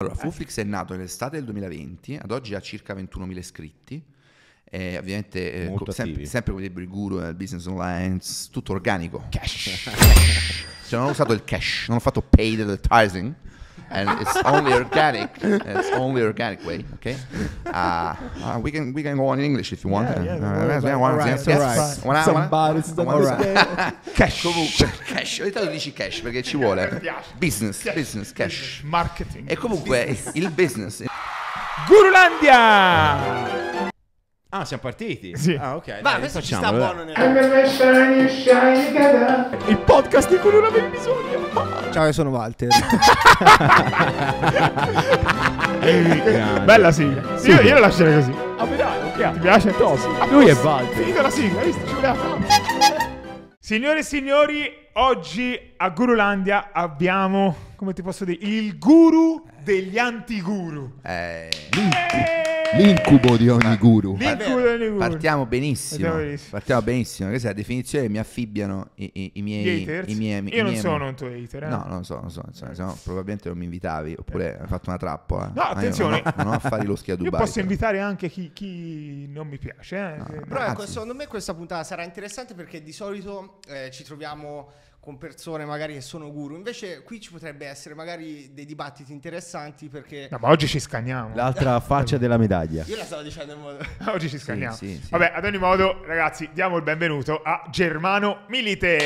Allora, Fuflix è nato nell'estate del 2020, ad oggi ha circa 21.000 iscritti. E ovviamente, eh, co- sempre, sempre come direbbero i guru nel business online, tutto organico. Cash. Cioè, non ho usato il cash, non ho fatto paid advertising. And it's only organic. It's only organic way, okay? Uh, uh, we can we can go on in English if you want. Yeah, yeah, Uh, it. one- Alright, yes. Wanna- wanna- wanna- this Cash. Comunque, cash, ogni tanto dici cash perché ci vuole. Business, Cash. business, cash. Marketing. E comunque il business Gurulandia! Ah, siamo partiti? Sì. Ah, ok. Ma questo ci sta buono nel... Il podcast di cui non avevi bisogno. Ciao, io sono Walter. Bella sigla. Sì, io, io la lascerei così. Ah, dai, ok. Ti piace? Lui è Walter. Finita la sigla, hai visto? Ci voleva fare. Signore e signori, oggi a Gurulandia abbiamo, come ti posso dire, il guru degli antiguru. eh, L'incubo di ogni guru. L'incubo degli guru. partiamo benissimo. Partiamo benissimo. Partiamo benissimo. Questa è la definizione che mi affibbiano i, i- i miei, i miei Io i non sono un tuo hater, eh. No, non so, non so, se no probabilmente non mi invitavi oppure hai fatto una trappola. No, io attenzione. Non ho, non ho affari loschi a Io Dubai. posso però. invitare anche chi, chi non mi piace. Eh. No. Però ecco, secondo me questa puntata sarà interessante perché di solito eh, ci troviamo con persone magari che sono guru. Invece qui ci potrebbe essere magari dei dibattiti interessanti perché No, ma oggi ci scanniamo. L'altra faccia della medaglia. io la stavo dicendo in modo... Oggi ci scanniamo. sì, sì. Vabbè, ad ogni modo, ragazzi, diamo il benvenuto a Germano Milite.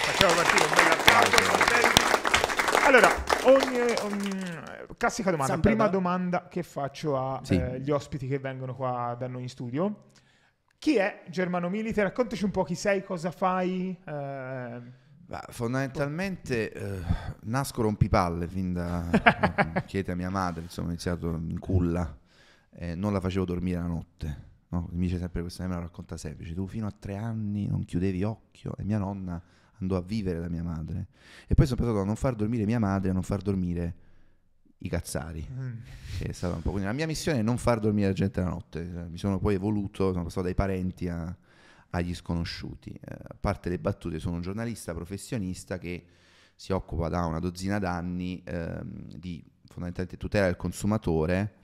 Facciamo partire un bel applauso. Allora, ogni, ogni- classica domanda. Sempre Prima da- domanda che faccio Sì. agli ospiti che vengono qua da noi in studio. Chi è Germano Milite? Raccontaci un po' chi sei, cosa fai. eh, Ma fondamentalmente eh, nasco rompipalle fin da chiede a mia madre, insomma, ho iniziato in culla, eh, non la facevo dormire la notte. no? Mi dice sempre questa, me la racconta sempre, dice, tu fino a tre anni non chiudevi occhio e mia nonna andò a vivere da mia madre. E poi sono passato a non far dormire mia madre a non far dormire i cazzari. mm. è stata un po' quindi la mia missione è non far dormire la gente la notte mi sono poi evoluto sono passato dai parenti a- agli sconosciuti Eh, a parte le battute sono un giornalista professionista che si occupa da una dozzina d'anni ehm, di fondamentalmente tutela del consumatore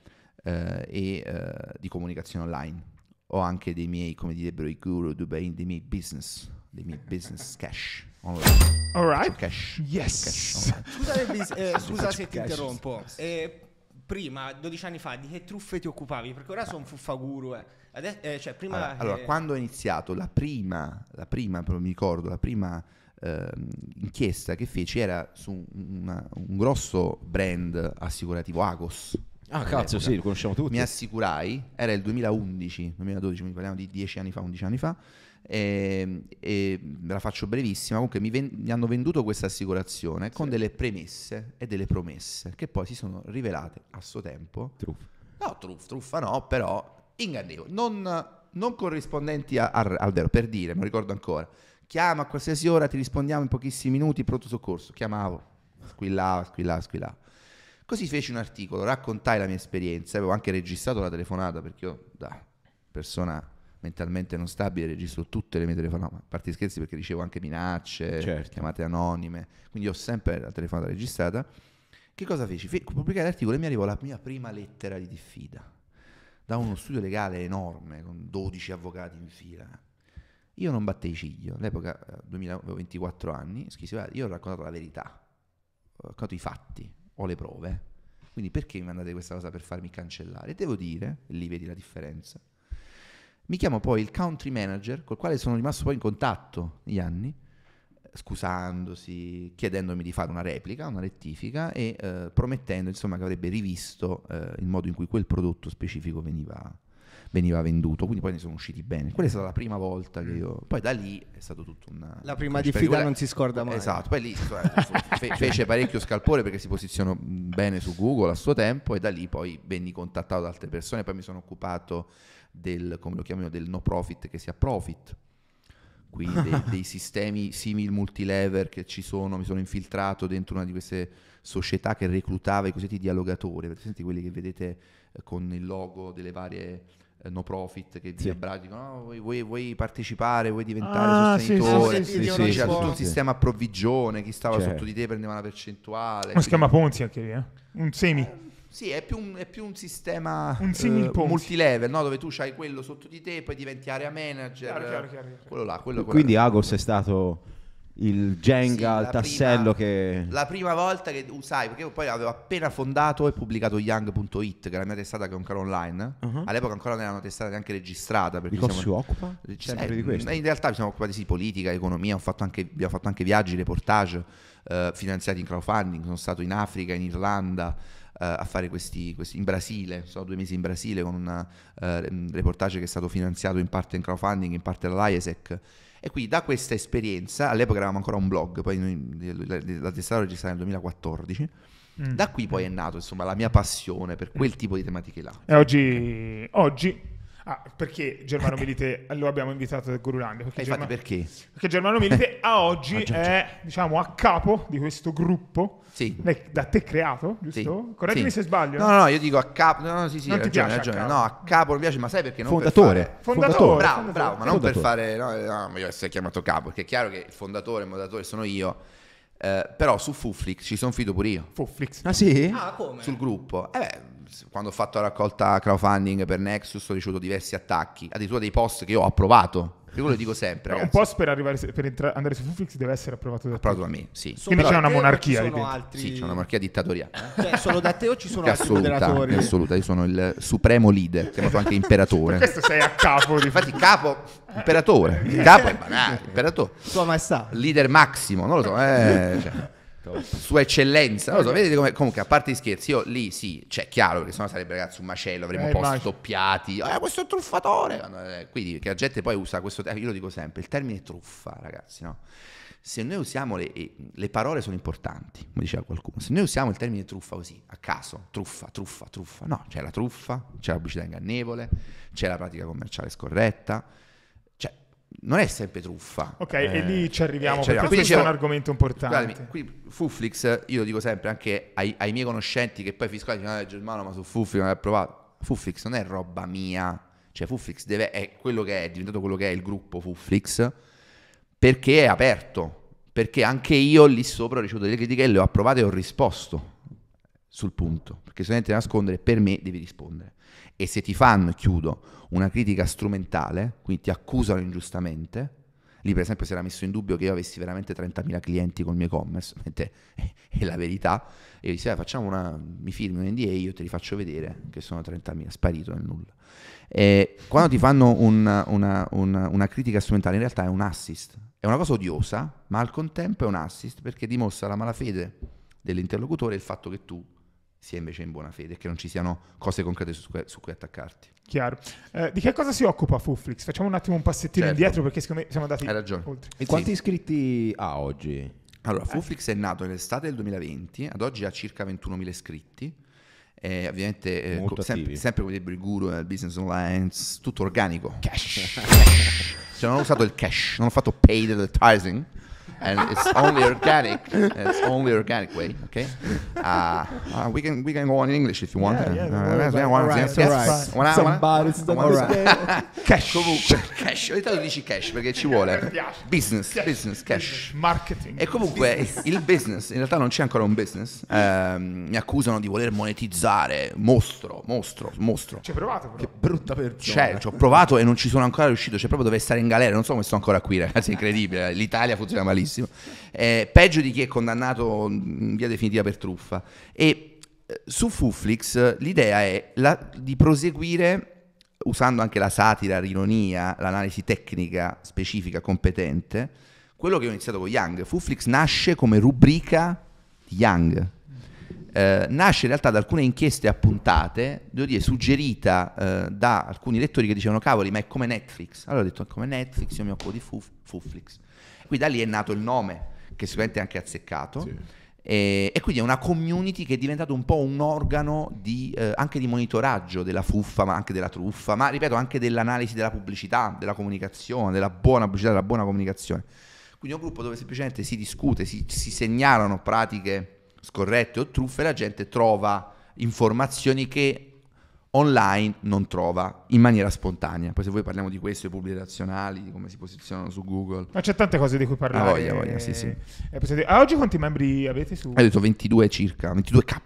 eh, e eh, di comunicazione online ho anche dei miei come direbbero i guru dei miei business dei miei business cash online All right. cash Yes. cash online. Scusa, se bis- eh, scusa se ti Cash. interrompo. Eh, prima, 12 anni fa, di che truffe ti occupavi? Perché ora sono un fuffaguru. Eh. Ade- eh, cioè, prima... Allora, allora, eh, quando ho iniziato, la prima, la prima, però mi ricordo, la prima ehm, inchiesta che feci era su una- un grosso brand assicurativo, Agos. Ah, cazzo, sì, lo conosciamo tutti. Mi assicurai, era il 2011, 2012, quindi parliamo di 10 anni fa, 11 anni fa, e, e ve la faccio brevissima, comunque mi, ven- mi hanno venduto questa assicurazione con delle premesse e delle promesse che poi si sono rivelate a suo tempo Truffa. No, truff, truffa no, però ingannevoli, non, non corrispondenti a- a- al vero, per dire, me lo ricordo ancora. Chiama a qualsiasi ora, ti rispondiamo in pochissimi minuti, pronto soccorso. Chiamavo, squillava, squillava, squillava. Così feci un articolo, raccontai la mia esperienza, avevo anche registrato la telefonata perché io da persona mentalmente non stabile registro tutte le mie telefonate, a parte scherzi perché ricevo anche minacce, Certo. chiamate anonime, quindi ho sempre la telefonata registrata. Che cosa feci? Fe- pubblicai l'articolo e mi arrivò la mia prima lettera di diffida da uno studio legale enorme con 12 avvocati in fila. Io non battei ciglio, all'epoca eh, 2000 avevo 24 anni, scrissi, "Guarda, io ho raccontato la verità, ho raccontato i fatti, ho le prove, quindi perché mi mandate questa cosa per farmi cancellare? E devo dire, lì vedi la differenza, mi chiamo poi il country manager col quale sono rimasto poi in contatto negli anni, eh, scusandosi, chiedendomi di fare una replica, una rettifica e eh, promettendo insomma che avrebbe rivisto eh, il modo in cui quel prodotto specifico veniva, veniva venduto, quindi poi ne sono usciti bene. Quella è stata la prima volta che io... Poi da lì è stato tutto un... La prima diffida quella- non si scorda mai. Esatto, poi lì fe- fece parecchio scalpore perché si posizionò bene su Google a suo tempo e da lì poi venni contattato da altre persone, poi mi sono occupato del, come lo chiamano, del no profit che sia profit, quindi dei, dei sistemi simil multilever che ci sono, mi sono infiltrato dentro una di queste società che reclutava i cosiddetti dialogatori, per esempio quelli che vedete eh, con il logo delle varie eh, no profit che vi Sì. abbracciano, dicono "Oh, vuoi, vuoi- vuoi partecipare, vuoi diventare Ah, sostenitore, sì, sì, sì, sì, c'era sì, tutto un sistema a provvigione, chi stava Certo. sotto di te prendeva una percentuale. Uno schema quindi- Ponzi anche lì, eh? Un semi. Sì, è più un, è più un sistema Un eh, multilevel, no? dove tu hai quello sotto di te, poi diventi area manager. Chiaro, chiaro, chiaro, chiaro. Quello là, quello Quindi. Agos è stato il Jenga, Sì, il tassello prima- che... La prima volta che usai, perché io poi avevo appena fondato e pubblicato Young.it, che è la mia testata che è ancora online. Uh-huh. All'epoca ancora non era una testata neanche registrata. Perché Di cosa siamo- si occupa? Sempre Eh, di questo. In realtà ci siamo occupati di politica, economia, ho fatto anche- abbiamo fatto anche viaggi, reportage eh, finanziati in crowdfunding, sono stato in Africa, in Irlanda a fare questi, questi- in Brasile, sono due mesi in Brasile con un eh, reportage che è stato finanziato in parte in crowdfunding, in parte dall'IESEC. E quindi da questa esperienza, all'epoca eravamo ancora un blog, poi noi- la, la testata registrata nel 2014, Mm. da qui poi è nato insomma la mia passione per quel tipo di tematiche là. E oggi, oggi ah, perché Germano Milite lo abbiamo invitato da Gurulandia? Perché, E infatti Germa- perché? perché Germano Milite a oggi Ah, è diciamo a capo di questo gruppo Sì. da te creato, Sì, giusto? Correggimi sì. se sbaglio. No, no, no, io dico a capo. No, no, sì, sì, Non hai ti ragione, piace hai a ragione. capo? No, a capo non piace, ma sai perché non Fondatore. per fare... Fondatore. Bravo, fondatore. bravo, ma non per Fondatore. fare... No, no, io essere chiamato capo, perché è chiaro che il fondatore, il moderatore sono io. eh, però su Fuflix ci sono finito pure io. Fuflix. Ah sì? Ah, come? Sul gruppo. Eh beh, quando ho fatto la raccolta crowdfunding per Nexus ho ricevuto diversi attacchi, addirittura dei post che io ho approvato. Io quello lo dico sempre, un ragazzi. post per, arrivare, per entra- andare su Fuflix deve essere approvato da te. Approvato da me, sì. Quindi Solo c'è da una te monarchia ci sono altri- Sì, c'è una monarchia dittatoriale. Cioè, solo da te o ci sono Che altri assoluta, moderatori? assoluta. Io sono il supremo leader, chiamato anche imperatore. Questo sei a capo di Infatti, capo, imperatore. Il capo è banale, imperatore. Sua maestà. Leader massimo, non lo so, eh, cioè, sua eccellenza, non lo so, vedete come, comunque a parte gli scherzi, io lì sì, cioè chiaro, perché sennò sarebbe ragazzi un macello, avremmo Eh, post immagino. doppiati, eh, questo è un truffatore, Eh, quindi che la gente poi usa questo termine, io lo dico sempre, il termine truffa, ragazzi, no? Se noi usiamo le, eh, le parole sono importanti, come diceva qualcuno, se noi usiamo il termine truffa così, a caso, truffa, truffa, truffa, no, c'è la truffa, c'è la pubblicità ingannevole, c'è la pratica commerciale scorretta, non è sempre truffa. Ok, e lì ci arriviamo, Eh, ci arriviamo. questo è un argomento importante. Guardami, qui Fuflix, io lo dico sempre anche ai, ai miei conoscenti che poi fiscali dicono, ah, Germano, ma su Fuflix non hai provato. Fuflix non è roba mia, cioè Fuflix deve, è quello che è, è diventato quello che è il gruppo Fuflix, perché è aperto, perché anche io lì sopra ho ricevuto delle critiche e le ho approvate e ho risposto sul punto, perché se niente da nascondere, per me devi rispondere. E se ti fanno, chiudo, una critica strumentale, quindi ti accusano ingiustamente, lì per esempio si era messo in dubbio che io avessi veramente 30.000 clienti col mio e-commerce, mentre è, la verità, e io dissi, "Eh, facciamo una, mi firmi un NDA io te li faccio vedere che sono 30.000, sparito nel nulla. E quando ti fanno un- una, una- una critica strumentale, in realtà è un assist, è una cosa odiosa, ma al contempo è un assist perché dimostra la malafede dell'interlocutore e il fatto che tu sia invece in buona fede che non ci siano cose concrete su cui, su cui attaccarti. Chiaro. Eh, di che cosa si occupa Fuflix? Facciamo un attimo un passettino Certo. indietro perché secondo me siamo andati Hai ragione. oltre. E quanti Sì. iscritti ha oggi? Allora, Fuflix è nato nell'estate del 2020, ad oggi ha circa 21.000 iscritti. Eh, ovviamente, eh, co- sempre, sempre come direbbe il guru nel business online, tutto organico. Cash. cioè, non ho usato il cash, non ho fatto paid advertising. And it's only organic. It's only organic way, okay? Uh, uh, we can we can go on in English if you want. Yeah, yeah, Uh, it. one- Alright, yes. Wanna- Somebody's wanna- done wanna- Cash. Comunque, cash. Ogni tanto dici cash perché ci vuole. Business, Cash. business, cash. Marketing. E comunque il business, in realtà non c'è ancora un business. Ehm, mi accusano di voler monetizzare. Mostro, mostro, mostro. Ci hai provato però. Brutta persona. Cioè, ci ho provato e non ci sono ancora riuscito. Cioè, proprio dovrei stare in galera. Non so come sto ancora qui, ragazzi. È incredibile. L'Italia funziona malissimo. Eh, peggio di chi è condannato in via definitiva per truffa. E eh, su Fuflix eh, l'idea è la- di proseguire usando anche la satira, l'ironia, l'analisi tecnica specifica, competente, quello che ho iniziato con Young. Fuflix nasce come rubrica di Young. Eh, nasce in realtà da alcune inchieste appuntate, devo dire, suggerita eh, da alcuni lettori che dicevano cavoli, ma è come Netflix. Allora ho detto, è come Netflix, io mi occupo di Fuf- Fuflix. Quindi da lì è nato il nome, che sicuramente è anche azzeccato. E, e quindi è una community che è diventato un po' un organo di, eh, anche di monitoraggio della fuffa, ma anche della truffa, ma ripeto anche dell'analisi della pubblicità, della comunicazione, della buona pubblicità, della buona comunicazione. Quindi è un gruppo dove semplicemente si discute, si, si segnalano pratiche scorrette o truffe e la gente trova informazioni che online non trova in maniera spontanea. Poi se voi parliamo di questo, i pubbliche razionali, di come si posizionano su Google. Ma c'è tante cose di cui parlare. Ah, voglia, voglia, sì, sì. Eh, ah, oggi quanti membri avete su? Hai detto 22 circa, 22k.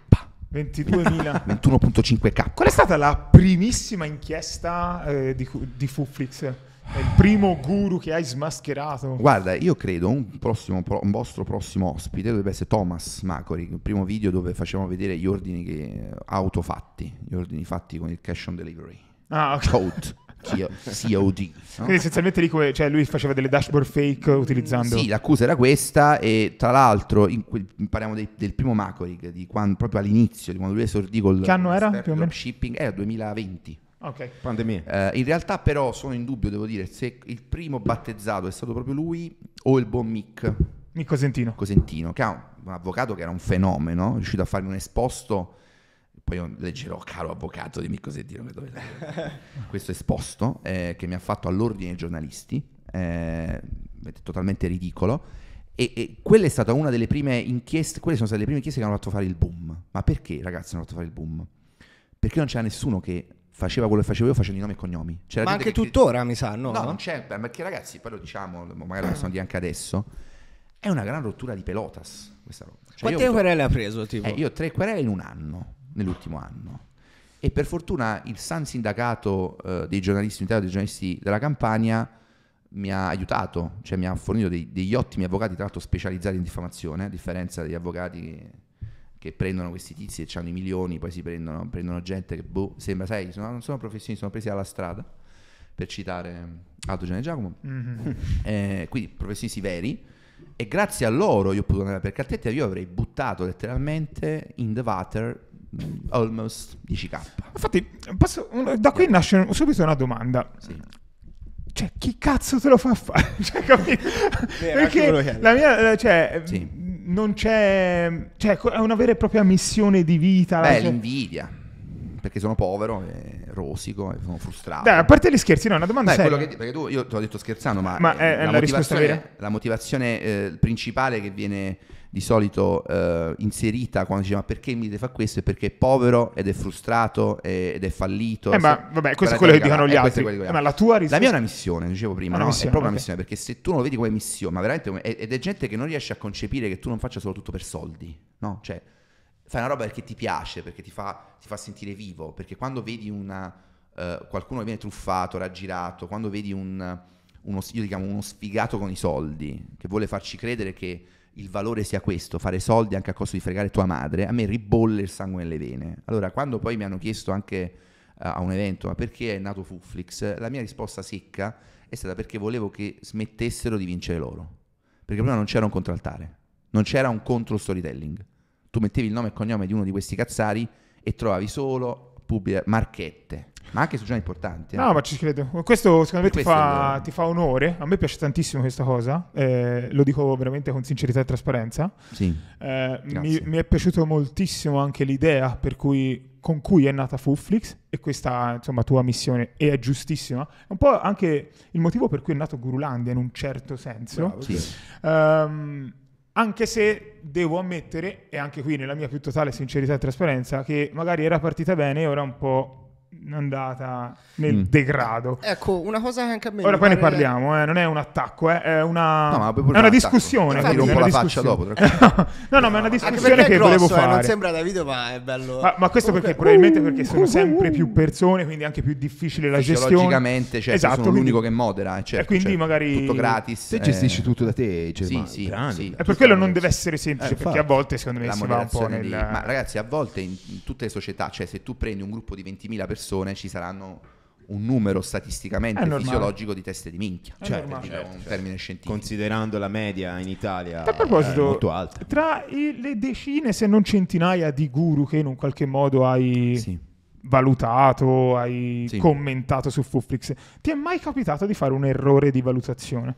22.000. 21.5k. Qual è stata la primissima inchiesta eh, di, di Fuflix? È il primo guru che hai smascherato? Guarda, io credo un, prossimo, pro- un vostro prossimo ospite dovrebbe essere Thomas Macori, il primo video dove facevamo vedere gli ordini che, autofatti, gli ordini fatti con il cash on delivery. Ah, ok. Code, COD. no? Quindi essenzialmente come- cioè, lui faceva delle dashboard fake utilizzando... Sì, l'accusa era questa e tra l'altro in que- parliamo dei- del primo Macori, di quando, proprio all'inizio, di quando lui esordì col Che anno era, esperto più o meno? dropshipping, era 2020. Ok. Pandemia. Eh, in realtà però sono in dubbio, devo dire, se il primo battezzato è stato proprio lui o il buon Mick Mico Sentino. Cosentino, che ha un avvocato che era un fenomeno, è riuscito a farmi un esposto, poi io leggerò, caro avvocato di Mick Cosentino, che dovete questo esposto eh, che mi ha fatto all'ordine dei giornalisti, eh, è totalmente ridicolo, e, e quella è stata una delle prime inchieste, quelle sono state le prime inchieste che hanno fatto fare il boom. Ma perché ragazzi hanno fatto fare il boom? Perché non c'era nessuno che faceva quello che facevo io facendo i nomi e cognomi. C'era Ma anche che- tuttora, mi sa, no? No, non c'è, perché ragazzi, poi lo diciamo, magari lo possiamo dire anche adesso, è una gran rottura di pelotas questa roba. Cioè, Quante avuto- querele ha preso, tipo? eh, io ho tre querele in un anno, nell'ultimo anno. E per fortuna il San Sindacato eh, dei giornalisti unitario dei giornalisti della Campania mi ha aiutato, cioè mi ha fornito dei- degli ottimi avvocati, tra l'altro specializzati in diffamazione, a differenza degli avvocati che, prendono questi tizi e hanno i milioni, poi si prendono, prendono gente che, boh, sembra, sai, sono- non sono professionisti, sono presi dalla strada, per citare Aldo Gianni Giacomo. Mhm. Eh, quindi professionisti veri e grazie a loro io ho potuto andare per cartette io avrei buttato letteralmente in the water mm, almost 10k Infatti, posso- da qui nasce subito una domanda. sì. Cioè, chi cazzo te lo fa fare? Cioè, capito? Che Perché la mia, cioè, Sì. Non c'è, cioè, è una vera e propria missione di vita. beh l'invidia perché sono povero e rosico e sono frustrato Dai, a parte gli scherzi, no, è una domanda Beh, seria. che- perché tu, io te l'ho detto scherzando, ma, Ma eh, è- è la risposta motivazione, vera? la motivazione eh, principale che viene di solito eh, inserita quando dice ma perché mi deve fare questo è perché è povero ed è frustrato ed è fallito. Eh, ma vabbè, questo è quello che dicono gli eh, altri. che Eh, dicono. ma la tua risposta... La mia è una missione, dicevo prima, no? missione, è proprio ok. una missione, perché se tu non lo vedi come missione, ma veramente come- ed ed è gente che non riesce a concepire che tu non faccia solo tutto per soldi, no? Cioè, fai una roba perché ti piace, perché ti fa, ti fa sentire vivo, perché quando vedi una, eh, qualcuno che viene truffato, raggirato, quando vedi un, uno, io chiamo uno sfigato con i soldi, che vuole farci credere che il valore sia questo, fare soldi anche a costo di fregare tua madre, a me ribolle il sangue nelle vene. Allora, quando poi mi hanno chiesto anche eh, a un evento, ma perché è nato Fuflix? La mia risposta secca è stata perché volevo che smettessero di vincere loro. Perché prima non c'era un contraltare, non c'era un contro storytelling. Tu mettevi il nome e cognome di uno di questi cazzari e trovavi solo pubblica- marchette, ma anche su giornali importanti. eh. No, ma ci credo. Questo secondo me ti Questo fa, ti fa onore. A me piace tantissimo questa cosa. eh, lo dico veramente con sincerità e trasparenza. Sì. Eh, mi, mi è piaciuto moltissimo anche l'idea per cui, con cui è nata Fuflix e questa insomma tua missione e è giustissima. È un po' anche il motivo per cui è nato Gurulandia in un certo senso. Sì. Ehm, anche se devo ammettere, e anche qui nella mia più totale sincerità e trasparenza, che magari era partita bene e ora un po' andata nel Mm. degrado. Ecco, una cosa che anche a me Ora poi ne parliamo, eh, non è un attacco, eh, è una, No, è una fare discussione. Ti è rompo una la faccia discussione. no, no, ma è una Anche discussione perché che è volevo grosso, eh, non fare. sembra da video, ma è bello. Ma, ma questo perché probabilmente perché sono sempre più persone, quindi è anche più difficile la gestione. Fisiologicamente, cioè, Esatto, sono quindi- l'unico che modera, eh, certo, e quindi certo. magari- tutto gratis. Te eh, gestisci tutto da te, Germano. Sì, sì, sì. E per quello non deve essere semplice, Eh, perché a volte secondo me la si va un po' nel... Ma ragazzi, a volte in, in tutte le società, cioè se tu prendi un gruppo di 20.000 persone, ci saranno un numero statisticamente fisiologico di teste di minchia. È Cioè, normale. per dire un termine scientifico. Considerando la media in Italia A proposito, è molto alta. tra i- le decine, se non centinaia di guru che in un qualche modo hai Sì. valutato, hai Sì. commentato su Fuflix, ti è mai capitato di fare un errore di valutazione?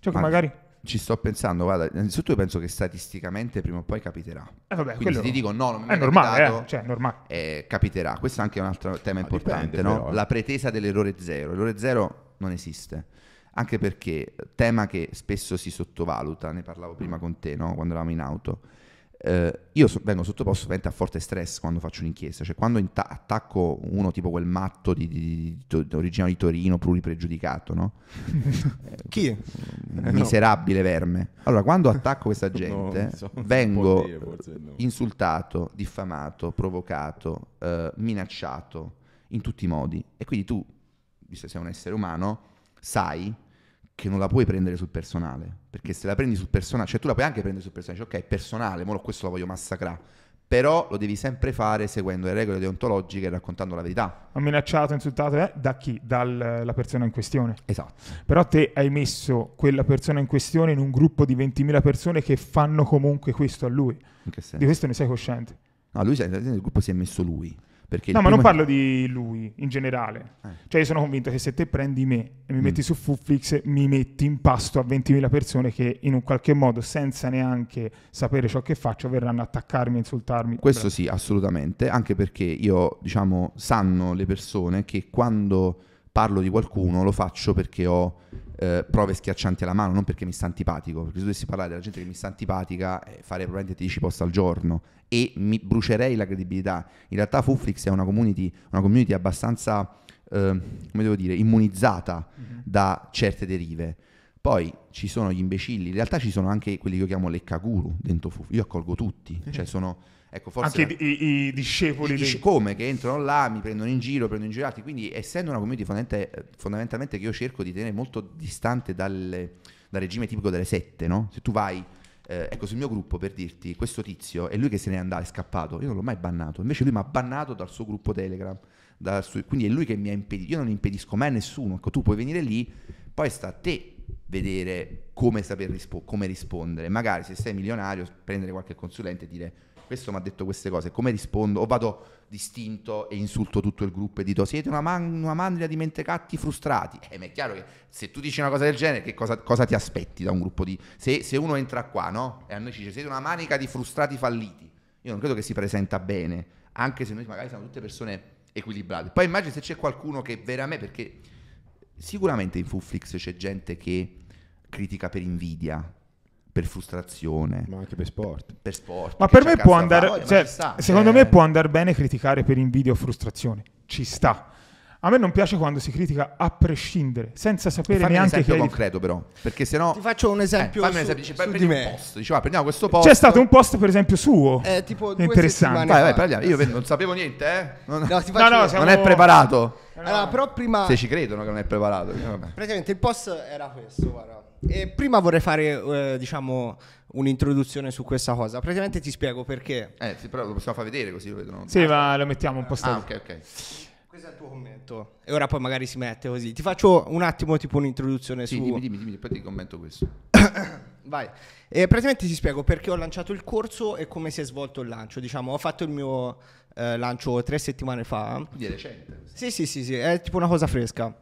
Cioè che Ma- magari... Ci sto pensando, guarda, innanzitutto io penso che statisticamente prima o poi capiterà. Eh, vabbè, Quindi quello se ti dico no, non mi è è normale, capitato, eh, cioè normale. eh, capiterà. Questo è anche un altro tema Ma importante, dipende, no? però, eh. La pretesa dell'errore zero. L'errore zero non esiste. Anche perché, tema che spesso si sottovaluta, ne parlavo prima con te, no? quando eravamo in auto, eh, io so- vengo sottoposto ovviamente a forte stress quando faccio un'inchiesta, cioè quando inta- attacco uno tipo quel matto di, di, di, di originario di Torino, pluripregiudicato, no? Chi? Un miserabile verme. Allora, quando attacco questa No, gente, non so, vengo dire, no. insultato, diffamato, provocato, eh, minacciato in tutti i modi. E quindi tu, visto che sei un essere umano, sai che non la puoi prendere sul personale. Perché se la prendi sul personale, cioè tu la puoi anche prendere sul personale, dici ok, personale, mo questo lo voglio massacrare. Però lo devi sempre fare seguendo le regole deontologiche e raccontando la verità. Ho minacciato, insultato, eh? da chi? Dalla persona in questione. Esatto. Però te hai messo quella persona in questione in un gruppo di 20.000 persone che fanno comunque questo a lui. In che Di senso? questo ne sei cosciente? No, lui, nel gruppo si è messo lui. Perché No, ma non parlo di lui in generale. Eh. Cioè, io sono convinto che se te prendi me e mi Mm. metti su Fuflix, mi metti in pasto a 20.000 persone che in un qualche modo, senza neanche sapere ciò che faccio, verranno a attaccarmi, insultarmi. Questo sì, assolutamente, anche perché io, diciamo, sanno le persone che quando parlo di qualcuno lo faccio perché ho eh, prove schiaccianti alla mano, non perché mi sta antipatico, perché se dovessi parlare della gente che mi sta antipatica, eh, farei probabilmente 10 post al giorno e mi brucerei la credibilità. In realtà Fuflix è una community, una community abbastanza, eh, come devo dire, immunizzata da certe derive. Poi ci sono gli imbecilli, in realtà ci sono anche quelli che io chiamo leccaguru dentro Fuflix, io accolgo tutti, cioè sono, ecco, forse... Anche i, i- i discepoli Dici dei- come che entrano là, mi prendono in giro, prendono in giro altri. Quindi, essendo una community fondamentalmente, fondamentalmente che io cerco di tenere molto distante dalle- dal regime tipico delle sette, no? Se tu vai, eh, ecco, sul mio gruppo per dirti, questo tizio è lui che se n'è andato, è scappato. Io non l'ho mai bannato. Invece, lui mi ha bannato dal suo gruppo Telegram. dal suo- quindi, è lui che mi ha impedito. Io non impedisco mai a nessuno. Ecco, tu puoi venire lì, poi sta a te vedere come saper rispo- come rispondere. Magari se sei milionario, prendere qualche consulente e dire questo mi ha detto queste cose, come rispondo? O vado distinto e insulto tutto il gruppo e dico siete una, man- una mandria di mentecatti frustrati. Eh, ma è chiaro che se tu dici una cosa del genere, che cosa, cosa ti aspetti da un gruppo di... Se, se uno entra qua, no? E a noi ci dice siete una manica di frustrati falliti. Io non credo che si presenta bene, anche se noi magari siamo tutte persone equilibrate. Poi immagini se c'è qualcuno che veramente... Perché sicuramente in Fuflix c'è gente che critica per invidia, per frustrazione, Ma anche per sport. per sport. Ma che per me può andare, Voglio, ma cioè, sta. secondo Eh, me può andare bene criticare per invidia o frustrazione. Ci sta. A me non piace quando si critica a prescindere, senza sapere Fammi un neanche che esempio hai... concreto però, perché sennò... Ti faccio un esempio Eh, fammi un su- esempio, dici, su prendi di un me. post, dici, va, prendiamo questo post. C'è stato un post per esempio suo. Eh, tipo due Interessante. Vai, vai, parliamo. Io non sapevo niente, eh. Non, No, ti No, faccio no, siamo- non è preparato. Allora, però prima... Se ci credono che non è preparato. Praticamente il post era questo, guarda. E prima vorrei fare, eh, diciamo, un'introduzione su questa cosa. Praticamente ti spiego perché. Eh, sì, però lo possiamo far vedere così lo vedono. Sì, ma lo mettiamo un po' Ah, stato. ok, ok. Questo è il tuo commento. E ora poi magari si mette così. Ti faccio un attimo tipo un'introduzione Sì, su... dimmi, dimmi, dimmi, poi ti commento questo. Vai. E praticamente ti spiego perché ho lanciato il corso e come si è svolto il lancio. Diciamo, ho fatto il mio eh, lancio tre settimane fa. È recente. Sì, sì, sì, sì, è tipo una cosa fresca.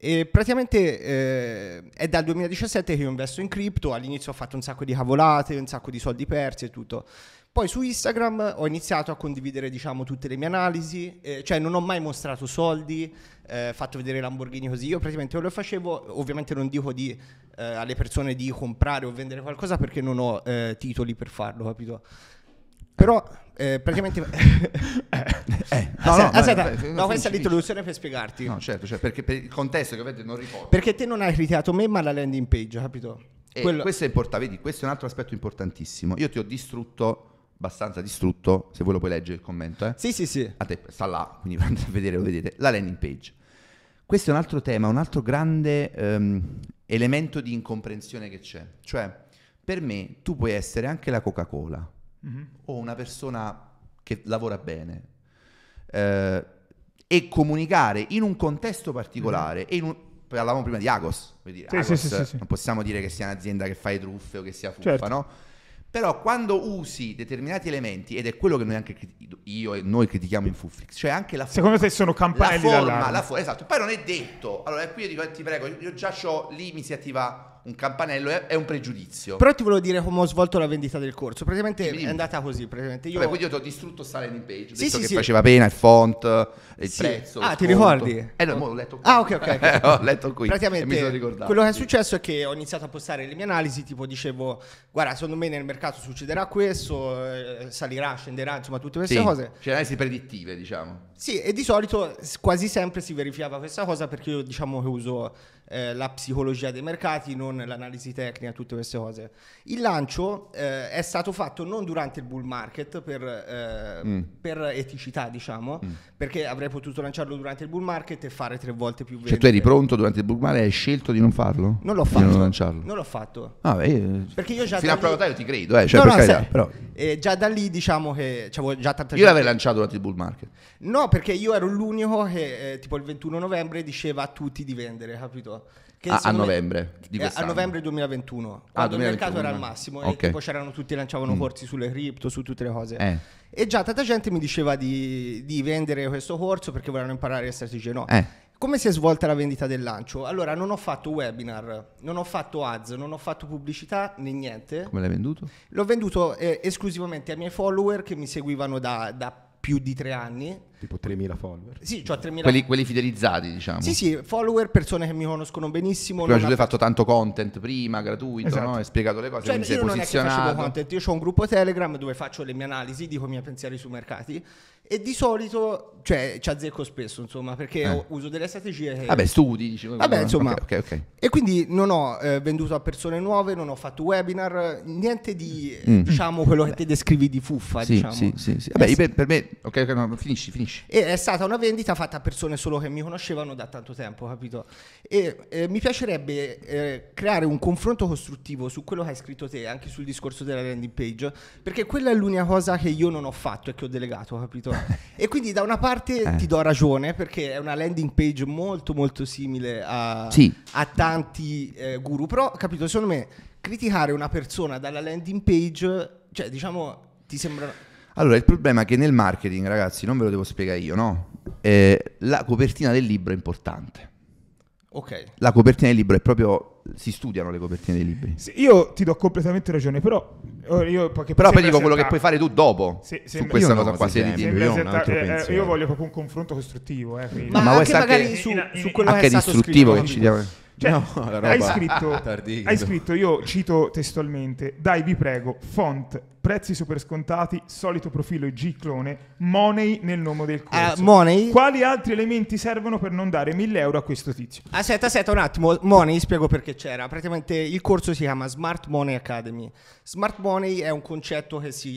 E praticamente eh, è dal 2017 che io investo in cripto. All'inizio ho fatto un sacco di cavolate, un sacco di soldi persi e tutto. Poi su Instagram ho iniziato a condividere, diciamo, tutte le mie analisi, eh, cioè non ho mai mostrato soldi, eh, fatto vedere Lamborghini così. Io praticamente che facevo, ovviamente non dico di, eh, alle persone di comprare o vendere qualcosa perché non ho eh, titoli per farlo, capito? Però eh, praticamente... Eh, aspetta, vai, aspetta. vai, no, finisci, questa è l'introduzione per spiegarti. No, certo, cioè, perché per il contesto che ovviamente non ricordo. Perché te non hai criticato me, ma la landing page, capito? E Quello- questo è importante, vedi, questo è un altro aspetto importantissimo. Io ti ho distrutto, abbastanza distrutto, se voi lo puoi leggere il commento, eh. Sì, sì, sì. A te sta là, quindi andate a vedere, lo vedete, la landing page. Questo è un altro tema, un altro grande ehm, elemento di incomprensione che c'è. Cioè, per me, tu puoi essere anche la Coca-Cola Mhm. o una persona che lavora bene eh, e comunicare in un contesto particolare e in un... Parlavamo prima di Agos, dire. Sì, Agos sì, sì, non possiamo dire che sia un'azienda che fa i truffe o che sia fuffa, Certo. no? Però quando usi determinati elementi, ed è quello che noi anche criti- io e noi critichiamo in Fuflix, cioè anche la forma, Secondo te sono la campanelli forma, d'allarme? la fo- esatto, poi non è detto. Allora qui io dico, eh, ti prego, io già c'ho, lì mi si attiva un campanello, è, è un pregiudizio. Però ti volevo dire come ho svolto la vendita del corso. Praticamente dimmi. è andata così. Praticamente io... Vabbè, quindi io ti ho distrutto sta landing page, ho Sì, detto sì, che sì. faceva pena il font, il Sì. prezzo. Ah, ti ricordi? Eh no, l'ho letto qui. Ah, ok, ok. ok. ho letto qui. Praticamente mi sono ricordato. quello che è successo è che ho iniziato a postare le mie analisi, tipo dicevo, guarda, secondo me nel mercato succederà questo, eh, salirà, scenderà, insomma, tutte queste Sì, cose. cioè analisi predittive, diciamo. Sì, e di solito quasi sempre si verificava questa cosa perché io diciamo che uso eh, la psicologia dei mercati, non l'analisi tecnica, tutte queste cose. Il lancio eh, è stato fatto non durante il bull market per, eh, Mm. per eticità, diciamo, perché avrei potuto lanciarlo durante il bull market e fare tre volte più Cioè tu eri pronto durante il book mare e hai scelto di non farlo? Non l'ho Di fatto. non lanciarlo? Non l'ho fatto. Ah, beh, io- Perché io già fino a prova lì- taglio ti credo, eh, cioè No, no, carità, sai, però eh, già da lì diciamo che già tanta io l'avrei lanciato durante il bull market. No, perché io ero l'unico che eh, tipo il 21 novembre diceva a tutti di vendere, capito? Che Ah, a me- novembre di eh, a novembre 2021, quando Ah, il 2021, mercato era al ma- massimo ok. e tipo c'erano tutti lanciavano corsi sulle cripto, su tutte le cose. Eh. E già tanta gente mi diceva di, di vendere questo corso perché volevano imparare le strategie. No. Eh. Come si è svolta la vendita del lancio? Allora, non ho fatto webinar, non ho fatto ads, non ho fatto pubblicità né niente. Come l'hai venduto? L'ho venduto eh, esclusivamente ai miei follower che mi seguivano da, da più di tre anni. Tipo 3.000 follower. Sì, ho 3.000 Quelli, quelli fidelizzati, diciamo. Sì, sì, follower, persone che mi conoscono benissimo. Non tu hai ha- fatto tanto content prima, gratuito, Esatto. no? Hai spiegato le cose, Cioè, quindi sei io non è che facevo posizionato. content, io ho un gruppo Telegram dove faccio le mie analisi, dico i miei pensieri sui mercati e di solito, cioè, ci azzecco spesso, insomma, perché Eh. uso delle strategie che... Vabbè, studi, dici. Vabbè, insomma. Ok, ok. ok. E quindi non ho eh, venduto a persone nuove, non ho fatto webinar, niente di, Mm. diciamo, quello che te descrivi di fuffa, Sì, diciamo. sì, sì, sì. Vabbè, Eh, io per, per me... Ok, ok, no, finisci, finisci. E è stata una vendita fatta a persone solo che mi conoscevano da tanto tempo, capito? E eh, mi piacerebbe eh, creare un confronto costruttivo su quello che hai scritto te, anche sul discorso della landing page, perché quella è l'unica cosa che io non ho fatto e che ho delegato, capito? e quindi da una parte Eh. ti do ragione, perché è una landing page molto molto simile a, Sì. a tanti eh, guru, però, capito, secondo me criticare una persona dalla landing page, cioè diciamo, ti sembra... Allora, il problema è che nel marketing, ragazzi, non ve lo devo spiegare io, no? Eh, la copertina del libro è importante. Ok. La copertina del libro è proprio... Si studiano le copertine dei libri. Sì, io ti do completamente ragione, però oh, io perché Però poi dico quello che puoi fare tu dopo Sì, su sembra- questa no, cosa qua. se. Sembra Io altro eh, io voglio proprio un confronto costruttivo. Eh, Ma, Ma vuoi anche magari su, in- in- su quello Anche che è stato distruttivo scritto, che ci diamo... Cioè, No, la roba hai scritto, hai scritto, io cito testualmente, dai vi prego, font, prezzi super scontati, solito profilo IG clone, money nel nome del Ah, corso. money? Quali altri elementi servono per non dare 1000 euro a questo tizio? Aspetta, aspetta un attimo. Money, spiego perché c'era. Praticamente il corso si chiama Smart Money Academy. Smart Money è un concetto che si,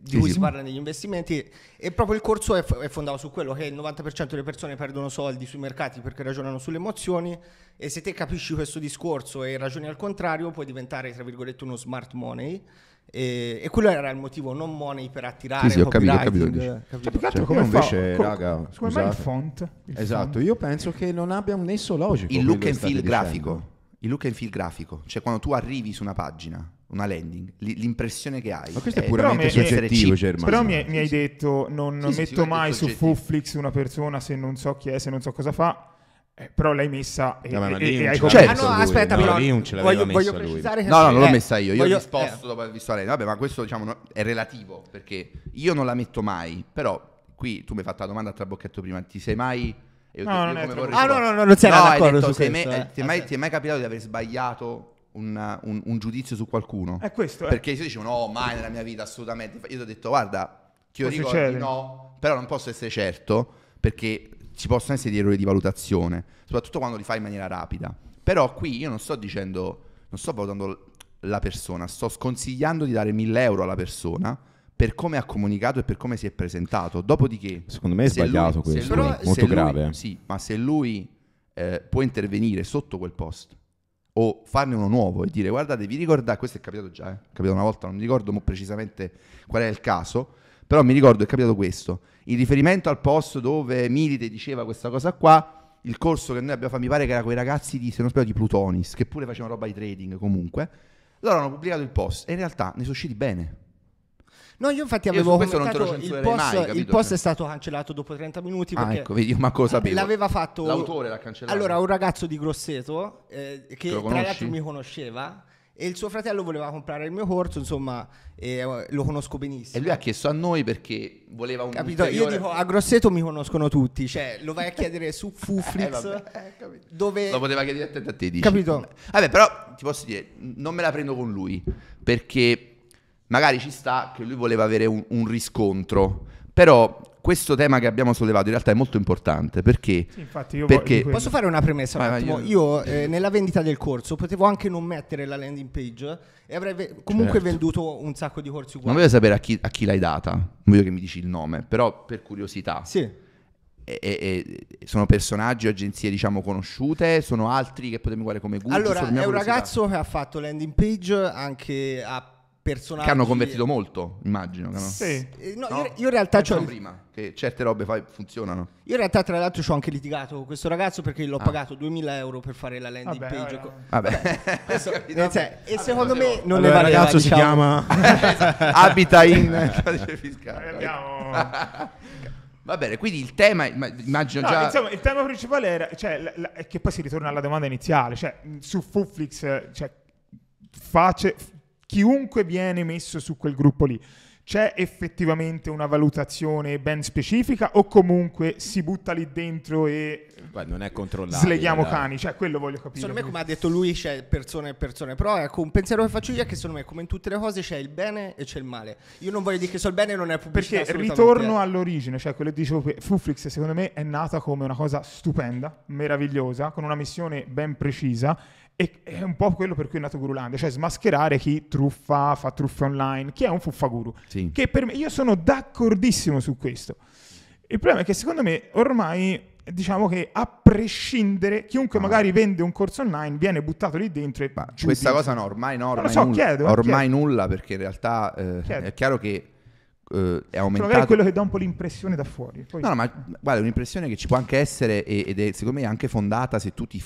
di Sì, cui sì. si parla negli investimenti e proprio il corso è, f- è fondato su quello che il 90% delle persone perdono soldi sui mercati perché ragionano sulle emozioni e se te capisci questo discorso e ragioni al contrario puoi diventare, tra virgolette, uno smart money. E, e quello era il motivo, non money per attirare. Sì, sì, ho capito, ho copywriting, capito. capito? Cioè, Cioè, come fa- invece, co- raga, come mai il font? Il Esatto, font? io penso che non abbia un nesso logico. Il look and feel dicendo. grafico. Il look and feel grafico. Cioè quando tu arrivi su una pagina, una landing, li- l'impressione che hai... Ma questo è puramente Però mi- soggettivo. Germano. Però mi, sì, mi hai sì. detto non Sì, sì, metto sicuramente mai su. Fuflix una persona se non so chi è, se non so cosa fa, eh, però l'hai messa e, ma e- e non hai ce coperto. l'aveva Ah, no, aspetta, no, però lì non ce l'aveva voglio, voglio messa lui. No, no, non l'ho messa io, io voglio- ho risposto eh. dopo aver visto la landing. Vabbè, ma questo diciamo no- è relativo, perché io non la metto mai, però qui tu mi hai fatto la domanda a trabocchetto prima, ti sei mai... io No, io non è vorrei Ah, no, no, no, non si era No, hai d'accordo detto, su sei questo, mai- eh. ti, è mai, ti è mai capitato di aver sbagliato una- un, un giudizio su qualcuno? È questo, eh. Perché io dicevo no, mai nella mia vita, assolutamente. Io ti ho detto guarda, ricordi succedere. no, però non posso essere certo perché ci possono essere degli errori di valutazione, soprattutto quando li fai in maniera rapida. Però qui io non sto dicendo, non sto valutando la persona, sto sconsigliando di dare 1000 euro alla persona per come ha comunicato e per come si è presentato. Dopodiché, Secondo me è lui- sbagliato se questo, lui- Però- molto lui- grave. Sì, ma se lui eh, può intervenire sotto quel post o farne uno nuovo e dire guardate, vi ricordate, questo è capitato già, eh? capitato una volta, non mi ricordo precisamente qual è il caso, però mi ricordo è capitato questo. In riferimento al post dove Milite diceva questa cosa qua, il corso che noi abbiamo fatto, mi pare che era quei ragazzi di, se non sbaglio, di Plutonis, che pure facevano roba di trading comunque, loro hanno pubblicato il post e in realtà ne sono usciti bene. No, io infatti Io avevo su questo non te lo commentato il post, mai, il post è stato cancellato dopo 30 minuti Ah, ecco, vedi, io manco lo sapevo. l'aveva fatto L'autore l'ha cancellato. Allora, un ragazzo di Grosseto eh, che tra l'altro mi conosceva e il suo fratello voleva comprare il mio corso, insomma, eh, lo conosco benissimo. E lui ha chiesto a noi perché voleva un Capito? Io ulteriore- dico a Grosseto mi conoscono tutti, cè lo vai a chiedere su Eh, Fuflix eh, capito. dove Lo poteva chiedere a te, a te dici. Capito? Vabbè, però ti posso dire, non me la prendo con lui, perché magari ci sta che lui voleva avere un, un riscontro, però questo tema che abbiamo sollevato in realtà è molto importante, perché Sì, infatti io Perché- voglio. Posso fare una premessa un Vai, vai, attimo? io- Io eh, nella vendita del corso potevo anche non mettere la landing page e avrei ve- comunque Certo. venduto un sacco di corsi non uguali. voglio sapere a chi, a chi l'hai data, non voglio che mi dici il nome, però per curiosità. Sì. E- e- e- sono personaggi o agenzie diciamo conosciute? Sono altri che potremmo guardare come Google? Allora, è un curiosità. ragazzo che ha fatto landing page anche a personaggi che hanno convertito molto, immagino. che no? Sì. Eh, no, No? Io, io in realtà c'ho- prima che certe robe fai- funzionano. io in realtà tra l'altro ci ho anche litigato con questo ragazzo perché l'ho Ah. pagato 2000 euro per fare la landing Vabbè, page. vabbè. Vabbè, Questo- Capito? nel senso- e secondo cose me non Allora, ne il valeva, ragazzo si diciamo. chiama abita in codice Eh, fiscale. abbiamo- Va bene, quindi il tema, imma- immagino No, già... insomma, il tema principale era, cioè, la- la- è che poi si ritorna alla domanda iniziale, cioè, su Fuflix, eh, cioè, face- chiunque viene messo su quel gruppo lì, c'è effettivamente una valutazione ben specifica o comunque si butta lì dentro e Guarda, non è controllato. sleghiamo cani? Cioè, quello voglio capire. Secondo me, come ha detto lui, c'è persone e persone. Però ecco, un pensiero che faccio io è che secondo me, come in tutte le cose, c'è il bene e c'è il male. Io non voglio dire che so il bene non è pubblicità. Perché ritorno all'origine, cioè quello che dicevo, Fuflix secondo me è nata come una cosa stupenda, meravigliosa, con una missione ben precisa e è un po' quello per cui è nato Gurulandia, cioè smascherare chi truffa, fa truffe online, chi è un fuffaguru. Sì. Che per me, io sono d'accordissimo su questo. Il problema è che secondo me ormai diciamo che a prescindere chiunque Ah. magari vende un corso online viene buttato lì dentro e Ma questa cosa no, ormai no, ormai so, nulla, chiedo, eh, ormai nulla perché in realtà eh, è chiaro che eh, è Cioè, magari è aumentato... quello che dà un po' l'impressione da fuori. Poi- No, no, ma guarda, è un'impressione che ci può anche essere ed è secondo me anche fondata se tu ti,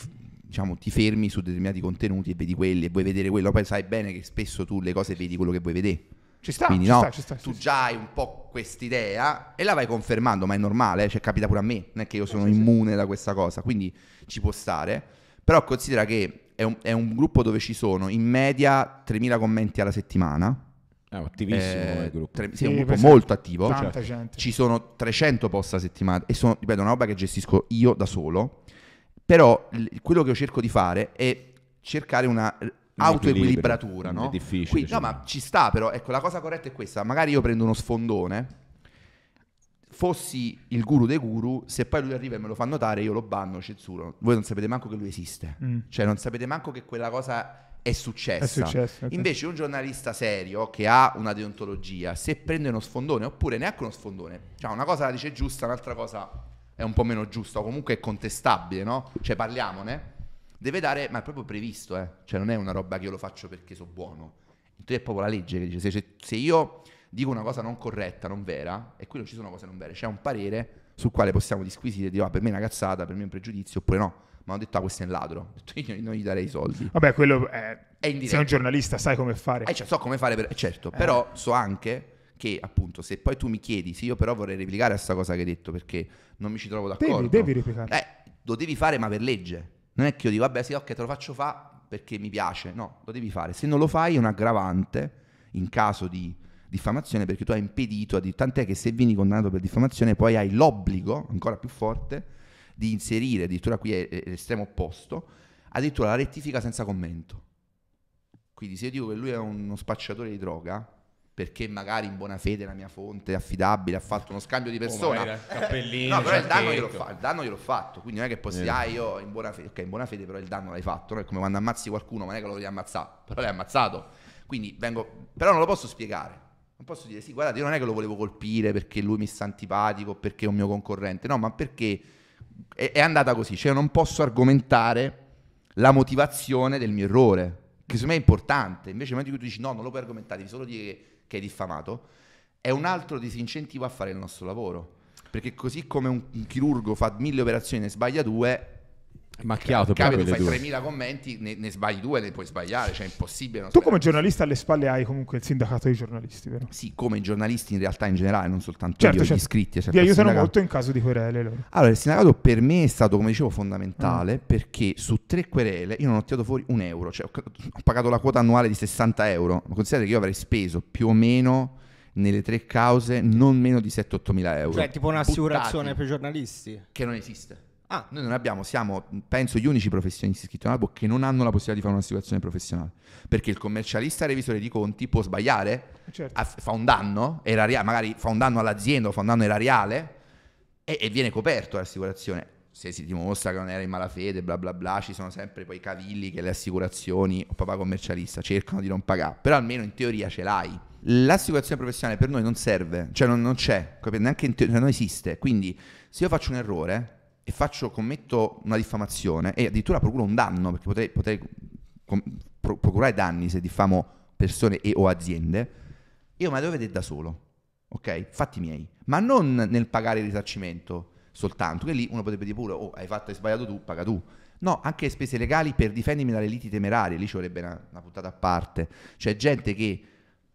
diciamo, ti fermi su determinati contenuti e vedi quelli e vuoi vedere quello, poi sai bene che spesso tu le cose vedi quello che vuoi vedere. ci sta, Quindi ci no, sta, ci sta. tu sì, sì. già hai un po' quest'idea e la vai confermando, ma è normale, cioè capita pure a me, non è che io sono immune da questa cosa, quindi ci può stare. Però considera che è un, è un gruppo dove ci sono in media 3.000 commenti alla settimana. È attivissimo Eh, gruppo. tre- sì, Sì, è un gruppo molto attivo. Tanta cioè, gente. ci sono 300 post a settimana e sono, ripeto, una roba che gestisco io da solo. Però l- quello che io cerco di fare è cercare una autoequilibratura, no? È difficile. Quindi, no, cioè. ma ci sta, però ecco, la cosa corretta è questa. Magari io prendo uno sfondone, fossi il guru dei guru, se poi lui arriva e me lo fa notare, io lo banno, censuro. Voi non sapete manco che lui esiste. Mm. Cioè, non sapete manco che quella cosa è successa. È successo, ok. Invece un giornalista serio che ha una deontologia, se prende uno sfondone, oppure neanche uno sfondone, cioè una cosa la dice giusta, un'altra cosa è un po' meno giusta, o comunque è contestabile, no? Cioè parliamone, deve dare, ma è proprio previsto, eh? Cioè non è una roba che io lo faccio perché so buono. È proprio la legge che dice, se, se io dico una cosa non corretta, non vera, e qui non ci sono cose non vere, c'è un parere sul quale possiamo disquisire e dire, ah, per me è una cazzata, per me è un pregiudizio, oppure no. Ma hanno detto, ah, questo è un ladro. Ho detto, io non gli darei i soldi. Vabbè, quello è... È. Sei un giornalista, sai come fare. Eh, cioè, so come fare, per... eh, certo, però so anche che appunto se poi tu mi chiedi, sì, io però vorrei replicare a sta cosa che hai detto perché non mi ci trovo d'accordo. Devi, devi replicare. Eh, lo devi fare ma per legge. Non è che io dico, vabbè sì, ok, te lo faccio fa perché mi piace. No, lo devi fare. Se non lo fai è un aggravante in caso di diffamazione perché tu hai impedito, a di- tant'è che se vieni condannato per diffamazione poi hai l'obbligo, ancora più forte, di inserire, addirittura qui è l'estremo opposto, addirittura la rettifica senza commento. Quindi se io dico che lui è uno spacciatore di droga, perché magari in buona fede la mia fonte è affidabile, ha fatto uno scambio di persona. cappellino, no, però il danno, gliel'ho fa- il danno gliel'ho fatto, quindi non è che posso dire, ah, io in buona fede, ok, in buona fede però il danno l'hai fatto, no? è come quando ammazzi qualcuno, ma non è che lo devi ammazzare, però l'hai ammazzato, quindi vengo, però non lo posso spiegare, non posso dire, sì, guardate, io non è che lo volevo colpire perché lui mi sta antipatico, perché è un mio concorrente, no, ma perché è, è andata così, cioè non posso argomentare la motivazione del mio errore, che secondo me è importante, invece nel momento in cui tu dici no, non lo puoi argomentare, devi solo dire che, che hai diffamato, è un altro disincentivo a fare il nostro lavoro. Perché così come un, un chirurgo fa mille operazioni e ne sbaglia due, Macchiato tu le fai due. 3000 commenti, ne, ne sbagli due, ne puoi sbagliare, cioè è impossibile. non Tu come giornalista alle spalle hai comunque il sindacato dei giornalisti, vero? Sì, come i giornalisti in realtà in generale, non soltanto Certo, io, certo. gli iscritti. certo Vi aiutano sindacato. molto in caso di querele loro. Allora, il sindacato per me è stato, come dicevo, fondamentale Mm. perché su tre querele io non ho tirato fuori un euro, cioè ho, ho pagato la quota annuale di 60 euro, ma considerate che io avrei speso più o meno nelle tre cause non meno di 7-8 mila euro. Cioè, tipo un'assicurazione per giornalisti. Che non esiste. Ah, Noi non abbiamo, siamo, penso, gli unici professionisti iscritti all'albo che non hanno la possibilità di fare un'assicurazione professionale. Perché il commercialista revisore di conti può sbagliare, Certo. fa un danno, eraria- magari fa un danno all'azienda o fa un danno erariale e, e viene coperto dall'assicurazione. Se si dimostra che non era in malafede, bla bla bla, ci sono sempre poi cavilli che le assicurazioni o papà commercialista cercano di non pagare, però almeno in teoria ce l'hai. L'assicurazione professionale per noi non serve, cioè non, non c'è, neanche in teoria, non esiste. Quindi se io faccio un errore e faccio, commetto una diffamazione e addirittura procuro un danno, perché potrei, potrei com- pro- procurare danni se diffamo persone e o aziende, io me la devo vedere da solo, ok? Fatti miei, ma non nel pagare il risarcimento soltanto, che lì uno potrebbe dire pure, oh hai fatto, hai sbagliato tu, paga tu. No, anche le spese legali per difendermi dalle liti temerarie, lì ci vorrebbe una, una puntata a parte. C'è gente che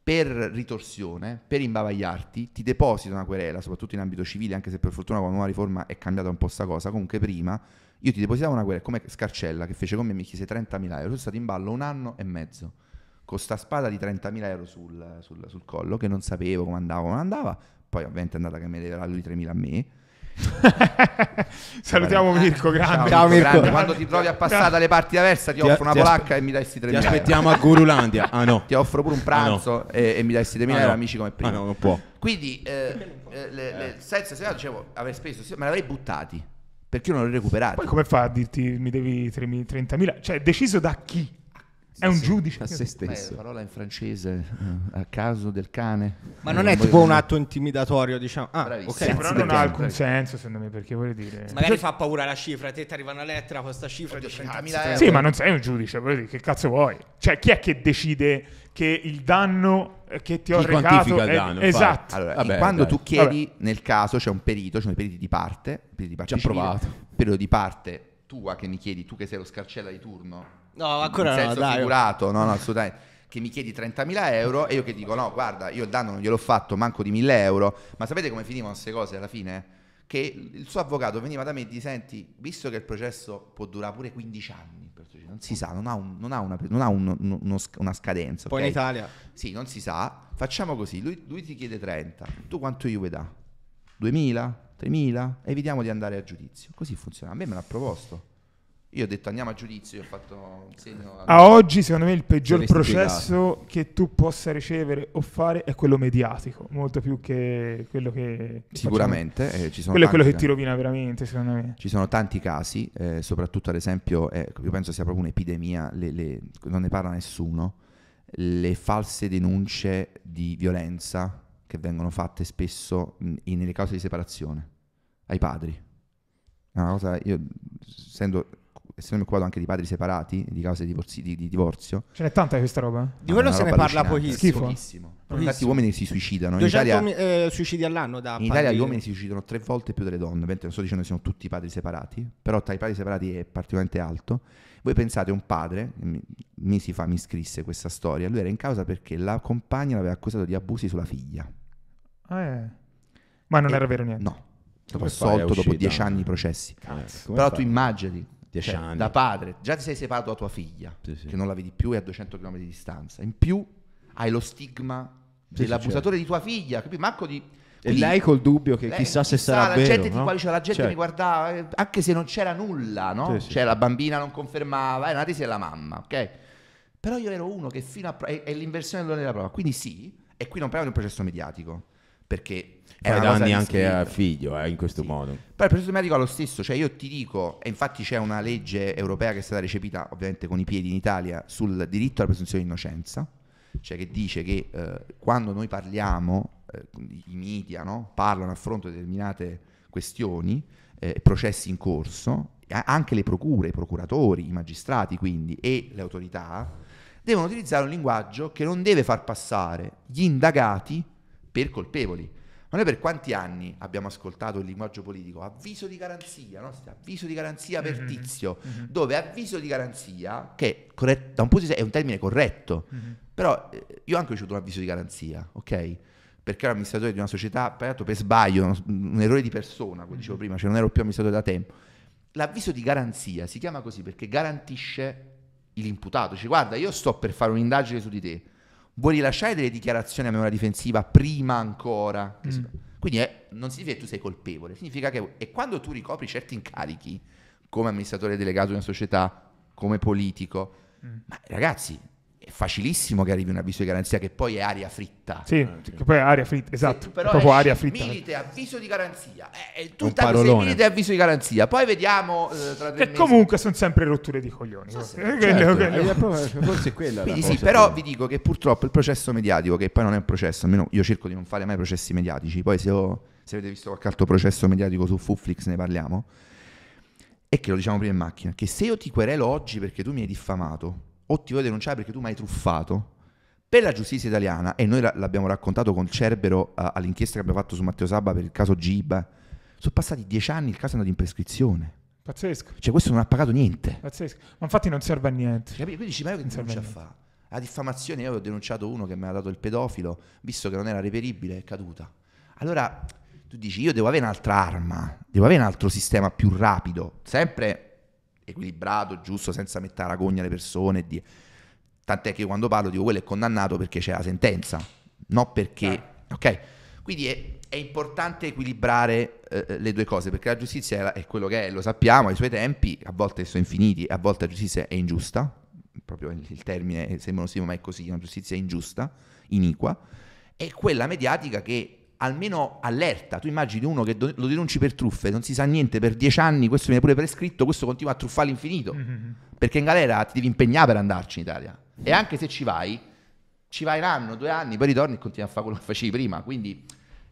per ritorsione, per imbavagliarti, ti deposita una querela, soprattutto in ambito civile, anche se per fortuna con la nuova riforma è cambiata un po' sta cosa, comunque prima io ti depositavo una querela, come Scarcella che fece con me mi chiese 30.000 euro, sono stato in ballo un anno e mezzo, con sta spada di 30.000 euro sul, sul- sul collo, che non sapevo come andava, come andava, poi ovviamente è andata che mi leverà lui 3.000 a me. Salutiamo Eh, Mirko Grande. Ciao, Mirko. grande. Quando ti trovi a passare dalle parti avverse ti, Ti- offro una ti aspe- polacca e mi dai questi 3.000 Ti aspettiamo a Gurulandia. Ah no. Ti offro pure un pranzo Ah, no. e, e mi dai questi 3.000 Ah, no. amici come prima. Ah no, non può. Quindi, eh, eh, le- le- senza se no, dicevo, avrei speso, me l'avrei buttati perché io non li ho recuperati. Poi come fa a dirti mi devi 3.000 30.000? Cioè, deciso da chi? È un giudice. A se stesso. parola in francese eh, a caso del cane. ma Eh, non è tipo un atto intimidatorio, diciamo. Ah, Bravissimo. ok. Sì, però non ha alcun senso, secondo me, perché vuol dire... Magari fa paura la cifra, a te ti arriva una lettera con questa cifra di 30.000 30.000 euro. Sì, ma non sei un giudice, voglio dire, che cazzo vuoi? Cioè, chi è che decide che il danno eh, che ti ho Chi recato quantifica il danno. Esatto. Allora, Vabbè, quando dai. tu chiedi nel caso, c'è un perito, c'è un perito di parte, perito di parte Ci ha provato. perito di parte tua che mi chiedi, tu che sei lo scarcella di turno, No, ancora in no, senso dai. figurato, no, no, assolutamente. Che mi chiedi 30.000 euro e io che dico no, guarda, io il danno non gliel'ho fatto, manco di 1.000 euro. Ma sapete come finivano queste cose alla fine? Che il suo avvocato veniva da me e dice: Senti, visto che il processo può durare pure 15 anni, non si sa, non ha, un- non ha una, non ha un- uno- una scadenza. Poi ok? in Italia. Sì, non si sa. Facciamo così: lui, lui ti chiede 30, tu quanto gli vuoi dà? 2.000? 3.000? Evitiamo di andare a giudizio. Così funziona. A me me l'ha proposto. Io ho detto andiamo a giudizio, io ho fatto un segno. A oggi, secondo me, il peggior processo che tu possa ricevere o fare è quello mediatico, molto più che quello che... Sicuramente, eh, ci sono Quello è quello che ti rovina veramente, secondo me. Ci sono tanti casi, eh, soprattutto ad esempio, eh, io penso sia proprio un'epidemia, le- le- non ne parla nessuno, le false denunce di violenza che vengono fatte spesso in- nelle cause di separazione ai padri. È una cosa, io essendo, essendomi occupato anche di padri separati, di cause di, divorzi- di- di divorzio, Ce n'è tanta questa roba? Di quello se ne parla pochissimo. Pochissimo. Infatti uomini si suicidano. In 200 Italia, mi- eh, suicidi all'anno da in Italia padri- gli uomini si suicidano tre volte più delle donne, ovviamente non sto dicendo che siano tutti padri separati, però tra i padri separati è particolarmente alto. Voi pensate un padre, mi- mesi fa mi scrisse questa storia, lui era in causa perché la compagna l'aveva accusato di abusi sulla figlia. Ah, eh. Ma non E- era vero niente. No, dopo assolto, dopo dieci anni di processi. Eh, come Però fai? tu immaginati, Dieci cioè, anni. da padre, già ti sei separato da tua figlia, Sì, sì. che non la vedi più e a 200 km di distanza. In più hai lo stigma Sì, dell'abusatore di tua figlia, capi? Manco di... E quindi- lei col dubbio che lei- chissà se chissà, sarà la vero. gente no? quali- cioè, la gente Certo. mi guardava eh, anche se non c'era nulla no? Cioè la bambina non confermava era una tesi della mamma ok però io ero uno che fino a è, è l'inversione dell'onere della prova quindi sì e qui non parliamo di un processo mediatico perché Fai danni anche al figlio eh, in questo Sì. modo. Però il processo mediatico è lo stesso, cioè io ti dico, e infatti c'è una legge europea che è stata recepita ovviamente con i piedi in Italia sul diritto alla presunzione di innocenza, cioè che dice che eh, quando noi parliamo, eh, i media no, parlano a fronte di determinate questioni, eh, processi in corso, anche le procure, i procuratori, i magistrati quindi e le autorità devono utilizzare un linguaggio che non deve far passare gli indagati per colpevoli. Ma noi per quanti anni abbiamo ascoltato il linguaggio politico? Avviso di garanzia, no? avviso di garanzia per Mhm. tizio, Mhm. dove avviso di garanzia, che corret- da un punto di vista è un termine corretto, Mhm. però eh, io ho anche ricevuto un avviso di garanzia, ok? Perché ero amministratore di una società, peraltro per sbaglio, un, un errore di persona, come dicevo prima, cioè non ero più amministratore da tempo. L'avviso di garanzia si chiama così perché garantisce l'imputato, dice guarda io sto per fare un'indagine su di te, vuoi rilasciare delle dichiarazioni a memoria difensiva prima ancora? Mm. Quindi è- non significa che tu sei colpevole, significa che e quando tu ricopri certi incarichi come amministratore delegato di una società, come politico, Mm. ma ragazzi, facilissimo che arrivi un avviso di garanzia che poi è aria fritta. Sì, che poi è aria fritta, esatto, tu è però proprio aria fritta. Milite avviso di garanzia. Eh, eh, tu Un intanto sei parolone. milite avviso di garanzia. Poi vediamo eh, tra tre E mesi. comunque sono sempre rotture di coglioni. Eh, Certo, quello- eh, forse è quella la Quindi sì, però vi dico che purtroppo il processo mediatico, che poi non è un processo, almeno io cerco di non fare mai processi mediatici, poi se, ho- se avete visto qualche altro processo mediatico su Fuflix ne parliamo, è che lo diciamo prima in macchina, che se io ti querelo oggi perché tu mi hai diffamato, o ti voglio denunciare perché tu mi hai truffato, per la giustizia italiana, e noi la- l'abbiamo raccontato con Cerbero eh, all'inchiesta che abbiamo fatto su Matteo Sabba per il caso Giba, sono passati dieci anni, il caso è andato in prescrizione. Pazzesco, Cioè questo non ha pagato niente. pazzesco. Ma infatti non serve a niente. Capito? Quindi dici, ma io che Non denuncia fa? La diffamazione, io ho denunciato uno che mi ha dato il pedofilo, visto che non era reperibile, è caduta. Allora tu dici, io devo avere un'altra arma, devo avere un altro sistema più rapido, sempre equilibrato, giusto, senza mettere a ragogna le persone. e di- Tant'è che quando parlo dico, quello è condannato perché c'è la sentenza, non perché... Ok? Quindi è, è importante equilibrare eh, le due cose, perché la giustizia è, è quello che è, lo sappiamo, ha i suoi tempi, a volte sono infiniti, a volte la giustizia è ingiusta, proprio il, termine sembra uno ma è così, una giustizia ingiusta, iniqua, è quella mediatica che almeno allerta, tu immagini uno che lo denunci per truffe, non si sa niente per dieci anni, questo viene pure prescritto, questo continua a truffare all'infinito, Mhm. perché in galera ti devi impegnare per andarci in Italia, e anche se ci vai, ci vai un anno, due anni, poi ritorni e continui a fare quello che facevi prima, quindi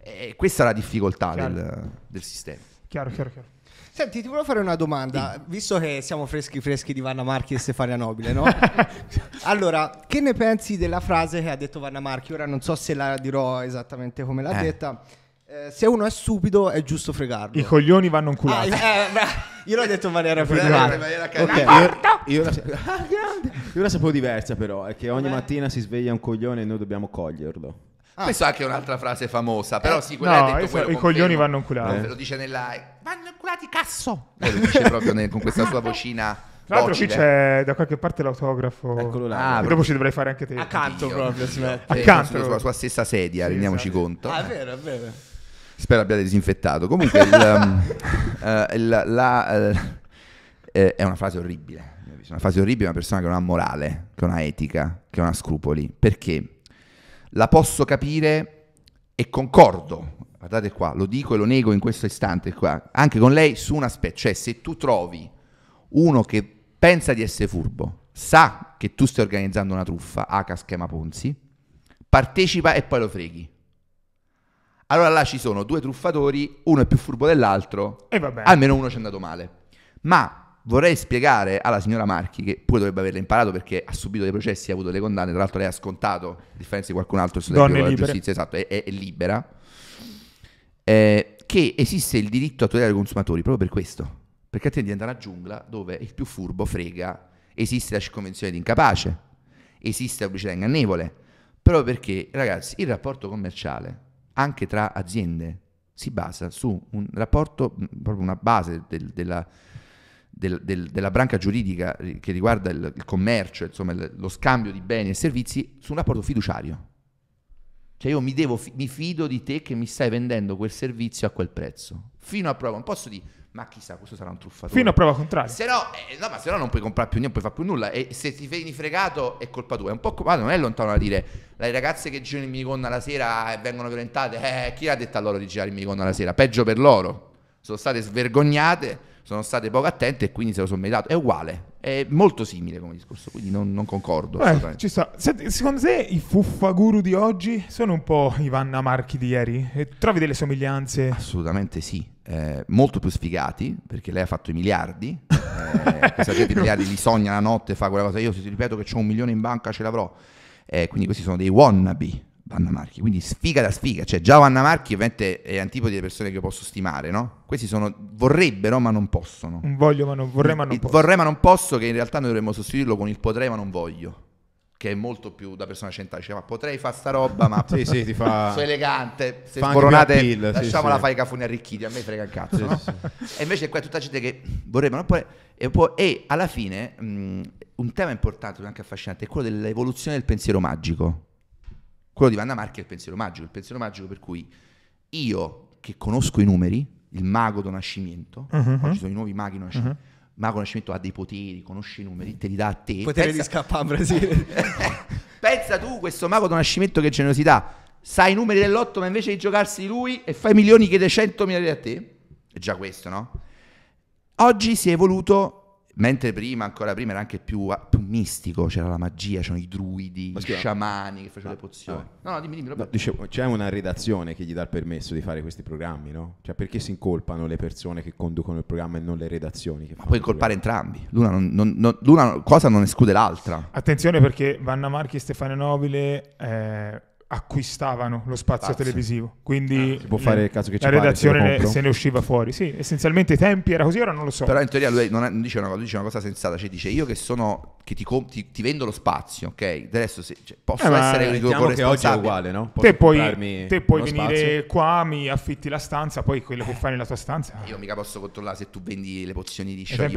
eh, questa è la difficoltà del, del sistema. Chiaro, chiaro, chiaro. Senti, ti volevo fare una domanda, visto che siamo freschi freschi di Vanna Marchi e Stefania Nobile, no? allora, che ne pensi della frase che ha detto Vanna Marchi? Ora non so se la dirò esattamente come l'ha Eh. detta. Eh, se uno è stupido è giusto fregarlo. I coglioni vanno Ah, inculati. eh, io l'ho detto in maniera più Eh, clara. in maniera Ok. carina. Io, io la, Ah! Io la sapevo diversa però, è che ogni Vabbè. mattina si sveglia un coglione e noi dobbiamo coglierlo. Ah. Questa è anche un'altra frase famosa, però Eh, sì, quella no, ha detto quello i coglioni vanno inculati. Eh, Lo dice nella... Vanno inculati cazzo! Lei lo dice proprio nel- con questa sua vocina Tra l'altro qui docile. c'è da qualche parte l'autografo. Eccolo là. Ah, E dopo ci dovrai fare anche te. Accanto Dio, proprio si mette. Eh, Accanto. Sulla, sua stessa sedia, Sì, rendiamoci esatto. conto. Ah, è vero, è vero. Spero abbiate disinfettato. Comunque, il, um, eh, il- la, eh, eh, è una frase orribile. Una frase orribile, una persona che non ha morale, che non ha etica, che non ha scrupoli. Perché la posso capire e concordo. Guardate qua, lo dico e lo nego in questo istante qua. Anche con lei su un aspetto. Cioè, se tu trovi uno che pensa di essere furbo, sa che tu stai organizzando una truffa, H schema Ponzi, partecipa e poi lo freghi. Allora là ci sono due truffatori, uno è più furbo dell'altro, E vabbè. almeno uno ci è andato male. Ma vorrei spiegare alla signora Marchi, che pure dovrebbe averla imparato perché ha subito dei processi, ha avuto delle condanne, tra l'altro lei ha scontato, a differenza di qualcun altro, il suo Donne tempo con la libere. giustizia, esatto, è, è- è libera, eh, che esiste il diritto a tutelare i consumatori proprio per questo, perché altrimenti diventa una giungla dove il più furbo frega, esiste la circonvenzione di incapace, esiste la pubblicità ingannevole, proprio perché, ragazzi, il rapporto commerciale, anche tra aziende, si basa su un rapporto, proprio una base del- della, del- del- della branca giuridica ri- che riguarda il, il commercio, insomma, il- lo scambio di beni e servizi, su un rapporto fiduciario. Cioè io mi, devo, mi fido di te che mi stai vendendo quel servizio a quel prezzo. Fino a prova, non posso dire, ma chissà, questo sarà un truffatore. Fino a prova contraria. Se no, eh, no, ma se no non puoi comprare più niente, non puoi fare più nulla. E se ti vieni fregato è colpa tua. È un po' co- guarda, non è lontano da dire. Le ragazze che girano in minigonna la sera e vengono violentate, eh, chi ha detto a loro di girare in minigonna la sera? Peggio per loro. Sono state svergognate, sono state poco attente e quindi se lo sono meritato. È uguale, è molto simile come discorso, quindi non, non concordo. Eh, assolutamente. ci sta. Senti, secondo te i fuffaguru di oggi sono un po' i Vanna Marchi di ieri? E trovi delle somiglianze? Assolutamente sì, Eh, molto più sfigati perché lei ha fatto i miliardi, Eh, questa gente i miliardi li sogna la notte, fa quella cosa, io se ti ripeto che ho un milione in banca ce l'avrò, Eh, quindi questi sono dei wannabe Vanna Marchi, quindi sfiga da sfiga, cioè già Vanna Marchi ovviamente è antipodi delle persone che io posso stimare, no? Questi sono, vorrebbero ma non possono. Un voglio ma non vorrei ma non Il posso. vorrei ma non posso, che in realtà noi dovremmo sostituirlo con il potrei ma non voglio, che è molto più da persona centrale. Cioè, ma potrei fare sta roba, ma Sì, sì, ti fa... sono elegante, se più appeal, sì, lasciamola sì. fare i cafoni arricchiti, a me frega il cazzo, no? E invece qua è tutta gente che vorrebbe, non può- e, può- e alla fine mh, un tema importante, anche affascinante, è quello dell'evoluzione del pensiero magico. Quello di Vanna Marchi è il pensiero magico, il pensiero magico per cui io che conosco i numeri, il mago do nascimento, Mhm. oggi sono i nuovi maghi do nascimento, Mhm. mago nascimento ha dei poteri, conosce i numeri, te li dà a te. Potere di Pensa- scappare in Brasile. Pensa tu, questo mago do nascimento, che generosità. Sai i numeri dell'otto, ma invece di giocarsi lui e fai milioni, chiede 100 milioni a te. È già questo, no? Oggi si è evoluto, mentre prima, ancora prima, era anche più, più mistico. C'era la magia, c'erano i druidi, Ma i scusa. sciamani che facevano Ah, le pozioni. ah. No, no, dimmi, dimmi. No, dicevo, c'è una redazione che gli dà il permesso di fare questi programmi, no? Cioè, perché si incolpano le persone che conducono il programma e non le redazioni? Che Ma puoi incolpare entrambi. L'una, non- non- non- l'una cosa non esclude l'altra. Attenzione perché Vanna Marchi e Stefano Nobile eh, acquistavano lo spazio Spazio. televisivo. Quindi Ah, Si può fare il caso che la pare, redazione se se ne usciva fuori. Sì, essenzialmente i tempi era così, ora non lo so. Però in teoria lui non, è- non dice una cosa, dice una cosa sensata, cioè dice io che sono che ti, ti- ti vendo lo spazio, ok? Adesso se, cioè, posso Eh, essere il tuo corresponsabile. uguale, no? Posso te puoi, te puoi venire spazio? qua, mi affitti la stanza, poi quello che fai nella tua stanza. Io mica posso controllare se tu vendi le pozioni di quindi-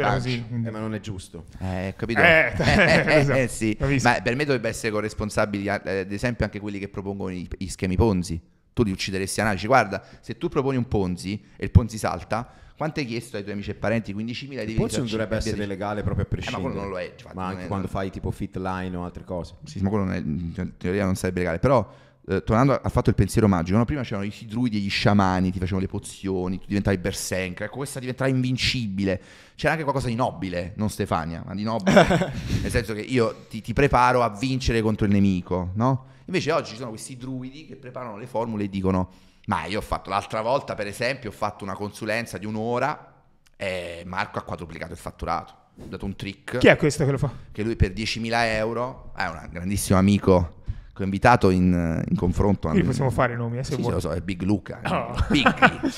Eh, ma non è giusto. Eh, capito? Eh, eh, esatto. eh, sì. Capisco. Ma per me dovrebbe essere corresponsabili, eh, ad esempio, anche quelli che propongono i, i schemi Ponzi. Tu li uccideresti a Dici, guarda, se tu proponi un Ponzi e il Ponzi salta, quanto hai chiesto ai tuoi amici e parenti? 15.000 devi Il Ponzi non dovrebbe essere via di- legale proprio a Eh, ma prescindere. quello non lo è. infatti, Ma anche è- quando fai tipo fit line o altre cose. Sì, ma quello non è, in teoria non sarebbe legale. Però, eh, tornando al fatto del pensiero magico, no? prima c'erano i druidi e gli sciamani, ti facevano le pozioni, tu diventavi berserk. Ecco, questa diventerà invincibile. C'era anche qualcosa di nobile, non Stefania, ma di nobile. nel senso che io ti, ti preparo a vincere contro il nemico, no? Invece oggi ci sono questi druidi che preparano le formule e dicono: Ma io ho fatto l'altra volta, per esempio, ho fatto una consulenza di un'ora e Marco ha quadruplicato il fatturato. Ho dato un trick Chi è questo che lo fa? che lui per 10.000 euro è un grandissimo amico che ho invitato in, in confronto. Quindi possiamo fare i nomi, eh, se Sì, sì, vuoi. lo so, è Big Luca. Oh. Big.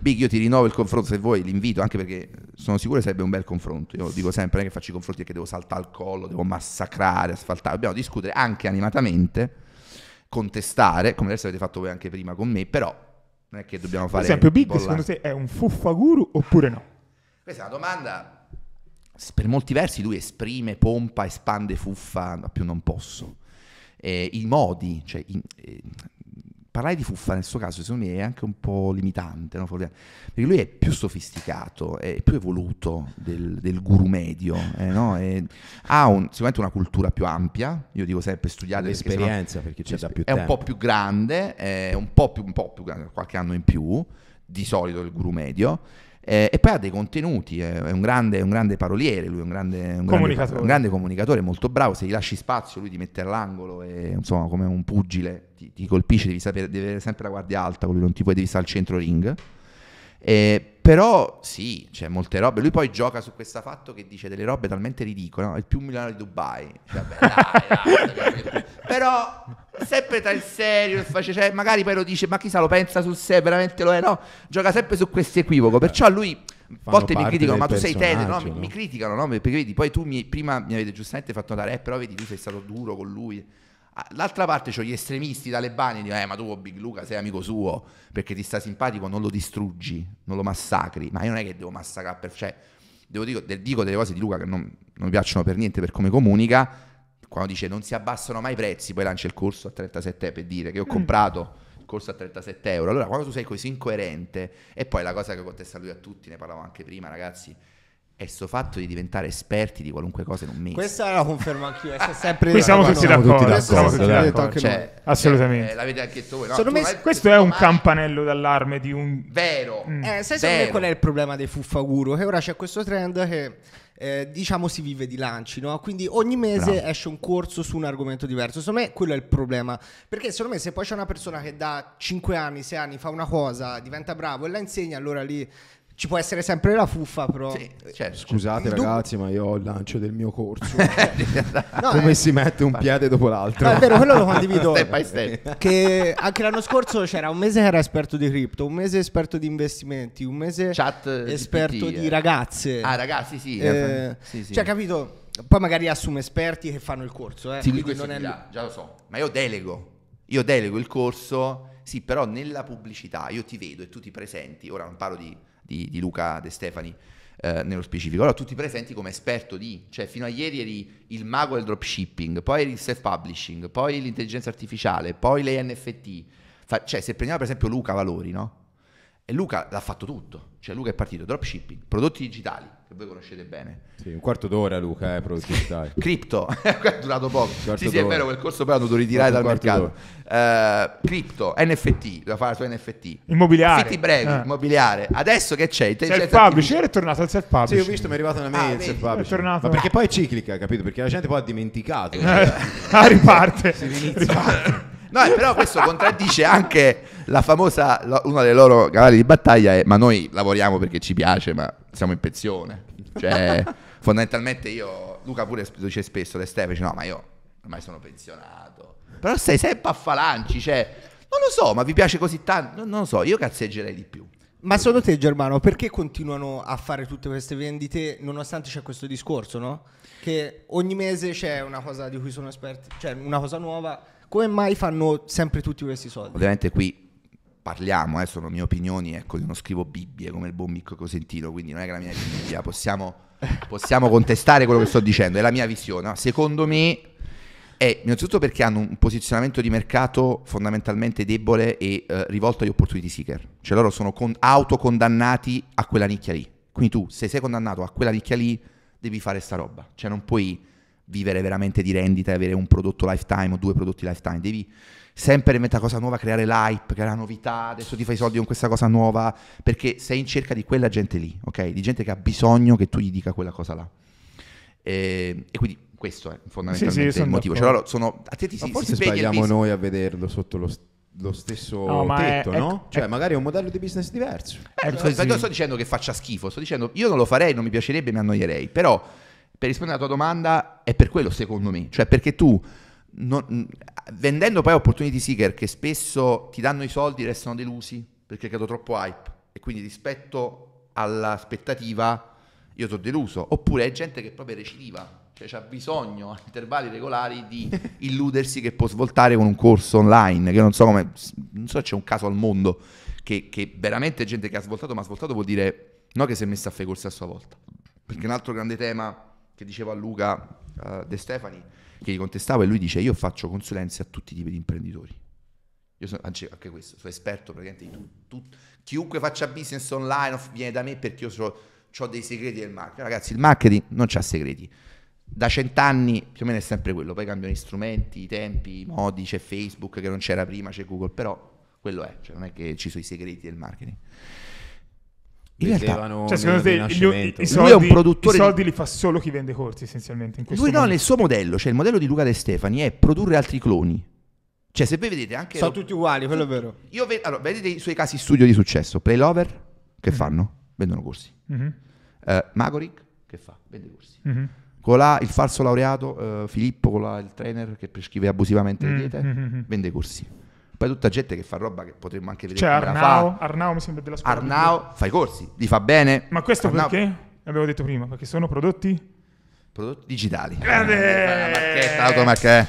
Big, io ti rinnovo il confronto se vuoi, l'invito, anche perché sono sicuro che sarebbe un bel confronto. Io dico sempre non è che faccio i confronti perché devo saltare al collo, devo massacrare, asfaltare. Dobbiamo discutere anche animatamente, contestare, come adesso avete fatto voi anche prima con me, però non è che dobbiamo Per fare... esempio, Big bollare. secondo te è un fuffaguru oppure no? Questa è una domanda. Per molti versi lui esprime, pompa, espande, fuffa, a più non posso. Eh, I modi, cioè, i- eh, parlare di fuffa nel suo caso, secondo me, è anche un po' limitante, no? Perché lui è più sofisticato, è più evoluto del, del guru medio, eh, no? Ha un- sicuramente una cultura più ampia. Io dico sempre studiate perché sennò- L'esperienza, perché c'è da più è un tempo. po' più grande, è un po' più, un po' più grande, qualche anno in più, di solito del guru medio. Eh, e poi ha dei contenuti, è, è un, grande, è un grande paroliere, lui è un grande, un grande- Comunicatore. un grande comunicatore, molto bravo, se gli lasci spazio lui ti mette all'angolo e insomma come un pugile ti, ti colpisce, devi, sapere, devi avere sempre la guardia alta, lui non ti puoi, devi stare al centro ring. Eh, però sì, c'è molte robe. Lui poi gioca su questo fatto che dice delle robe talmente ridicole. No? Il più milionario di Dubai. Vabbè, dai, dai, però sempre tra il serio. il face- cioè, magari poi lo dice, ma chissà, lo pensa sul sé, veramente lo è. No, gioca sempre su questo equivoco. Perciò lui. A volte mi criticano, ma tu sei tetro, no? Mi, no? mi criticano, no? Perché vedi, poi tu mi- prima mi avete giustamente fatto notare, eh, però vedi, tu sei stato duro con lui. L'altra parte c'ho gli estremisti talebani dicono, eh ma tu Big Luca sei amico suo perché ti sta simpatico, non lo distruggi, non lo massacri. Ma io non è che devo massacrare per... Cioè, devo dico, dico delle cose di Luca che non, non mi piacciono per niente per come comunica. Quando dice non si abbassano mai i prezzi, poi lancia il corso a 37 per dire che ho comprato il corso a 37 euro. Allora, quando tu sei così incoerente, e poi la cosa che contesta lui a tutti, ne parlavo anche prima, ragazzi, è sto fatto di diventare esperti di qualunque cosa in un mese. Questa la confermo anch'io. è sempre Qui siamo tutti d'accordo. tutti siamo d'accordo, tutti d'accordo. Cioè, noi. Assolutamente. eh, l'avete anche voi. No, Secondo tu me hai- Questo è un ma- campanello d'allarme di un... Vero. Mm. Eh, sai secondo me qual è il problema dei fuffaguru? Che ora c'è questo trend che eh, diciamo si vive di lanci, no? Quindi ogni mese Bravo. esce un corso su un argomento diverso. Secondo me quello è il problema. Perché secondo me se poi c'è una persona che da 5 anni, 6 anni fa una cosa, diventa bravo e la insegna, allora lì Ci può essere sempre la fuffa, però. Sì, certo. Scusate Du- ragazzi, ma io ho il lancio del mio corso. No, Come eh, si mette un piede dopo l'altro? no, è vero, quello lo condivido. Step by step. che anche l'anno scorso c'era un mese che era esperto di cripto, un mese esperto di investimenti, un mese Chat esperto GPT, di eh. ragazze. Ah, ragazzi, sì. Eh, sì, sì. Cioè, capito? Poi magari assume esperti che fanno il corso, eh. Sì, lui quindi questo non è dirà, già lo so, ma io delego. Io delego il corso, sì, però nella pubblicità io ti vedo e tu ti presenti, ora non parlo di, di- di Luca De Stefani eh, nello specifico, allora tu ti presenti come esperto di, cioè fino a ieri eri il mago del dropshipping, poi eri il self-publishing, poi l'intelligenza artificiale, poi le NFT. Fa- cioè se prendiamo per esempio Luca Valori, no? E Luca l'ha fatto tutto, cioè Luca è partito dropshipping, prodotti digitali, che voi conoscete bene, Sì, un quarto d'ora Luca, eh, prodotti digitali. Cripto, è durato poco. Sì, sì, è vero, quel corso poi hanno dovuto ritirare dal Quarto mercato. Eh, cripto, NFT, doveva fare la sua NFT. Immobiliare. Fitti brevi, Eh. immobiliare. Adesso che c'è? Self-publishing, ora è tornato al Sì, self-publishing. ho visto, mi è arrivata una mail Ah, è tornato. Ma perché poi è ciclica, capito? Perché la gente poi ha dimenticato. Eh, ah, riparte. artificiale. No, eh, però questo contraddice anche la famosa, una delle loro cavalli di battaglia è ma noi lavoriamo perché ci piace, ma siamo in pensione. Cioè, fondamentalmente io, Luca pure lo dice spesso, le Stefani, no, ma io ormai sono pensionato. Però stai sempre a falanci, cioè, non lo so, ma vi piace così tanto? Non, non lo so, io cazzeggerei di più. Ma secondo te, Germano, perché continuano a fare tutte queste vendite nonostante c'è questo discorso, no? Che ogni mese c'è una cosa di cui sono esperti, cioè una cosa nuova. Come mai fanno sempre tutti questi soldi? Ovviamente qui parliamo, eh, sono mie opinioni, ecco, io non scrivo Bibbie come il buon Micco Cosentino, quindi non è che la mia è Bibbia, possiamo, possiamo contestare quello che sto dicendo, è la mia visione. no? Secondo me è innanzitutto perché hanno un posizionamento di mercato fondamentalmente debole e eh, rivolto agli opportunity seeker, cioè loro sono con- autocondannati a quella nicchia lì. Quindi tu, se sei condannato a quella nicchia lì, devi fare sta roba, cioè non puoi vivere veramente di rendita e avere un prodotto lifetime o due prodotti lifetime, devi sempre inventare cosa nuova, creare l'hype, creare la novità, adesso ti fai i soldi con questa cosa nuova, perché sei in cerca di quella gente lì, ok? Di gente che ha bisogno che tu gli dica quella cosa là. E, e quindi questo è fondamentalmente Sì, sì, il motivo. Cioè, loro sono, a te ti si, Ma si forse sbagliamo noi a vederlo sotto lo, lo stesso No, è- tetto, è- no? è- Cioè, magari è un modello di business diverso. È sto, non sto dicendo che faccia schifo, sto dicendo io non lo farei, non mi piacerebbe, mi annoierei. Però per rispondere alla tua domanda è per quello secondo me, cioè perché tu non- vendendo poi opportunity seeker che spesso ti danno i soldi restano delusi perché credo troppo hype e quindi rispetto all'aspettativa io sono deluso. Oppure è gente che proprio recidiva, cioè ha bisogno a intervalli regolari di illudersi che può svoltare con un corso online, che non so come, non so se c'è un caso al mondo che, che veramente gente che ha svoltato, ma ha svoltato vuol dire no che si è messa a fare corsi a sua volta. Perché un altro grande tema che dicevo a Luca eh, De Stefani, che gli contestavo, e lui dice io faccio consulenze a tutti i tipi di imprenditori. Io sono anche questo, sono esperto praticamente di tu- tu- chiunque faccia business online viene da me perché io ho dei segreti del marketing. Ragazzi, il marketing non c'ha segreti. Da cent'anni più o meno è sempre quello, poi cambiano gli strumenti, i tempi, i modi, c'è Facebook che non c'era prima, c'è Google, però quello è, cioè non è che ci sono i segreti del marketing. In realtà, Cioè, secondo te gli- i, Rinascimento. i Lui è un soldi, produttore i di- soldi li fa solo chi vende corsi essenzialmente in questo lui no, mondo. nel suo modello, cioè il modello di Luca De Stefani è produrre altri cloni. Cioè, se voi vedete anche... Sono tutti uguali, quello è vero. Io ve- allora, vedete i suoi casi studio di successo. Playlover, che Mm. fanno? Vendono corsi. Mhm, Eh, Magoric, che fa? Vende corsi. mhm. Colà, il falso laureato, eh, Filippo, colà, il trainer che prescrive abusivamente le Mm, diete, mm, mm. vende corsi. Poi tutta gente che fa roba che potremmo anche vedere la Arnau. Arnau mi sembra della scuola. Arnau fa i corsi, li fa bene. Ma questo Arnau- perché? L'avevo detto prima, perché sono prodotti Prodotti digitali. Grande! Marchetta, l'automarca-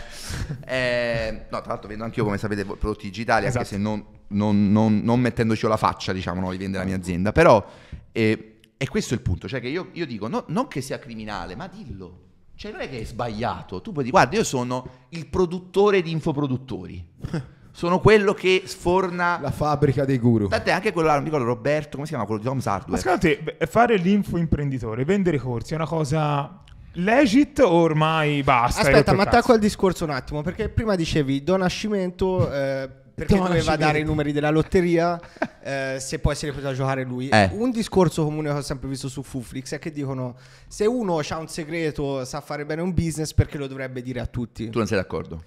eh, no, tra l'altro vendo anche io, come sapete, prodotti digitali, anche Esatto. se non, non- non- non mettendoci la faccia, diciamo, no, li vende la mia azienda. Però, eh, è questo il punto, cioè che io, io dico, no- non che sia criminale, ma dillo. Cioè non è che è sbagliato, tu puoi dire, guarda, io sono il produttore di infoproduttori. Sono quello che sforna... La fabbrica dei guru. Tant'è anche quello là, non ricordo, Roberto, come si chiama quello di Tom's Ma Hardware? secondo te beh, fare l'infoimprenditore, vendere corsi è una cosa legit o ormai basta? Aspetta, ma attacco al discorso un attimo, perché prima dicevi Don Nascimento eh, perché Don doveva dare i numeri della lotteria eh, se poi se li poteva giocare lui. Eh. Un discorso comune che ho sempre visto su Fuflix è che dicono se uno ha un segreto, sa fare bene un business, perché lo dovrebbe dire a tutti? Tu non sei d'accordo?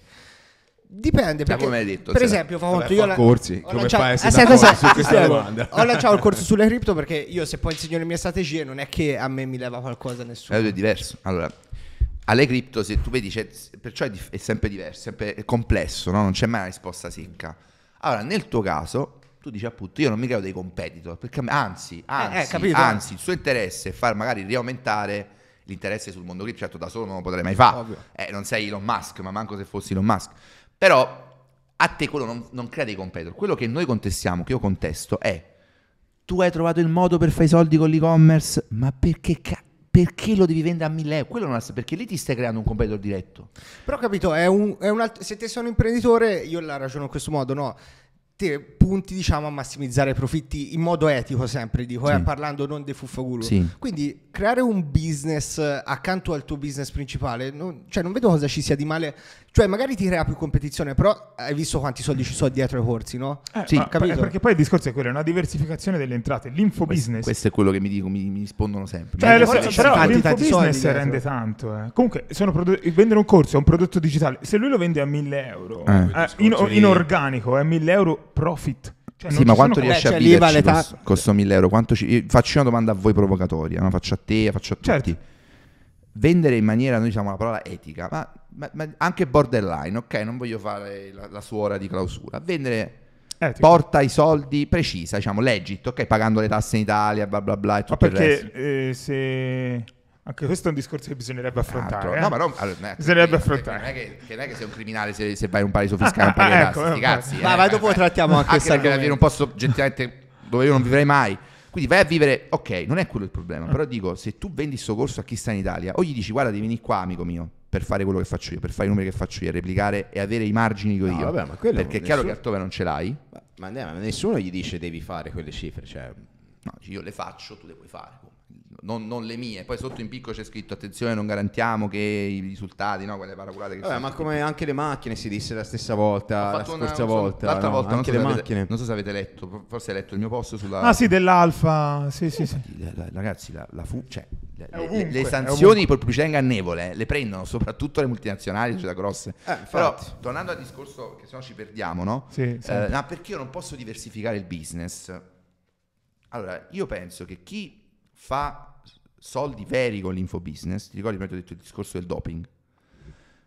Dipende, Cioè, perché come hai detto, per se- esempio, fa conto, io la- corsi, ho come lanciato- domanda? Ho lanciato il corso sulle cripto perché io se poi insegno le mie strategie non è che a me mi leva qualcosa nessuno. Eh, è diverso. Allora, alle cripto, se tu vedi, c'è- perciò è, dif- è sempre diverso, sempre è complesso, no? non c'è mai una risposta secca. Allora, nel tuo caso, tu dici appunto, io non mi creo dei competitor, perché anzi, anzi, eh, capito. anzi, il suo interesse è far magari riaumentare l'interesse sul mondo cripto, certo da solo non lo potrei mai fare, eh, non sei Elon Musk, ma manco se fossi Elon Musk, però a te quello non, non crea dei competitor, quello che noi contestiamo, che io contesto è tu hai trovato il modo per fare i soldi con l'e-commerce, ma perché, ca- perché lo devi vendere a 1000 euro? Quello non ha, perché lì ti stai creando un competitor diretto. Però capito, è un, è un alt- se te sei un imprenditore, io la ragiono in questo modo, no? Te punti diciamo a massimizzare i profitti in modo etico sempre, dico, Sì. eh, parlando non dei fuffaguru. Sì. Quindi creare un business eh, accanto al tuo business principale, non, cioè non vedo cosa ci sia di male. Cioè magari ti crea più competizione, però hai visto quanti soldi ci sono dietro ai corsi, no? Eh, Sì, capito. perché poi il discorso è quello, è una diversificazione delle entrate, l'infobusiness. Questo è quello che mi, dico, mi, mi rispondono sempre. Cioè, so, però tanti, tanti l'infobusiness soldi dietro. rende tanto. eh. Comunque, sono prodo- vendere un corso è un prodotto digitale. Se lui lo vende a 1000 euro, Eh. eh, in, in organico è 1000 euro profit. Cioè, Sì, ma quanto riesci a cioè, viverci ta- costo, costo 1000 euro? Quanto ci- io faccio una domanda a voi provocatoria, no? faccio a te, faccio a tutti. Certo. Vendere in maniera, noi diciamo la parola etica, ma, ma- ma anche borderline, ok? Non voglio fare la, la suora di clausura. Vendere Eh, tipo- porta i soldi precisa, diciamo, legit, ok? Pagando le tasse in Italia, bla bla bla e Ma tutto il resto. perché eh, se... Anche questo è un discorso che bisognerebbe affrontare. Eh. No, ma no, allora, non è che- Bisognerebbe che- affrontare. Non è che, che non è che sei un criminale se, se vai in un paradiso fiscale paghi le Ecco, tasse, sti eh, cazzi. vai, eh. vai, dopo trattiamo anche questo perché alla fine argomento. un posto oggettivamente dove io non vivrei mai. Quindi vai a vivere, ok, non è quello il problema, Mm. però dico, se tu vendi sto corso a chi sta in Italia, o gli dici guarda devi venire qua amico mio, per fare quello che faccio io, per fare i numeri che faccio io, replicare e avere i margini che ho No, io. vabbè, ma quello perché è chiaro nessuno- che altrove non ce l'hai. Ma, ma ne- ma nessuno gli dice devi fare quelle cifre, cioè... No, io le faccio, tu le puoi fare. Non, non le mie. Poi sotto in picco c'è scritto attenzione, non garantiamo che i risultati, no? Quelle paraculate che Vabbè, sono ma come anche le macchine si disse la stessa volta, la una- scorsa so- volta, l'altra no? volta, non anche so le se avete- macchine. non so se avete letto, forse hai letto il mio post sulla... Ah sì, dell'alfa. Sì, sì, sì. La- Ragazzi, la, la fu- cioè, le, le- ovunque, le è sanzioni per pubblicità ingannevole eh, le prendono soprattutto le multinazionali, cioè da grosse. Eh, Però, tornando al discorso, che sennò ci perdiamo, no? Sì, sì. Eh, no, perché io non posso diversificare il business? Allora, io penso che chi fa soldi veri con l'infobusiness, ti ricordi prima ho detto il discorso del doping?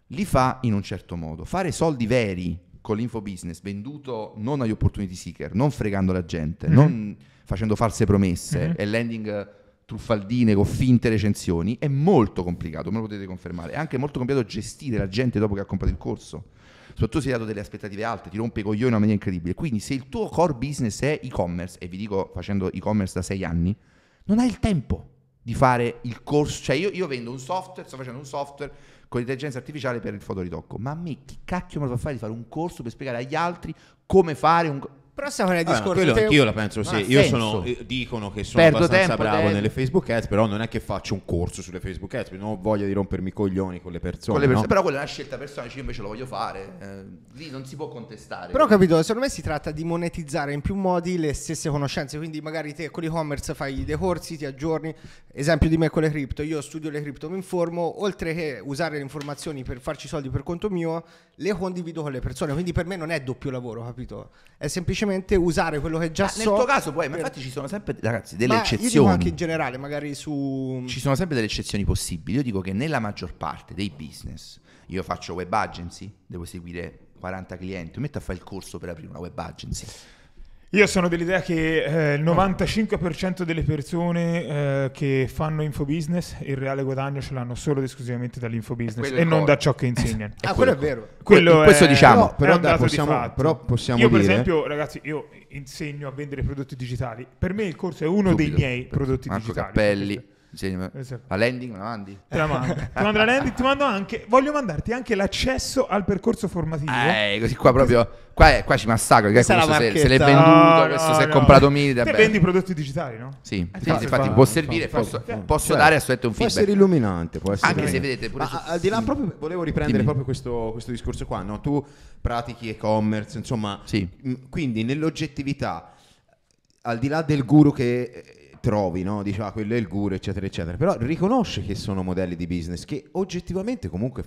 Li fa in un certo modo. Fare soldi veri con l'infobusiness venduto non agli opportunity seeker, non fregando la gente, Mhm. non facendo false promesse Mhm. e landing truffaldine con finte recensioni, è molto complicato, me lo potete confermare. È anche molto complicato gestire la gente dopo che ha comprato il corso. Soprattutto se hai dato delle aspettative alte, ti rompe i coglioni in una maniera incredibile. Quindi se il tuo core business è e-commerce, e vi dico facendo e-commerce da sei anni, non hai il tempo di fare il corso. Cioè io, io vendo un software, sto facendo un software con l'intelligenza artificiale per il fotoritocco. Ma a me chi cacchio me lo fa fare di fare un corso per spiegare agli altri come fare un... Però stiamo nel ma discorso. quello te- anch'io la penso, sì. Io sono, eh, dicono che sono Perdo abbastanza tempo, bravo tempo. nelle Facebook Ads, però non è che faccio un corso sulle Facebook Ads, perché non ho voglia di rompermi i coglioni con le persone. con le persone. no? Però quella è una scelta personale, io invece lo voglio fare. eh, lì non si può contestare. Però ho capito, secondo me si tratta di monetizzare in più modi le stesse conoscenze, quindi magari te con l'e-commerce fai dei corsi, ti aggiorni, esempio di me con le cripto, io studio le cripto, mi informo, oltre che usare le informazioni per farci soldi per conto mio, le condivido con le persone, quindi per me non è doppio lavoro, capito? È semplicemente usare quello che già Ma nel so. tuo caso poi, ma per- infatti ci sono sempre, ragazzi, delle Ma eccezioni. anche in generale, magari su... Ci sono sempre delle eccezioni possibili. Io dico che nella maggior parte dei business, io faccio web agency, devo seguire 40 clienti, metto a fare il corso per aprire una web agency. Io sono dell'idea che eh, il 95% delle persone eh, che fanno infobusiness il reale guadagno ce l'hanno solo ed esclusivamente dall'infobusiness e non core. da ciò che insegnano. Ah, quello è vero. Quello questo è- diciamo. è Però dai, di possiamo- fatto. però possiamo io per dire- esempio, ragazzi, io insegno a vendere prodotti digitali. Per me il corso è uno Subito. dei miei prodotti Marco digitali. Cappelli. La landing me la mandi? Te la mando. ti mando la landing, ti mando anche. Voglio mandarti anche l'accesso al percorso formativo. Eh, così qua proprio. Qua, è- qua ci massacro. Che questo se, se l'è venduto, No, questo no, si è no. comprato mille. Te vendi prodotti digitali, no? Sì, Eh, sì, sì, fa- infatti fa- può fa- servire, fa- posso, fa- posso Cioè, dare assolutamente un Può feedback. essere illuminante, può essere Anche se illuminante. vedete pure Ma su- al di là proprio volevo riprendere Dimmi. proprio questo, questo discorso qua, no? Tu pratichi e-commerce, insomma, Sì. mh, quindi nell'oggettività al di là del guru che eh, trovi, no? Dici ah, quello è il guru, eccetera, eccetera, però riconosce che sono modelli di business che oggettivamente comunque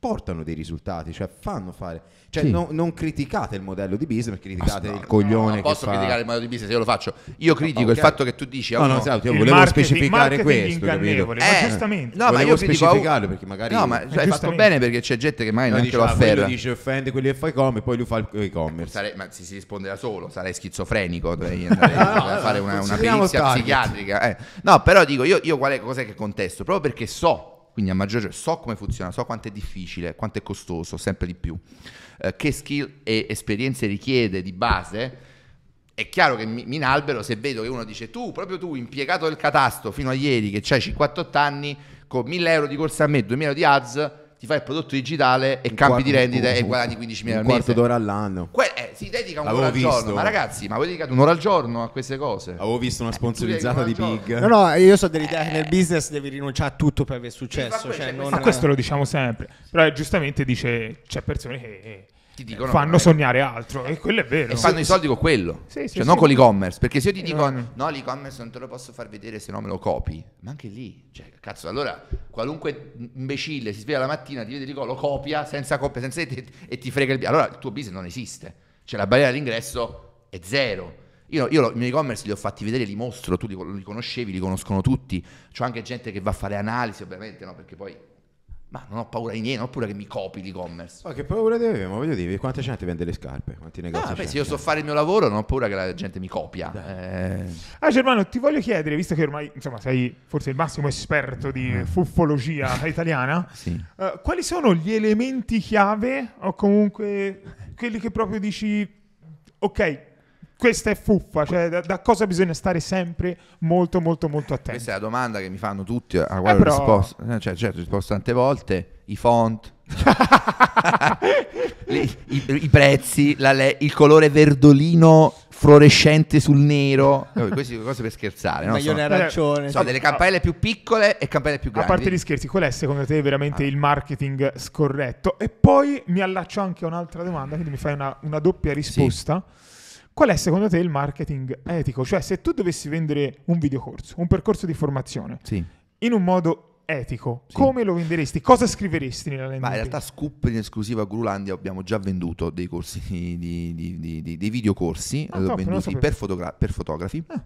portano dei risultati, cioè fanno fare. Cioè, Sì. non, non criticate il modello di business, criticate No, il no, coglione no, che posso fa... criticare il modo di business, io lo faccio. Io critico ok. il fatto che tu dici No, no, uno- esatto, io Il volevo specificare questo, capito? ingannevole, ma Eh, giustamente. No, ma Volevo io critico a- specificarlo perché magari- No, ma Eh, hai fatto bene perché c'è gente che magari Noi neanche lo quello afferra. dice offende quelli che fa e-commerce, poi lui fa il e-commerce. Sare- ma si, si risponde da solo, sarei schizofrenico, dovrei andare Ah, no, a no, fare una, una consideriamo perizia target. psichiatrica. eh. No, però dico, io, io qual è, cos'è che contesto? Proprio perché so, quindi a maggior ragione, so come funziona, so quanto è difficile, quanto è costoso, sempre di più, eh, che skill e esperienze richiede di base, è chiaro che mi, mi inalbero se vedo che uno dice tu, proprio tu, impiegato del catasto fino a ieri, che c'hai 58 anni, con 1000 euro di corsa a me, 2000 euro di ads, ti fai il prodotto digitale e Un campi di quarto- rendita e un- guadagni 15.000 un al quarto mese. d'ora all'anno. Que- eh, si dedica un'ora al giorno, ma ragazzi, ma voi dedicate un'ora al giorno a queste cose? Avevo visto una Eh, sponsorizzata di un'ora al Big. No, no, io so dell'idea che nel business devi rinunciare a tutto per aver ma successo. Cioè, c'è non- Ma questo lo diciamo sempre. Però eh, giustamente dice c'è persone che eh, Ti dicono fanno che- sognare altro e quello è vero. E fanno i soldi con quello, Sì, sì, cioè non con l'e-commerce. Perché se io ti Eh, dico no. no, l'e-commerce non te lo posso far vedere se no me lo copi, ma anche lì, cioè, cazzo, allora qualunque imbecille si sveglia la mattina, ti vede l'e lo copia senza copia, senza e, e ti frega il Allora il tuo business non esiste, cioè la barriera all'ingresso è zero. Io, io i miei e-commerce li ho fatti vedere, li mostro, tu li, li conoscevi, li conoscono tutti. C'ho anche gente che va a fare analisi, ovviamente, no? Perché poi. Ma non ho paura di niente, non ho paura che mi copi l'e-commerce. Ma che paura deve avere? Ma voglio dire, quanta gente vende le scarpe? Quanti negozi vabbè, c'è? se io so fare il mio lavoro, non ho paura che la gente mi copia. Eh, Ah, Germano, ti voglio chiedere, visto che ormai insomma, sei forse il massimo esperto di fuffologia italiana, sì. eh, quali sono gli elementi chiave o comunque quelli che proprio dici, ok, questa è fuffa, cioè da, da cosa bisogna stare sempre molto molto molto attenti? Questa è la domanda che mi fanno tutti, alla quale Eh, ho però- risposto. eh, Cioè, certo, ho risposto tante volte. I font, Li- i, i prezzi, la le- il colore verdolino fluorescente sul nero. Eh, Queste sono cose per scherzare. No? Maglione Sono, arancione. sono delle campanelle più piccole e campanelle più A grandi. parte gli scherzi, qual è secondo te veramente Ah. il marketing scorretto? E poi mi allaccio anche a un'altra domanda, quindi mi fai una, una doppia risposta. Qual è secondo te il marketing etico? Cioè, se tu dovessi vendere un videocorso, un percorso di formazione, Sì. in un modo etico, Sì. come lo venderesti? Cosa scriveresti nella landing Ma in realtà Scoop in esclusiva a Gurulandia abbiamo già venduto dei corsi di, di- di- di- dei videocorsi, Ah, ho top, venduti per, fotogra- per fotografi. Ah.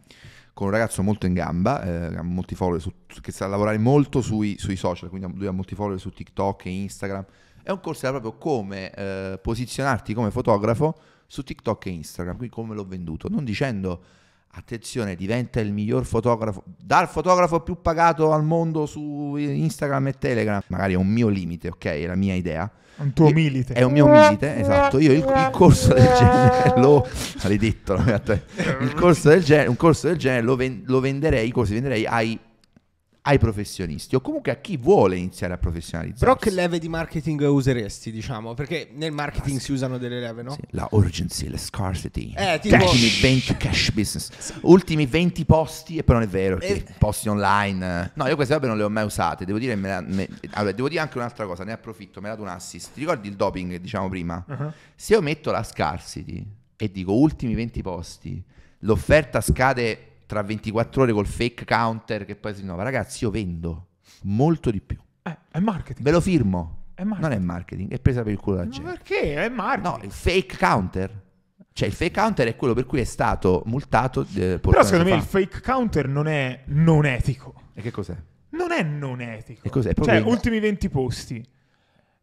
Con un ragazzo molto in gamba, eh, ha molti follower su- che sa lavorare molto sui, sui social, quindi lui ha molti follower su TikTok e Instagram. È un corso era proprio come eh, posizionarti come fotografo su TikTok e Instagram, quindi come l'ho venduto, non dicendo attenzione, diventa il miglior fotografo, dal fotografo più pagato al mondo su Instagram e Telegram, magari è un mio limite, ok, è la mia idea. un tuo Io- milite. È un mio milite, esatto. Io il, il corso del genere lo maledetto, il corso del genere, un corso del genere lo, ven- lo venderei, i corsi venderei ai, ai professionisti o comunque a chi vuole iniziare a professionalizzarsi. Però che leve di marketing useresti, diciamo? Perché nel marketing si usano delle leve, no? Sì, la urgency, la scarcity. Eh, tipo- ultimi 20 cash business. Ultimi 20 posti e però non è vero che Eh. posti online. No, io queste robe non le ho mai usate. Devo dire, me la- me- allora, devo dire anche un'altra cosa, ne approfitto, mi ha dato un assist. Ti ricordi il doping che diciamo prima? Uh-huh. Se io metto la scarcity e dico ultimi 20 posti, l'offerta scade tra 24 ore col fake counter che poi si rinnova. Ragazzi, io vendo molto di più. Eh, è marketing. Ve lo firmo. È. Non è marketing, è presa per il culo la Ma gente. perché? È marketing. No, il fake counter. Cioè, il fake counter è quello per cui è stato multato. eh, Però secondo me fa. il fake counter non è non etico. E che cos'è? Non è non etico. E cos'è? Cioè, ultimi 20 posti.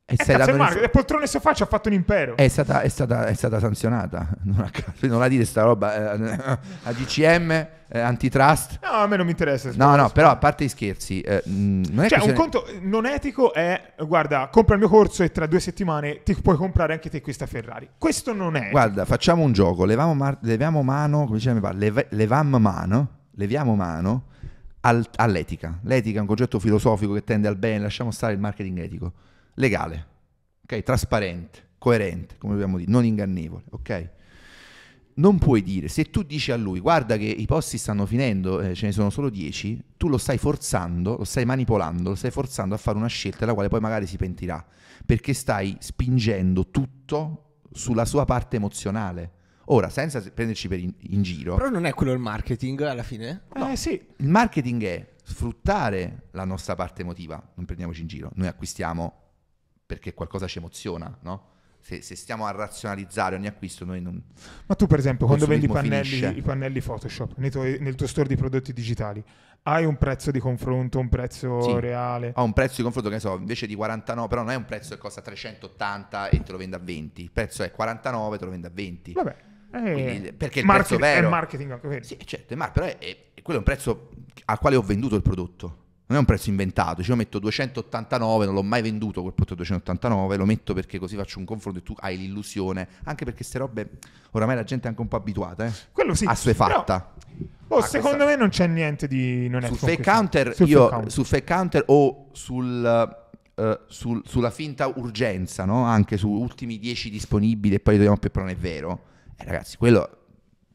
E è marketing. l'info- Le poltrone sofà ci ha fatto un impero. è, stata, è, stata, è stata sanzionata. Non, a non la dire sta roba. eh, a DCM, eh, antitrust. No, a me non mi interessa. No, no, però a parte gli scherzi, eh, mh, non è Cioè, un conto non etico è, guarda, compra il mio corso e tra due settimane ti puoi comprare anche te questa Ferrari. Questo non è. Guarda, facciamo un gioco, leviamo, mar- leviamo mano, come diceva mio padre, leve- levam mano, leviamo mano al- all'etica. L'etica è un concetto filosofico che tende al bene, lasciamo stare il marketing etico. Legale, ok? Trasparente, coerente, come dobbiamo dire, non ingannevole, ok? Non puoi dire, se tu dici a lui, guarda che i posti stanno finendo, eh, ce ne sono solo 10, tu lo stai forzando, lo stai manipolando, lo stai forzando a fare una scelta della quale poi magari si pentirà, perché stai spingendo tutto sulla sua parte emozionale. Ora, senza prenderci per in, in giro, Però non è quello il marketing alla fine? Eh sì. il marketing è sfruttare la nostra parte emotiva, non prendiamoci in giro, noi acquistiamo perché qualcosa ci emoziona, no? Se, se stiamo a razionalizzare ogni acquisto, noi non... Ma tu, per esempio, quando vendi pannelli, i pannelli Photoshop nei tuoi- nel tuo store di prodotti digitali, hai un prezzo di confronto, un prezzo Sì. reale? Ha un prezzo di confronto che ne so, invece di 49, però non è un prezzo che costa 380 e te lo vende a 20. Il prezzo è 49 te lo vende a 20. Vabbè, eh, Quindi, perché il market- prezzo vero è marketing. Sì, certo, ma però è, è- quello è un prezzo al quale ho venduto il prodotto. Non è un prezzo inventato, cioè io metto 289, non l'ho mai venduto quel prodotto a 289, lo metto perché così faccio un confronto e tu hai l'illusione, anche perché queste robe oramai la gente è anche un po' abituata, eh. Quello sì. Assuefatta. Però, oh, Ah, secondo questa- me non c'è niente di... Non è sul fake counter, Sul io fake counter. sul fake counter o sul, eh, sul- sulla finta urgenza, no? Anche su ultimi 10 disponibili e poi togliamo più, però non è vero. Eh, ragazzi, quello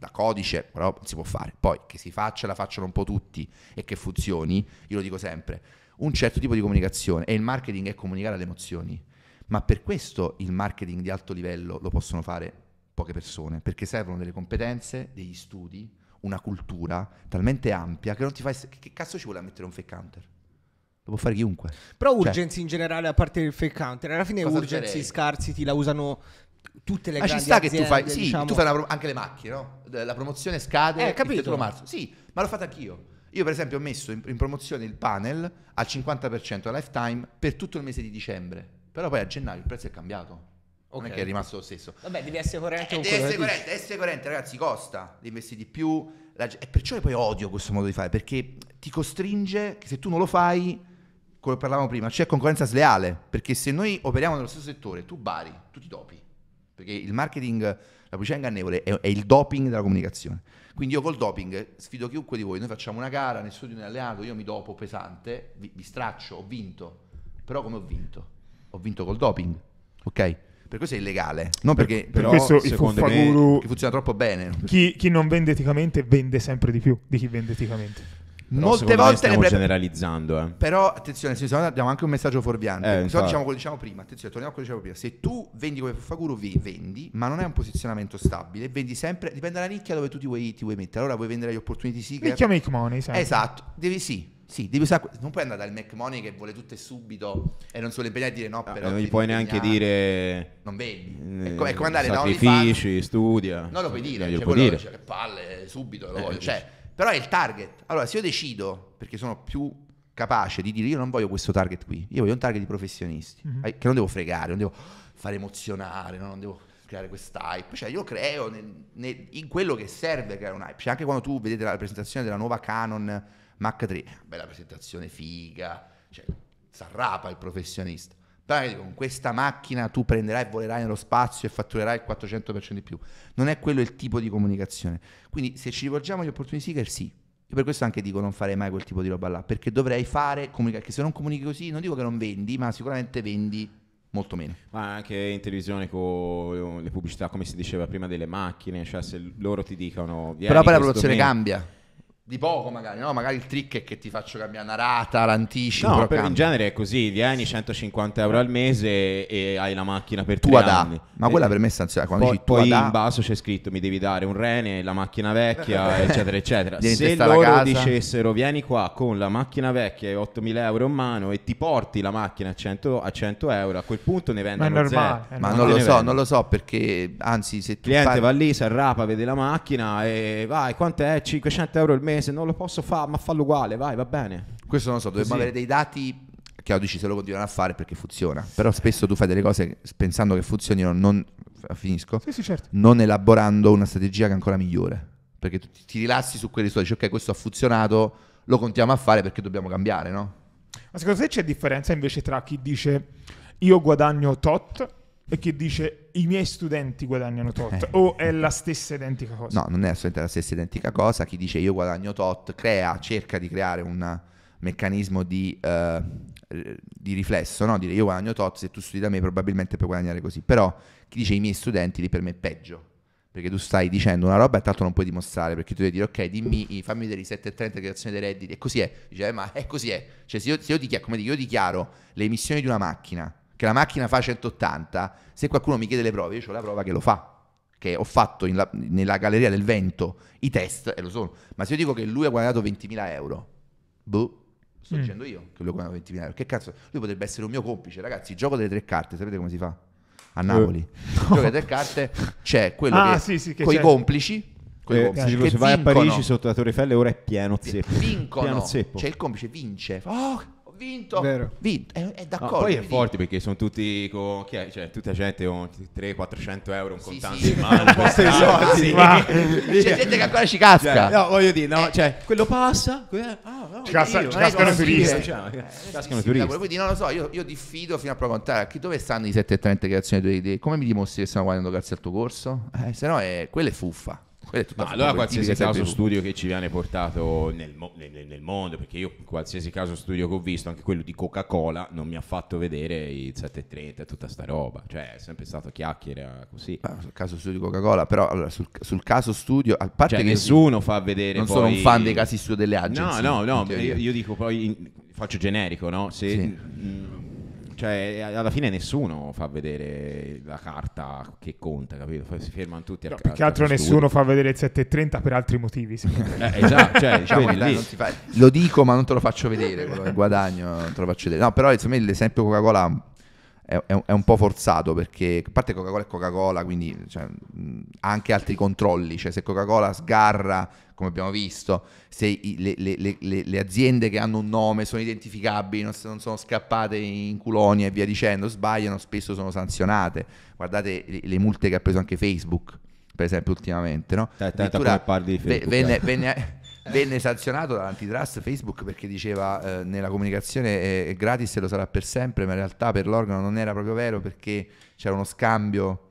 da codice però non si può fare. Poi che si faccia, la facciano un po' tutti e che funzioni, io lo dico sempre, un certo tipo di comunicazione e il marketing è comunicare le emozioni. Ma per questo il marketing di alto livello lo possono fare poche persone, perché servono delle competenze, degli studi, una cultura talmente ampia che non ti fai... Che, che cazzo ci vuole a mettere un fake counter? Lo può fare chiunque. Però Cioè- urgency in generale, a parte il fake counter, alla fine urgency, userei? scarcity la usano tutte le Ma ci grandi sta che tu aziende, fai... Sì, diciamo. tu fai pro- anche le macchine, no? La promozione scade Eh, il capito. 31 marzo. Sì, ma l'ho fatta anch'io. Io per esempio ho messo in, in promozione il panel al 50% a lifetime per tutto il mese di dicembre. Però poi a gennaio il prezzo è cambiato. Non è che è rimasto lo stesso. Vabbè, devi essere coerente Eh, con quello essere coerente, essere coerente, ragazzi, costa, devi investire di più. la e perciò poi odio questo modo di fare, perché ti costringe che se tu non lo fai, come parlavamo prima, c'è concorrenza sleale, perché se noi operiamo nello stesso settore, tu bari, tu ti dopi, perché il marketing, la pubblicità ingannevole è, è il doping della comunicazione. Quindi io col doping sfido chiunque di voi, noi facciamo una gara, nessuno di noi è alleato, io mi dopo pesante, vi, vi straccio, ho vinto, però come ho vinto? Ho vinto col doping, ok? Per questo è illegale, non perché, Per Però, questo secondo me- perché funziona troppo bene. Chi, chi non vende eticamente vende sempre di più di chi vende eticamente. Però Molte volte stiamo pre- generalizzando, eh. Però attenzione, se no diamo anche un messaggio fuorviante. Eh, Se no infatti. diciamo quello che diciamo prima, attenzione, torniamo a quello che dicevo prima. Se tu vendi come vi vendi, ma non è un posizionamento stabile, vendi sempre, dipende dalla nicchia dove tu ti vuoi, ti vuoi mettere. Allora vuoi vendere gli opportunity seeker. Nicchia make money, sai. Esatto, devi sì. Sì, devi usare, non puoi andare dal Mac Money che vuole tutto e subito e non solo impegnare a dire no, Eh, però non gli puoi neanche dire non vendi. eh, È, co- è come andare da sacrifici, studia. Non lo puoi dire, cioè, puoi dire. cioè, che palle, subito lo Eh, voglio. dici. Cioè, però è il target. Allora, se io decido, perché sono più capace di dire io non voglio questo target qui, io voglio un target di professionisti, Mhm. eh, che non devo fregare, non devo fare emozionare, no? non devo creare quest'hype. Cioè, io creo nel- nel- in quello che serve creare un hype. Cioè, anche quando tu vedete la presentazione della nuova Canon Mach 3, bella presentazione figa, cioè, s'arrapa il professionista. Dico, con questa macchina tu prenderai e volerai nello spazio e fatturerai il 400% di più. Non è quello il tipo di comunicazione. Quindi se ci rivolgiamo agli opportunity seeker, sì. Io per questo anche dico non farei mai quel tipo di roba là, perché dovrei fare, comunicare, che se non comunichi così, non dico che non vendi, ma sicuramente vendi molto meno. Ma anche in televisione con le pubblicità, come si diceva prima, delle macchine, cioè se loro ti dicono... "Vieni Però poi la produzione mese". cambia. Di poco magari, no? Magari il trick è che ti faccio cambiare una rata, l'anticipo. No, però per in genere è così, vieni 150 euro al mese e hai la macchina per Tua tre da. anni. Ma E- quella per me è stanziale. Quando poi, dici poi da, in basso c'è scritto mi devi dare un rene, la macchina vecchia, eccetera, eccetera. Devi Se loro casa. dicessero vieni qua con la macchina vecchia e 8.000 euro in mano e ti porti la macchina a 100, a 100 euro, a quel punto ne Ma è vendono normale. zero. è Ma normale. non lo so, non lo so perché, anzi, se Il tu cliente fai- va lì, si arrapa, vede la macchina e vai, quant'è? 500 euro al mese, non lo posso fare, ma fallo uguale, vai, va bene. Questo non lo so, dovremmo Così. avere dei dati che oggi se lo continuano a fare perché funziona. Però spesso tu fai delle cose pensando che funzionino, non finisco, Sì, sì, certo. non elaborando una strategia che è ancora migliore. Perché tu ti- rilassi su quei risultati, dici ok, questo ha funzionato, lo continuiamo a fare perché dobbiamo cambiare, no? Ma secondo te c'è differenza invece tra chi dice io guadagno tot e chi dice i miei studenti guadagnano tot? Eh. O è la stessa identica cosa? No, non è assolutamente la stessa identica cosa. Chi dice io guadagno tot, crea, cerca di creare un meccanismo di, eh, di riflesso, no? Dire io guadagno tot, se tu studi da me probabilmente puoi guadagnare così. Però chi dice i miei studenti lì per me è peggio. Perché tu stai dicendo una roba e tanto non puoi dimostrare, perché tu devi dire ok, dimmi, fammi vedere i 730 creazione dei redditi, e così è. Dice, eh, ma è così è. Cioè se io, se io dichiaro, come dico, io dichiaro le emissioni di una macchina, che la macchina fa 180, se qualcuno mi chiede le prove, io ho la prova che lo fa che ho fatto la- nella galleria del vento i test e lo sono. Ma se io dico che lui ha guadagnato 20.000 euro, boh, sto Mm. dicendo io che lui guadagna 20.000 euro. Che cazzo, lui potrebbe essere un mio complice, ragazzi. Il gioco delle tre carte, sapete come si fa? A Napoli. Il gioco delle tre carte c'è quello Ah, che, sì, sì, che con i complici, Eh, se vai a. Parigi sotto la Torre Eiffel ora è pieno zeppo. vincono. Pieno zeppo. Cioè il complice vince. Oh, vinto. Vero. Vinto. È, è No, d'accordo. poi è quindi- forte perché sono tutti con chi è? Cioè, tutta gente con 300-400 euro un Sì, contante sì. in mano. Questi soldi. Ma- C'è gente che ancora ci casca. Cioè, no, voglio dire, no, cioè, quello passa, que- ah, no, Ci casca- io, ci cascano non turisti. cioè, Eh, cascano sì, turisti. Quindi non lo so, io, io diffido fino a prova contraria. Chi dove stanno i 730 creazioni delle idee? Come mi dimostri che stiamo guardando grazie al tuo corso? Eh, se no, è, quella è fuffa. Ma allora qualsiasi caso studio che ci viene portato nel, mo- nel- nel mondo, perché io qualsiasi caso studio che ho visto, anche quello di Coca-Cola, non mi ha fatto vedere i 730 e tutta sta roba. Cioè, è sempre stato chiacchiera così. Ah, sul caso studio di Coca-Cola, però allora, sul, sul caso studio, a parte Cioè, che nessuno fa vedere non poi- sono un fan dei casi studio delle No, agency. no, no, teoria. io, io dico poi, in- faccio generico, no? Se, Sì. mm, cioè, alla fine nessuno fa vedere la carta che conta, capito? Si fermano tutti a No, più che altro nessuno studio. fa vedere il 730 per altri motivi. Eh, esatto, cioè, Diciamo, dai, fa- Lo dico, ma non te lo faccio vedere. Quello che guadagno, non te lo faccio vedere. No, però insomma, l'esempio Coca-Cola è, è un- è un po' forzato perché, a parte Coca-Cola è Coca-Cola, quindi cioè, mh, anche altri controlli. Cioè, se Coca-Cola sgarra, come abbiamo visto, se i- le, le- le- le- le aziende che hanno un nome sono identificabili, non, non sono scappate in culoni e via dicendo, sbagliano, spesso sono sanzionate. Guardate le, multe che ha preso anche Facebook, per esempio, ultimamente. No? Addirittura parli di Facebook, venne, eh. venne- venne sanzionato dall'antitrust Facebook perché diceva eh, nella comunicazione è, è gratis e lo sarà per sempre, ma in realtà per l'organo non era proprio vero perché c'era uno scambio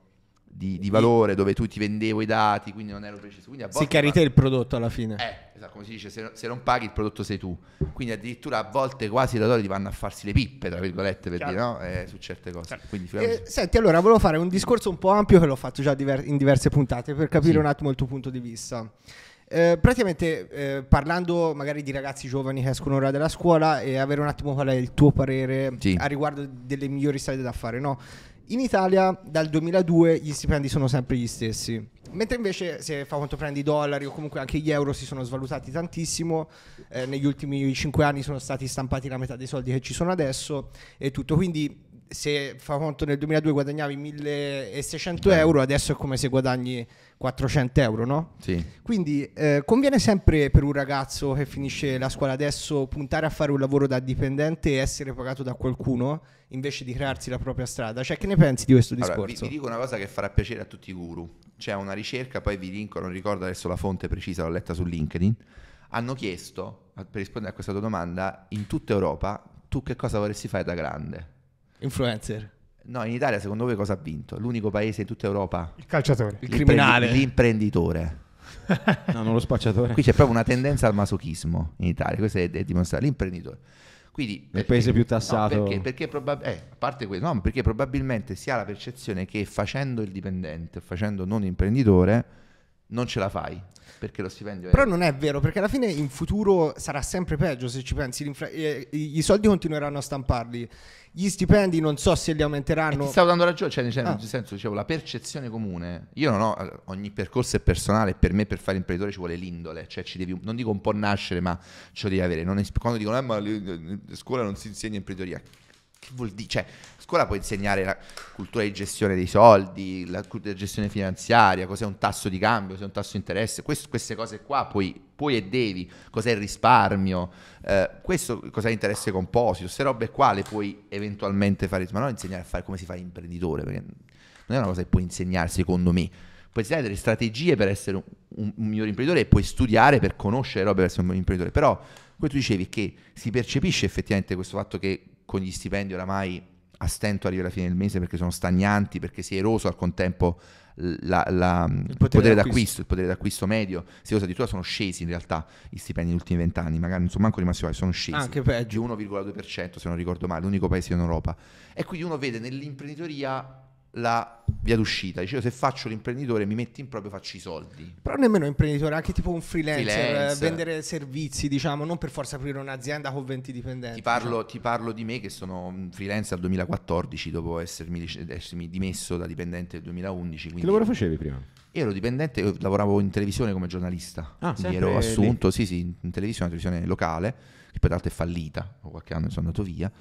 di, di valore dove tu ti vendevo i dati, quindi non ero preciso. Quindi a Si volte cari fa- te il prodotto alla fine. eh, esatto, come si dice, se, se non paghi il prodotto sei tu. Quindi addirittura a volte quasi i datori ti vanno a farsi le pippe, tra virgolette, per dire, no? Eh, su certe cose. Quindi Eh, senti, allora volevo fare un discorso un po' ampio che l'ho fatto già diver- in diverse puntate per capire Sì. un attimo il tuo punto di vista. Eh, praticamente eh, parlando magari di ragazzi giovani che escono ora dalla scuola e avere un attimo qual è il tuo parere Sì. a riguardo delle migliori strade da fare, no? In Italia dal 2002 gli stipendi sono sempre gli stessi, mentre invece se fa conto prendi i dollari o comunque anche gli euro si sono svalutati tantissimo, eh, negli ultimi 5 anni sono stati stampati la metà dei soldi che ci sono adesso e tutto, quindi se fa conto nel 2002 guadagnavi 1600 euro, adesso è come se guadagni 400 euro, no? sì. Quindi eh, conviene sempre per un ragazzo che finisce la scuola adesso puntare a fare un lavoro da dipendente e essere pagato da qualcuno invece di crearsi la propria strada. Cioè, che ne pensi di questo Allora, vi, discorso? vi dico una cosa che farà piacere a tutti i guru. C'è una ricerca, poi vi linko, non ricordo adesso la fonte precisa, l'ho letta su LinkedIn. Hanno chiesto, per rispondere a questa tua domanda, in tutta Europa, tu che cosa vorresti fare da grande? Influencer. No, in Italia secondo voi cosa ha vinto? L'unico paese in tutta Europa? Il calciatore. Il criminale. L'imprenditore. No, non lo spacciatore. Qui c'è proprio una tendenza al masochismo in Italia, questo è, è dimostrato. L'imprenditore. Quindi, Nel paese più tassato. No, perché, perché probab- eh, a parte questo, no, perché probabilmente si ha la percezione che facendo il dipendente, facendo non imprenditore, non ce la fai. Perché lo stipendio è... Però non è vero, perché alla fine in futuro sarà sempre peggio se ci pensi. eh, i soldi continueranno a stamparli. Gli stipendi non so se li E aumenteranno. ti stavo dando ragione, cioè, nel Ah. senso, dicevo, la percezione comune. Io non ho, ogni percorso è personale, e per me per fare imprenditore ci vuole l'indole, cioè ci devi, non dico un po' nascere, ma ce lo devi avere. Non quando dicono, eh, ma a scuola non si insegna imprenditoria, che vuol dire? Cioè, scuola puoi insegnare la cultura di gestione dei soldi, la cultura di gestione finanziaria, cos'è un tasso di cambio, cos'è un tasso di interesse, Quest- queste cose qua puoi, puoi e devi, cos'è il risparmio, eh, questo cos'è l'interesse composito, queste robe qua le puoi eventualmente fare, ma non insegnare a fare come si fa l'imprenditore, perché non è una cosa che puoi insegnare secondo me. Puoi insegnare delle strategie per essere un, un- un migliore imprenditore e puoi studiare per conoscere robe per essere un buon imprenditore. Però, come tu dicevi, che si percepisce effettivamente questo fatto che con gli stipendi oramai a stento arrivi alla fine del mese perché sono stagnanti, perché si è eroso al contempo la- la- il, potere potere d'acquisto, d'acquisto. il potere d'acquisto medio. Si eroso, addirittura sono scesi in realtà i stipendi negli ultimi vent'anni, magari non sono manco rimasti uguali, sono scesi Anche peggio. 1,2% se non ricordo male, l'unico paese in Europa. E quindi uno vede nell'imprenditoria la via d'uscita. Dicevo, se faccio l'imprenditore mi metti in proprio faccio i soldi. Però nemmeno imprenditore, anche tipo un freelancer, Freelance. eh, vendere servizi, diciamo, non per forza aprire un'azienda con 20 dipendenti. Ti parlo, ti parlo di me che sono un freelance dal 2014 dopo essermi, essermi dimesso da dipendente nel 2011. Che Quindi lavoro facevi prima? Io ero dipendente, lavoravo in televisione come giornalista, Ah, ero lì. assunto, sì sì, in televisione, una televisione locale, che poi tra l'altro è fallita, o qualche anno sono andato via.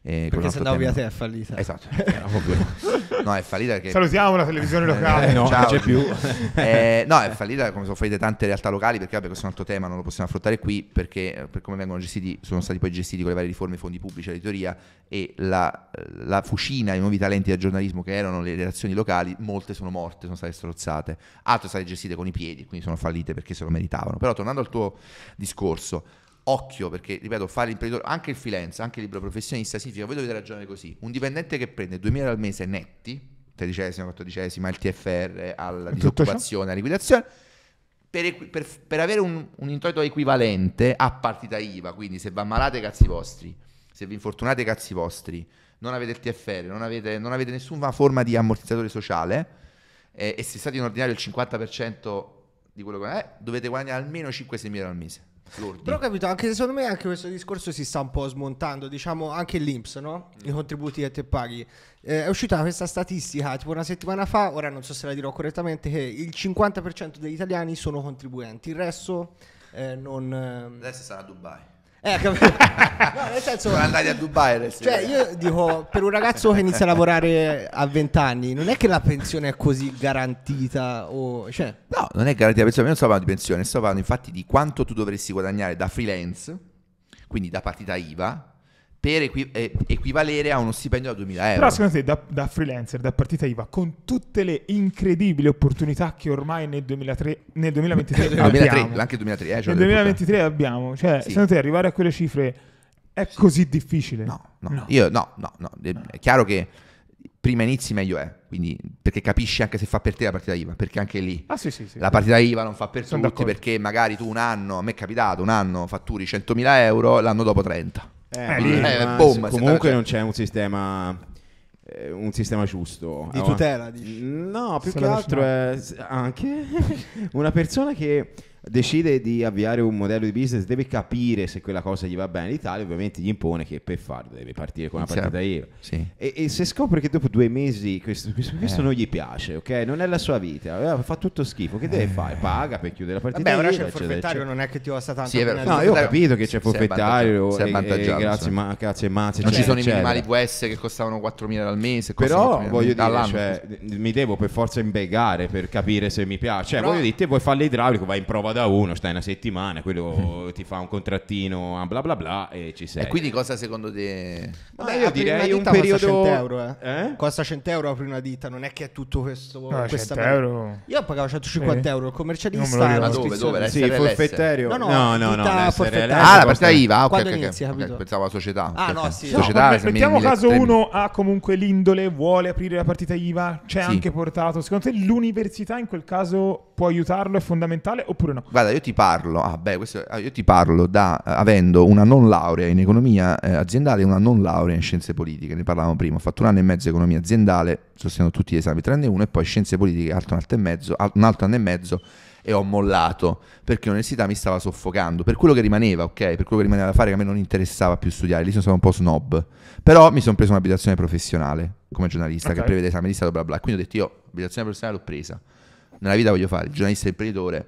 eh, Perché se andavo via te è fallita. Esatto, no è fallita perché... Salutiamo la televisione locale. Eh, no, Ciao. non c'è più. Eh, no, è fallita come sono fallite tante realtà locali perché vabbè questo è un altro tema, non lo possiamo affrontare qui perché eh, per come vengono gestiti, sono stati poi gestiti con le varie riforme, i fondi pubblici, l'editoria e la, la fucina, i nuovi talenti del giornalismo che erano le redazioni locali, molte sono morte, sono state strozzate, altre sono state gestite con i piedi, quindi sono fallite perché se lo meritavano. Però tornando al tuo discorso, occhio perché, ripeto, fare l'imprenditore, anche il freelance, anche il libero professionista significa, voi dovete ragionare così, un dipendente che prende 2000 euro al mese netti, tredicesima, quattordicesima, il TFR, alla disoccupazione, alla liquidazione, per, per- per avere un, un introito equivalente a partita IVA, quindi se va ammalate cazzi vostri, se vi infortunate cazzi vostri, non avete il TFR, non avete, non avete nessuna forma di ammortizzatore sociale eh, e se state in ordinario il 50% di quello che è, dovete guadagnare almeno 5-6 mila al mese. Lordi. Però ho capito, anche secondo me anche questo discorso si sta un po' smontando, diciamo anche l'Inps, no? I contributi che te paghi. Eh, è uscita questa statistica tipo una settimana fa, ora non so se la dirò correttamente, che il 50% degli italiani sono contribuenti, il resto eh, non... eh, Adesso a Dubai. Eh, capito? no, nel senso... Sono andati a Dubai. Cioè, io dico, per un ragazzo che inizia a lavorare a 20 anni, non è che la pensione è così garantita o... Cioè, No, non è garantita la pensione, io non sto parlando di pensione, sto parlando infatti di quanto tu dovresti guadagnare da freelance, quindi da partita IVA, per equi- eh, equivalere a uno stipendio da 2000 euro. Però secondo te da, da freelancer, da partita IVA, con tutte le incredibili opportunità che ormai nel, 2003, nel 2023 No, 2003, abbiamo, anche 2003, eh, ce nel l'ho detto, 2023 abbiamo, cioè Sì. secondo te arrivare a quelle cifre è così difficile? No, no, No. io no, no, no. È chiaro che prima inizi meglio è, quindi perché capisci anche se fa per te la partita IVA, perché anche lì Ah sì sì sì. la partita IVA non fa per Sono tutti d'accordo. perché magari tu un anno, a me è capitato, un anno fatturi 100.000 euro, l'anno dopo 30. Eh, lì, lì- eh, ma boom, comunque non c'è un sistema eh, un sistema giusto Di Eh, tutela, dici? no più Se che altro è anche una persona che decide di avviare un modello di business deve capire se quella cosa gli va bene l'Italia ovviamente gli impone che per farlo deve partire con una Sì. partita IVA Sì. e, e se scopre che dopo due mesi questo, questo- questo Eh. non gli piace, ok? Non è la sua vita, aveva- fa tutto schifo, che deve fare? Paga per chiudere la partita. vabbè, ora c'è IVA, il eccetera, forfettario, eccetera. non è che ti costa tanto. Sì, No, io ho capito che c'è forfettario sei avvantaggiato, grazie, ma, grazie mazze, Non ci eccetera, sono i minimali eccetera. VS che costavano 4.000 al mese. Però 4.000 voglio dire, all'anno, cioè, mi devo per forza imbegare per capire se mi piace. Cioè, Però- voglio dire, te vuoi fare l'idraulico, vai in prova da uno, stai una settimana, quello ti fa un contrattino, bla bla bla e ci sei. E quindi cosa secondo te... Ma Vabbè, io direi un ditta costa periodo 100 euro, eh. Eh? Costa 100 euro aprire una ditta, non è che è tutto questo. No, questa 100 euro. Io pagavo 150 Sì. euro, il commercialista. Ma dove, dove? Sì, forfettario. No, no, no, no, no, Ah, la partita IVA, ok, Quando ok? Pensavo la società. Ah, no, sì. No, Società, mettiamo caso uno ha comunque l'indole, vuole aprire la partita IVA, c'è anche portato. Secondo te l'università in quel caso può aiutarlo, è fondamentale oppure no? Guarda, io ti parlo, ah, beh, questo- ah, io ti parlo da eh, avendo una non laurea in economia eh, aziendale e una non laurea in scienze politiche. Ne parlavamo prima. Ho fatto un anno e mezzo di economia aziendale, sostenendo tutti gli esami tranne uno, e poi scienze politiche altro un altro, e mezzo, un altro anno e mezzo e ho mollato perché l'università mi stava soffocando per quello che rimaneva, ok? Per quello che rimaneva da fare che a me non interessava più studiare, lì sono stato un po' snob. Però mi sono preso un'abitazione professionale come giornalista che Ok. prevede esame di stato bla bla. Quindi ho detto io abitazione professionale l'ho presa. Nella vita voglio fare il giornalista imprenditore.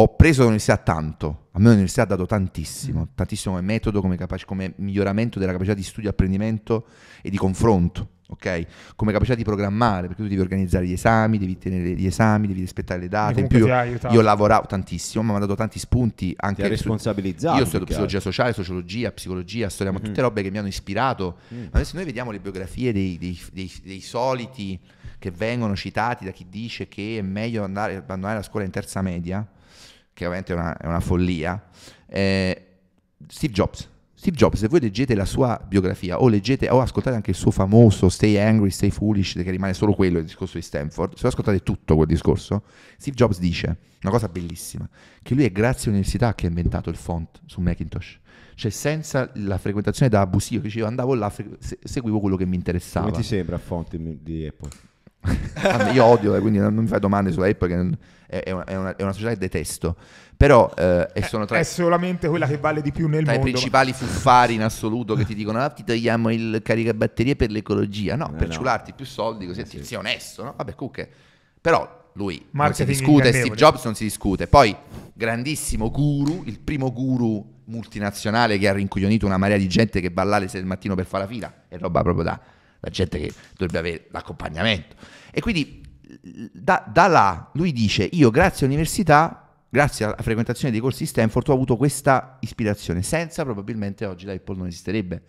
Ho preso l'università tanto, a me l'università ha dato tantissimo, tantissimo come metodo, come, capaci- come miglioramento della capacità di studio, apprendimento e di confronto, ok? Come capacità di programmare, perché tu devi organizzare gli esami, devi tenere gli esami, devi rispettare le date. In più ti io lavoravo tantissimo, mi ha dato tanti spunti Ti anche ha su- responsabilizzato. io ho studiato psicologia sociale, sociologia, psicologia, storia, ma Mhm. tutte robe che mi hanno ispirato. Mm. Ma adesso noi vediamo le biografie dei, dei- dei- dei soliti che vengono citati da chi dice che è meglio andare, abbandonare la scuola in terza media, che ovviamente è una, è una follia. Eh, Steve Jobs. Steve Jobs, se voi leggete la sua biografia o leggete o ascoltate anche il suo famoso Stay Angry, Stay Foolish, che rimane solo quello il discorso di Stanford, se voi ascoltate tutto quel discorso, Steve Jobs dice una cosa bellissima, che lui è grazie all'università che ha inventato il font su Macintosh. Cioè senza la frequentazione da abusivo, che dicevo andavo là, seguivo quello che mi interessava. Come ti sembra a fonte di Apple? Io odio, eh, quindi non mi fai domande su Apple, che è, è una, è una- è una società che detesto. Però eh, e sono tra, È solamente quella che vale di più nel tra i mondo. principali fuffari in assoluto che ti dicono ah, ti togliamo il caricabatterie per l'ecologia. No, Eh, per no. ciularti più soldi così Eh, sì. sia onesto. No? Vabbè, comunque. Però lui non si discute. Steve Jobs non si discute. Poi, grandissimo guru, il primo guru multinazionale che ha rincoglionito una marea di gente che va là alle 6 del mattino per fare la fila, è roba proprio da, da gente che dovrebbe avere l'accompagnamento. E quindi da, da là lui dice, io grazie all'università, grazie alla frequentazione dei corsi di Stanford, ho avuto questa ispirazione, senza probabilmente oggi la Apple non esisterebbe.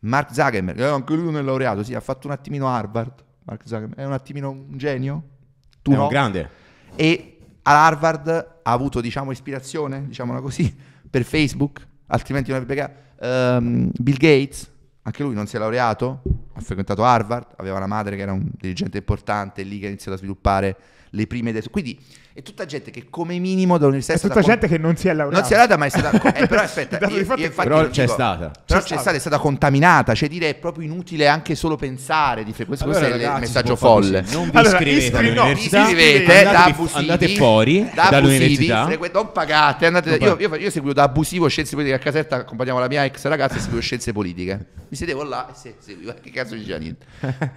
Mark Zuckerberg, eh, anche lui non è laureato, sì, ha fatto un attimino Harvard, Mark Zuckerberg, è un attimino un genio? Tu È no? un grande. e a Harvard ha avuto diciamo ispirazione, diciamola così, per Facebook, altrimenti non avrebbe. Ehm, Bill Gates, anche lui non si è laureato, ha frequentato Harvard, aveva una madre che era un dirigente importante, lì che ha iniziato a sviluppare le prime idee. Quindi è tutta gente che come minimo dall'università È stata tutta con- gente che non si è laureata. non si è laureata, ma è stata. eh, però aspetta, io- io infatti Però c'è dico- stata. Però C'è c'è stata. è stata contaminata, cioè dire è proprio inutile anche solo pensare di fre- questo, Allora, questo è il ragazzi, messaggio folle. Non vi Allora, iscrivete iscri- no, iscrivete andatevi- da abusivi, andate fuori da dall'università. abusivi, frequ- non pagate, andate- Non io, io, io seguivo da abusivo scienze politiche a casetta, accompagnavo la mia ex ragazza e seguivo scienze politiche. Mi sedevo là e se- seguivo, che cazzo diceva niente.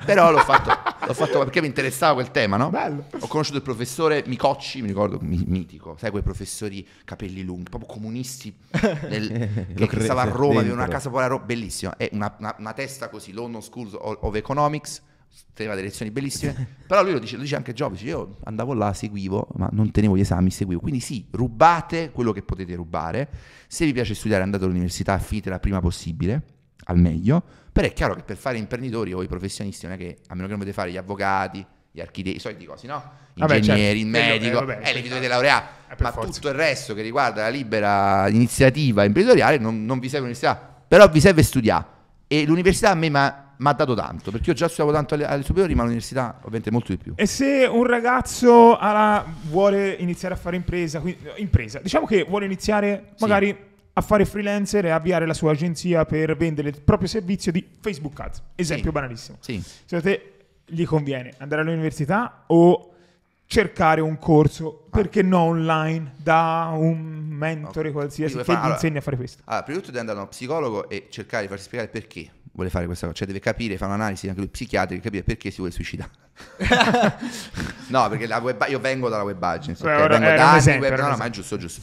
Però l'ho fatto, l'ho fatto perché mi interessava quel tema, no? Bello. Ho conosciuto il professore Micocci, mi ricordo, mi- mitico, sai quei professori capelli lunghi, proprio comunisti, nel- che, che stava a Roma, aveva una casa poi a Roma, bellissimo, è una, una- una testa così, London School of Economics, teneva delle lezioni bellissime, però lui lo dice, lo dice anche Jobs, dice, io andavo là, seguivo, ma non tenevo gli esami, seguivo, quindi sì, rubate quello che potete rubare, se vi piace studiare andate all'università, finitela il prima possibile, al meglio, però è chiaro che per fare imprenditori o i professionisti non è che, a meno che non potete fare gli avvocati, gli architetti, i soliti cosi, no? Vabbè, Ingegneri, certo, il quello- eh, medico, vabbè, eh, dovete laureare, Eh, per ma forza. tutto il resto che riguarda la libera iniziativa imprenditoriale non, non vi serve l'università, però vi serve studiare. E l'università a me mi ha dato tanto, perché io già studiavo tanto alle, alle superiori, ma l'università ovviamente molto di più. E se un ragazzo ha- vuole iniziare a fare impresa, quindi- impresa, diciamo che vuole iniziare Sì. magari a fare freelancer e avviare la sua agenzia per vendere il proprio servizio di Facebook Ads. Esempio Sì. banalissimo. Sì. Secondo te gli conviene andare all'università o cercare un corso, perché no online, da un mentore Ok. qualsiasi Quindi che gli fare- insegni a fare questo? Allora, prima di tutto deve andare da uno psicologo e cercare di farsi spiegare perché vuole fare questa cosa, cioè deve capire, fare un'analisi anche lui psichiatrica, capire perché si vuole suicidare. no, perché la web, io vengo dalla web agency, Beh, ok? ora vengo da anni esempio, web, no, no, ma è giusto, giusto.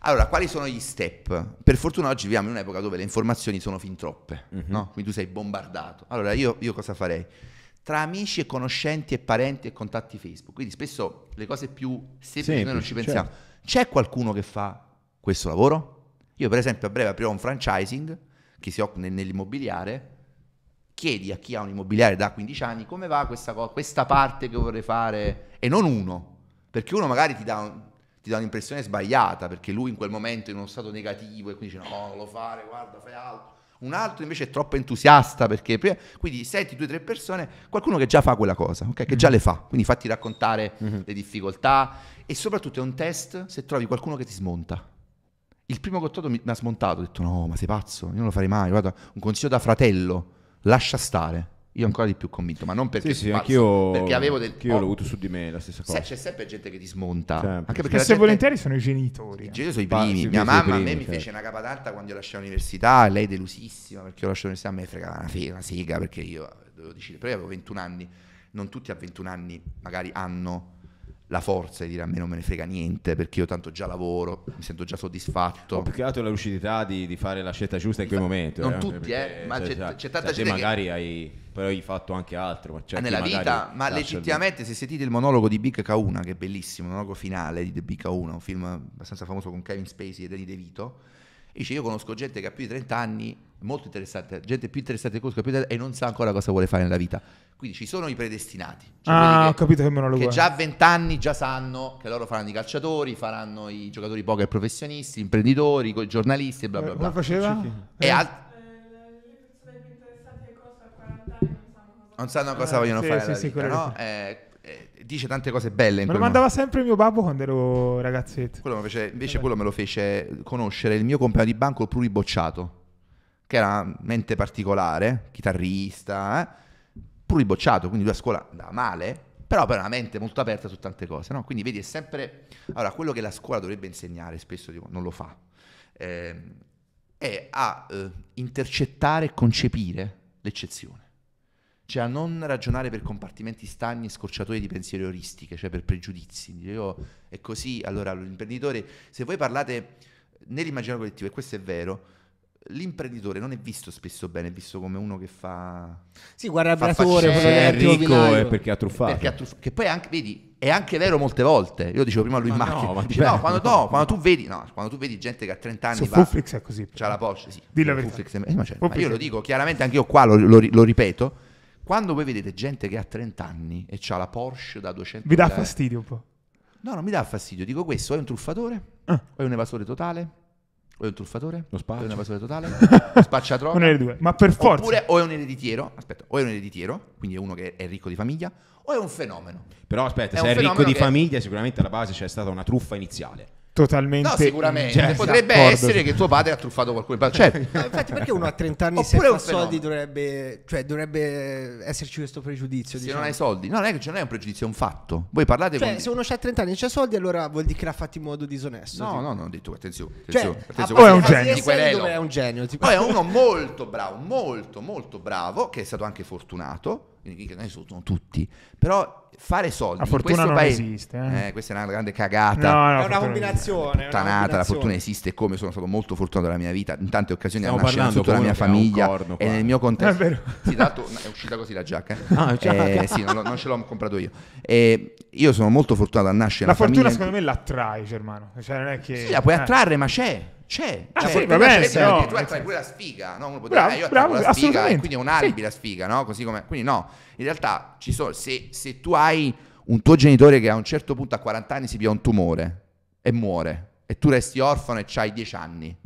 Allora, quali sono gli step? Per fortuna oggi viviamo in un'epoca dove le informazioni sono fin troppe, no? Quindi tu sei bombardato. Allora, io, io cosa farei? Tra amici e conoscenti e parenti e contatti Facebook. Quindi spesso le cose più semplici noi non ci pensiamo. C'è qualcuno che fa questo lavoro? Io per esempio a breve aprirò un franchising che si occupa nel- nell'immobiliare. Chiedi a chi ha un immobiliare da 15 anni come va questa, co- questa parte che vorrei fare e non uno, perché uno magari ti dà, un- ti dà un'impressione sbagliata perché lui in quel momento è in uno stato negativo e quindi dice no, non lo fare, guarda, fai altro. Un altro invece è troppo entusiasta perché quindi senti due o tre persone, qualcuno che già fa quella cosa, ok? Che già le fa, quindi fatti raccontare le difficoltà e soprattutto è un test se trovi qualcuno che ti smonta. Il primo contatto mi, mi ha smontato, ho detto no, ma sei pazzo, io non lo farei mai, guarda, un consiglio da fratello, lascia stare. Io ancora di più convinto, ma non perché Sì, sì, anch'io, perché avevo del anch'io ho- l'ho avuto su di me la stessa cosa. Sai, c'è sempre gente che ti smonta, Sempre. anche perché se gente- volentieri sono i genitori. i genitori sono i primi. sì, Mia mamma a me primi, mi certo. fece una capatanta quando io lasciai l'università, lei delusissima perché io lasciai l'università, a me fregava una, figa, una sega perché io dovevo decidere, però io avevo 21 anni, non tutti a 21 anni magari hanno la forza di dire a me non me ne frega niente perché io tanto già lavoro, mi sento già soddisfatto. Ho più che altro la lucidità di, di fare la scelta giusta in quel momento. Non eh, tutti, eh, ma c'è- sai, c'è tanta te gente che- magari hai, però hai fatto anche altro. Ma c'è chi nella vita, ma legittimamente se sentite il monologo di Big Kauna, che è bellissimo, il monologo finale di The Big Kauna, un film abbastanza famoso con Kevin Spacey e Danny DeVito, e dice io conosco gente che ha più di 30 anni, molto interessante, gente più interessante che conosco più di 30 e non sa ancora cosa vuole fare nella vita. Quindi ci sono i predestinati. cioè Ah, quelli ho capito che monologo che è. già a 20 anni già sanno che loro faranno i calciatori, faranno i giocatori poker professionisti, imprenditori, i giornalisti e bla bla Eh, bla. Come faceva? E Eh. al- le persone più interessate alle cose a 40 anni non sanno cosa non sanno cosa Eh, vogliono sì, fare sì, sì, vita, no? Eh, eh, dice tante cose belle in Me lo mandava sempre mio babbo quando ero ragazzetto. Quello fece- invece quello me lo fece conoscere il mio compagno di banco pluribocciato, che era una mente particolare, chitarrista, eh, pluribocciato, quindi lui a scuola andava male, però era una mente molto aperta su tante cose, no? Quindi vedi, è sempre... Allora, quello che la scuola dovrebbe insegnare, spesso dico, non lo fa, ehm, è a eh, intercettare e concepire l'eccezione. Cioè a non ragionare per compartimenti stagni e scorciatoie di pensieri euristiche, cioè per pregiudizi. Io è così, allora l'imprenditore, se voi parlate nell'immaginario collettivo, e questo è vero, l'imprenditore non è visto spesso bene, è visto come uno che fa... Sì, guarda il bratore, è ricco è perché ha truffato. Perché ha truff- che poi è anche, vedi, è anche vero molte volte. Io dicevo prima a lui in Ma macchina. no, ma dice, no, quando, no. no, quando tu vedi, no, quando tu vedi gente che a 30 anni Su va, Fuflix è così. c'ha la Porsche, sì. Dillo la Fuflix verità. è- eh, ma, certo, ma io lo dico chiaramente anche io qua lo, lo lo ripeto. Quando voi vedete gente che ha 30 anni e c'ha la Porsche da 200 Vi dà fastidio un po'. No, non mi dà fastidio. Dico questo: o è un truffatore, Ah. o è un evasore totale, o è un truffatore, Lo o è un spaccia. evasore totale, o spaccia droga. Una delle due. Ma per forza. Oppure o è un ereditiero, aspetta, o è un ereditiero, quindi è uno che è ricco di famiglia, o è un fenomeno. Però aspetta, È se è ricco di che- famiglia, sicuramente alla base c'è stata una truffa iniziale. Totalmente. No, sicuramente. Cioè, Potrebbe essere che tuo padre ha truffato qualcuno. Certo. No, infatti, perché uno a 30 anni se fenomeno. soldi dovrebbe, cioè, dovrebbe esserci questo pregiudizio? Se diciamo. non hai soldi, no, non è che non è un pregiudizio, è un fatto. Voi parlate Cioè, con. se uno ha 30 anni e c'ha soldi, allora vuol dire che l'ha fatto in modo disonesto. No, tipo. no, no, ho detto attenzione. Cioè, attenzione, attenzione, o è un genio. È un genio. Tipo. Poi è uno molto bravo, molto, molto bravo, che è stato anche fortunato, quindi che noi sono tutti, però fare soldi La in fortuna questo non paese... esiste, eh. Eh, questa è una grande cagata. No, no, è una combinazione. è una Puttanata, la combinazione. fortuna esiste come sono stato molto fortunato nella mia vita in tante occasioni Stiamo parlando innanzitutto la mia famiglia corno e nel mio contesto È vero. sì, l'altro è uscita così la giacca eh? Ah. Eh, sì, non, non ce l'ho comprato io e io sono molto fortunato a nascere La in una fortuna famiglia secondo me l'attrae, Germano. Cioè, non è che... sì, la puoi eh. attrarre ma c'è c'è, Ah, Cioè, sì, va bene, sì, perché no, attrai pure la sfiga no? Uno può Bravo, dire, eh, io bravo, la sfiga e quindi è un alibi la sfiga no? così come quindi no. In realtà ci sono se, se tu hai un tuo genitore che a un certo punto a 40 anni si pia un tumore e muore e tu resti orfano e c'hai 10 anni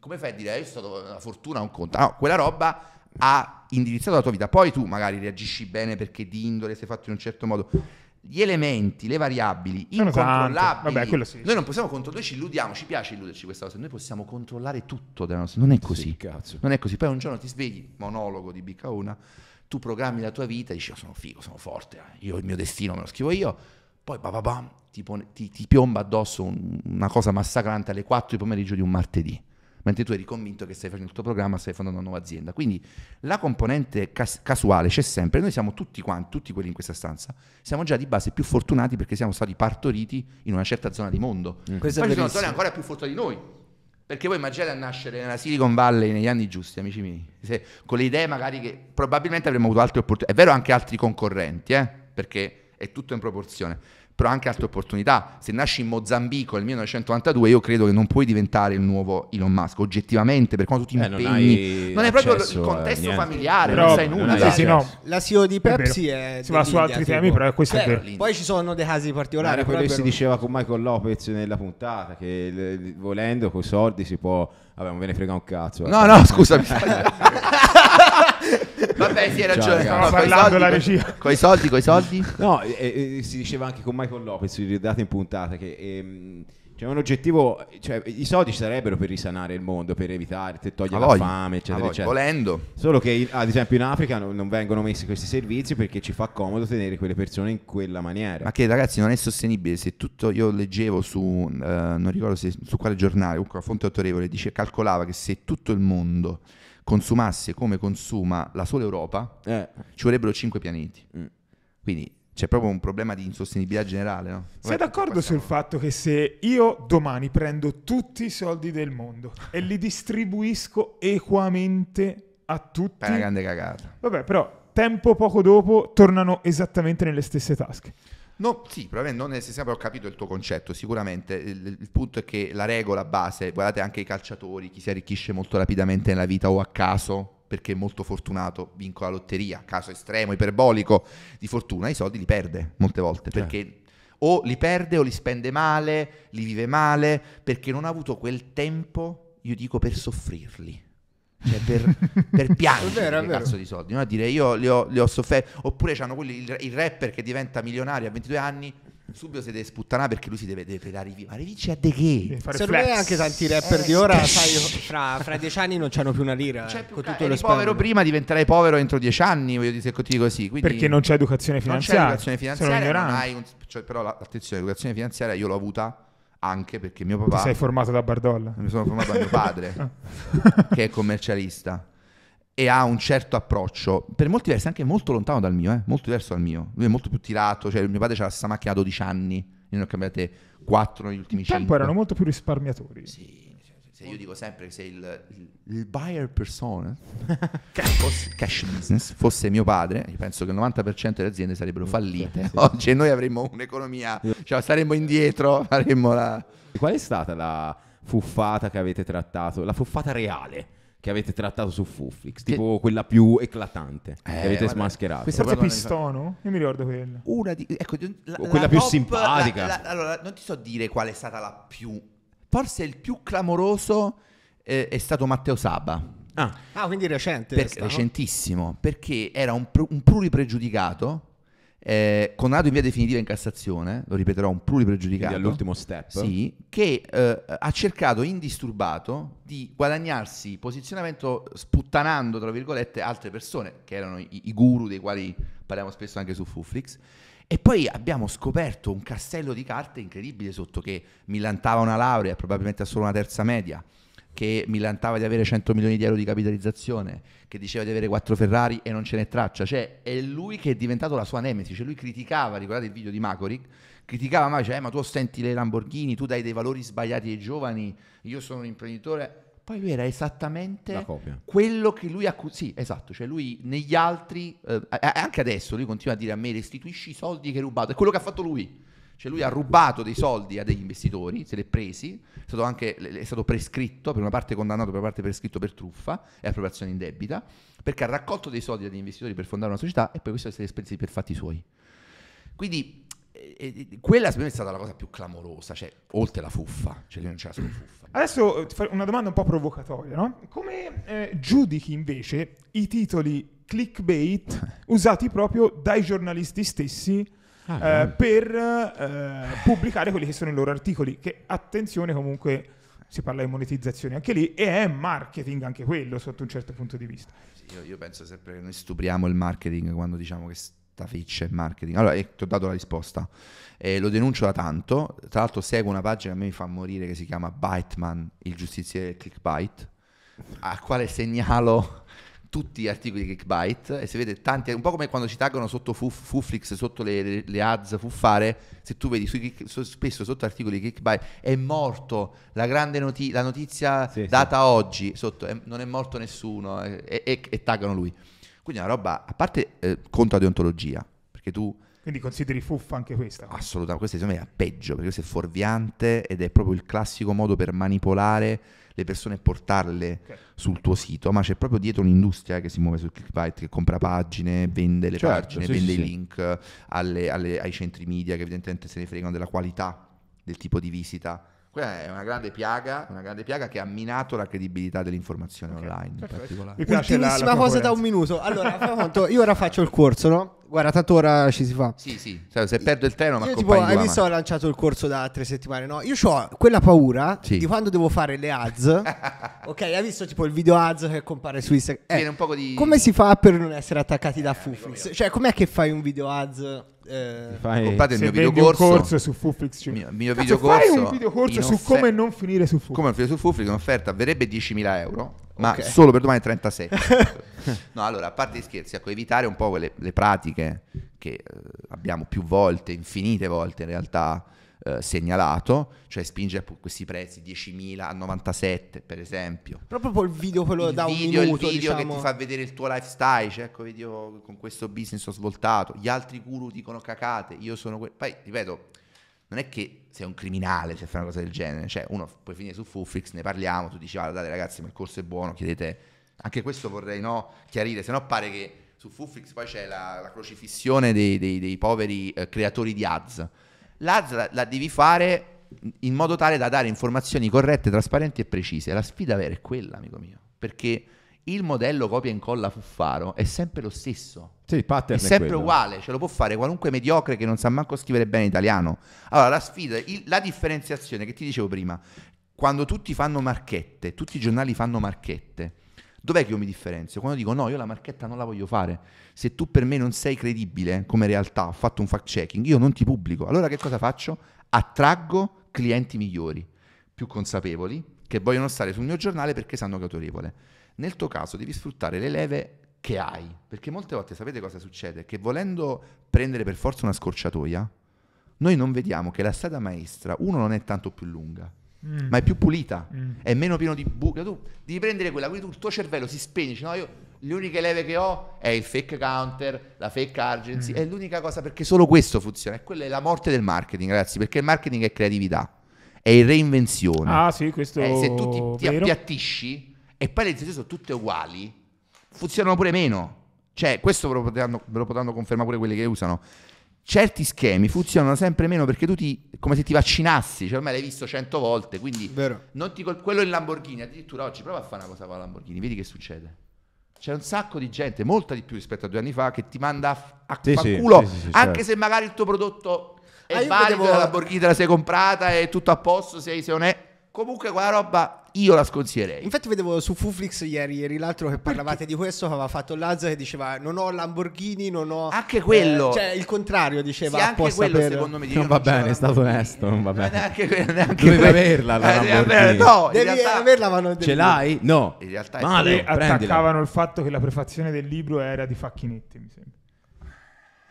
come fai a dire "Eh, io sono stato una fortuna un conto no quella roba ha indirizzato la tua vita. Poi tu magari reagisci bene perché di indole sei fatto in un certo modo gli elementi, le variabili incontrollabili. Vabbè, sì. Noi non possiamo controllare, ci illudiamo, ci piace illuderci questa cosa. Noi possiamo controllare tutto della nostra. Non è così. Sì, cazzo. Non è così. Poi un giorno ti svegli, monologo di Biccauna, tu programmi la tua vita, dici, io sono figo, sono forte, eh, io il mio destino me lo scrivo io. Poi ba, ba, bam, ti, ti- ti piomba addosso un- una cosa massacrante alle 4 di pomeriggio di un martedì. Mentre tu eri convinto che stai facendo il tuo programma, stai fondando una nuova azienda. Quindi la componente cas- casuale c'è sempre. Noi siamo tutti quanti, tutti quelli in questa stanza, siamo già di base più fortunati perché siamo stati partoriti in una certa zona di mondo. Questo è Poi ci sono zone ancora più fortunate di noi. Perché voi immaginate a nascere nella Silicon Valley negli anni giusti, amici miei, se- con le idee magari che probabilmente avremmo avuto altre opportunità. È vero anche altri concorrenti, eh? perché è tutto in proporzione, però anche altre opportunità. Se nasci in Mozambico nel 1992, io credo che non puoi diventare il nuovo Elon Musk, oggettivamente, per quanto tu ti Eh, non impegni. hai non è proprio il contesto niente. familiare, Però- non sai non nulla. hai Sì, sì, no. La CEO di È Pepsi è. Si va su altri tipo. temi, però questo è Eh, vero. Poi ci sono dei casi particolari. Era quello che si diceva con Michael Lopez nella puntata, che le- le- volendo con i soldi si può... Vabbè, non ve ne frega un cazzo. No, no, scusami. Vabbè, sì, hai Ciao, ragione. No, coi parlando soldi, la regia. Coi soldi, coi soldi. No, e- e si diceva anche con Michael Lopez, ricordate in puntata, che ehm, c'è un oggettivo, cioè i soldi ci sarebbero per risanare il mondo, per evitare, te togliere la fame, eccetera, voglia. eccetera. Volendo. Solo che ad esempio in Africa non, non vengono messi questi servizi perché ci fa comodo tenere quelle persone in quella maniera. Ma che ragazzi non è sostenibile se tutto io leggevo su eh, non ricordo se, su quale giornale, comunque una fonte autorevole dice, calcolava che se tutto il mondo consumasse come consuma la sola Europa, Eh, ci vorrebbero 5 pianeti. Mm. Quindi c'è proprio un problema di insostenibilità generale, no? Sei d'accordo sul fatto che se io domani prendo tutti i soldi del mondo e li distribuisco equamente a tutti, Fai una grande cagata. vabbè, però tempo poco dopo tornano esattamente nelle stesse tasche. No, sì, probabilmente non se sempre ho capito il tuo concetto, sicuramente. Il, il punto è che la regola base, guardate anche i calciatori, chi si arricchisce molto rapidamente nella vita o a caso, perché è molto fortunato, vinco la lotteria, caso estremo, iperbolico di fortuna, i soldi li perde molte volte, perché o li perde o li spende male, li vive male, perché non ha avuto quel tempo, io dico, per soffrirli. Cioè per, per piangere È vero, è quei vero. cazzo di soldi, no? a dire io li ho, li ho sofferti, oppure c'hanno quelli, il, il rapper che diventa milionario a 22 anni, subito si deve sputtanare perché lui si deve, deve dare via. Ma rivince a de che? Secondo me anche tanti rapper Eh, di ora, sai, fra, fra dieci anni non c'hanno più una lira. C'è eh, più con ca- tutto eri lo povero prima, diventerai povero entro 10 anni, voglio dire se continui così. Quindi Perché non c'è educazione non c'è finanziaria. educazione finanziaria, non un- cioè, però la- attenzione, l'educazione finanziaria io l'ho avuta anche perché mio Ti papà sei formato da Bardolla. mi sono formato da mio padre che è commercialista e ha un certo approccio, per molti versi anche molto lontano dal mio, eh, molto diverso dal mio. Lui è molto più tirato, cioè mio padre c'ha la stessa macchina da 12 anni, io ne ho cambiate 4 negli ultimi Un 5. tempo erano molto più risparmiatori. Sì, sì, sì, io dico sempre che se il, il- il buyer persona, fosse, cash business, fosse mio padre, io penso che il 90% delle aziende sarebbero fallite oggi e noi avremmo un'economia, cioè saremmo indietro, faremmo la... Qual è stata la fuffata che avete trattato? La fuffata reale che avete trattato su Fuflix? Tipo quella più eclatante che Eh, avete guarda, smascherato? questa- Forse Pistono? Io mi ricordo quello. Una di, ecco, la, quella la più top- simpatica. la- la- allora, non ti so dire qual è stata la più... Forse il più clamoroso eh, è stato Matteo Saba. Ah, Ah, quindi recente. Per- no? recentissimo, perché era un, pr- un pluripregiudicato, eh, condannato in via definitiva in Cassazione, lo ripeterò, un quindi pluripregiudicato. all'ultimo step. Sì, che eh, ha cercato indisturbato di guadagnarsi posizionamento sputtanando, tra virgolette, altre persone, che erano i, i guru dei quali parliamo spesso anche su Fuflix. E poi abbiamo scoperto un castello di carte incredibile sotto che millantava una laurea, probabilmente ha solo una terza media, che millantava di avere 100 milioni di euro di capitalizzazione, che diceva di avere quattro Ferrari e non ce n'è traccia. Cioè, è lui che è diventato la sua nemesi. Cioè, lui criticava, ricordate il video di Macoric? Criticava mai, cioè, "Eh, ma tu ostenti le Lamborghini, tu dai dei valori sbagliati ai giovani, io sono un imprenditore. Poi lui era esattamente quello che lui accusava. Sì, esatto, cioè lui negli altri, eh, anche adesso lui continua a dire a me restituisci i soldi che hai rubato, è quello che ha fatto lui. Cioè lui ha rubato dei soldi a degli investitori, se li è presi, è stato anche è stato prescritto, per una parte condannato, per una parte prescritto per truffa e appropriazione indebita, perché ha raccolto dei soldi dagli investitori per fondare una società e poi questo è spesi per fatti suoi. Quindi eh, eh, quella secondo me è stata la cosa più clamorosa, cioè oltre la fuffa, cioè lui non c'era solo fuffa. Adesso eh, ti farò una domanda un po' provocatoria, no? Come eh, giudichi invece i titoli clickbait usati proprio dai giornalisti stessi Ah, eh, per eh, pubblicare quelli che sono i loro articoli? Che attenzione comunque si parla di monetizzazione anche lì e è marketing anche quello sotto un certo punto di vista. Sì, io, io penso sempre che noi stupriamo il marketing quando diciamo che sta è marketing. Allora, eh, ti ho dato la risposta. Eh, lo denuncio da tanto. Tra l'altro seguo una pagina che a me mi fa morire che si chiama Byteman, il giustiziere del clickbait, al quale segnalo tutti gli articoli di clickbait e si vede tanti, un po' come quando ci taggano sotto Fuf- Fuflix, sotto le, le- le ads fuffare, se tu vedi sui so- spesso sotto articoli di clickbait è morto la grande noti- la notizia Sì, data oggi, sotto, è- non è morto nessuno e, e- e- e taggano lui. Quindi è una roba, a parte eh, conto a deontologia, perché tu Quindi consideri fuffa anche questa. assolutamente, questo secondo me è peggio, perché questo è fuorviante ed è proprio il classico modo per manipolare le persone e portarle Ok. sul tuo sito, ma c'è proprio dietro un'industria che si muove sul clickbait, che compra pagine, vende le Certo, pagine, sì, vende sì, i link alle- alle- ai centri media che evidentemente se ne fregano della qualità del tipo di visita. Quella è una grande piaga, una grande piaga che ha minato la credibilità dell'informazione online in perfetto. particolare. Mi piace la- la cosa da un minuto. Allora, conto, io ora faccio il corso, no? Guarda, tanto ora ci si fa. Sì, sì, sai, se perdo il treno Io tipo, hai visto, ma- ho lanciato il corso da tre settimane, no? Io ho quella paura Sì. di quando devo fare le ads. ok, hai visto tipo il video ads che compare su Instagram? Eh, Viene un po' di... come si fa per non essere attaccati da Fuflix? Cioè, com'è che fai un video ads? Eh, Fai- Comprate il mio videocorso. un corso su Fuflix, cioè. mio, mio Cazzo, videocorso fai un videocorso su offer- come non finire su Fuflix. come non finire su Fuflix in offerta verrebbe 10.000 euro ma Ok. solo per domani 37 no allora a parte gli scherzi ecco evitare un po' quelle le pratiche che eh, abbiamo più volte infinite volte in realtà eh, segnalato cioè spingere a questi prezzi 10.000 a 97 per esempio. Proprio il video quello il da un video, minuto, il video diciamo. che ti fa vedere il tuo lifestyle, cioè ecco video con questo business ho svoltato, gli altri guru dicono cacate, io sono que- poi ripeto, non è che sei un criminale se fai una cosa del genere, cioè uno puoi finire su Fuflix, ne parliamo, tu dici guardate ragazzi ma il corso è buono, chiedete, anche questo vorrei no, chiarire, se no pare che su Fuflix poi c'è la, la crocifissione dei, dei- dei poveri eh, creatori di ads, l'ADS la, devi fare in modo tale da dare informazioni corrette, trasparenti e precise. La sfida vera è quella, amico mio, perché il modello copia e incolla Fuffaro è sempre lo stesso. Sì, È è, sempre quello. uguale, ce lo può fare qualunque mediocre che non sa manco scrivere bene italiano. Allora, la sfida, il- la differenziazione che ti dicevo prima, quando tutti fanno marchette, tutti i giornali fanno marchette, dov'è che io mi differenzio? Quando dico no, io la marchetta non la voglio fare. Se tu per me non sei credibile come realtà, ho fatto un fact checking, io non ti pubblico. Allora che cosa faccio? Attraggo clienti migliori, più consapevoli, che vogliono stare sul mio giornale perché sanno che è autorevole. Nel tuo caso devi sfruttare le leve che hai, perché molte volte sapete cosa succede? Che volendo prendere per forza una scorciatoia, noi non vediamo che la strada maestra, uno, non è tanto più lunga, Mm. ma è più pulita, Mm. è meno pieno di buche. Tu devi prendere quella, quindi tu, il tuo cervello si spegne. No, io le uniche leve che ho è il fake counter, la fake agency, Mm. è l'unica cosa perché solo questo funziona. E quella è la morte del marketing, ragazzi, perché il marketing è creatività, è reinvenzione. Ah, sì, questo Eh, se tu ti, ti appiattisci e poi le iniziative sono tutte uguali, funzionano pure meno. Cioè, questo ve lo potranno, ve lo potranno confermare pure quelli che usano. Certi schemi funzionano sempre meno perché tu ti, come se ti vaccinassi, cioè ormai l'hai visto cento volte, quindi Vero. non ti col- quello in Lamborghini, addirittura oggi prova a fare una cosa con la Lamborghini, vedi che succede. C'è un sacco di gente, molta di più rispetto a due anni fa, che ti manda a, a Sì, sì, culo, sì, sì, sì, anche certo. se magari il tuo prodotto è Ah, valido, vedevo- la Lamborghini te la sei comprata, è tutto a posto, sei, se non è... Comunque quella roba io la sconsiglierei. Infatti vedevo su Fuflix ieri, ieri l'altro che parlavate di questo, che aveva fatto Lazza che diceva non ho Lamborghini, non ho... Anche quello. Eh, cioè il contrario diceva Sì, anche quello per... secondo me Non io va bene, è stato onesto, non va bene. Neanche, que- neanche Dovevi averla la Lamborghini. No, Devi realtà, averla ma non devi... Ce l'hai? No. in realtà è Male. Attaccavano il fatto che la prefazione del libro era di Facchinetti, mi sembra.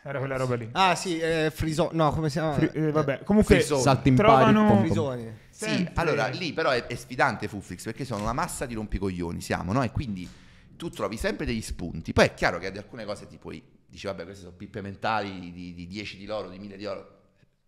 Era quella roba lì. Ah sì, eh, Friso... No, come si chiama? Fri- eh, vabbè, comunque Frisoni. Saltimpari, trovano pom, Sì, allora lì però è, è sfidante Fuflix perché sono una massa di rompicoglioni, siamo, no? E quindi tu trovi sempre degli spunti. Poi è chiaro che ad alcune cose ti puoi dici vabbè, queste sono pippe mentali di, di 10 di loro, di 1000 di oro.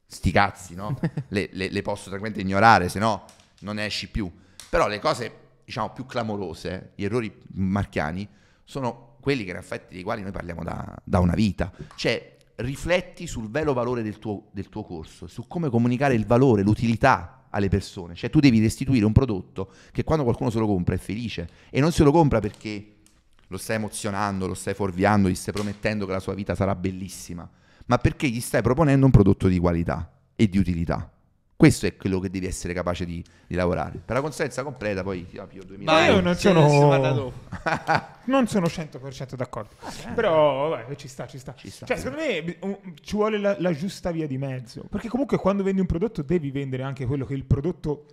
Sti cazzi, no? le, le- le posso tranquillamente ignorare, se no non ne esci più. Però le cose, diciamo, più clamorose, gli errori marchiani, sono quelli che in effetti dei quali noi parliamo da, da una vita. Cioè, rifletti sul vero valore del tuo, del tuo corso, su come comunicare il valore, l'utilità alle persone. Cioè, tu devi restituire un prodotto che quando qualcuno se lo compra è felice e non se lo compra perché lo stai emozionando, lo stai fuorviando, gli stai promettendo che la sua vita sarà bellissima, ma perché gli stai proponendo un prodotto di qualità e di utilità. Questo è quello che devi essere capace di, di lavorare. Per la consulenza completa poi ti apio 2000 Ma io non sono- non sono 100% d'accordo. Però vabbè, ci sta, ci sta. Ci sta. Cioè, secondo me ci vuole la, la giusta via di mezzo. Perché comunque quando vendi un prodotto devi vendere anche quello che il prodotto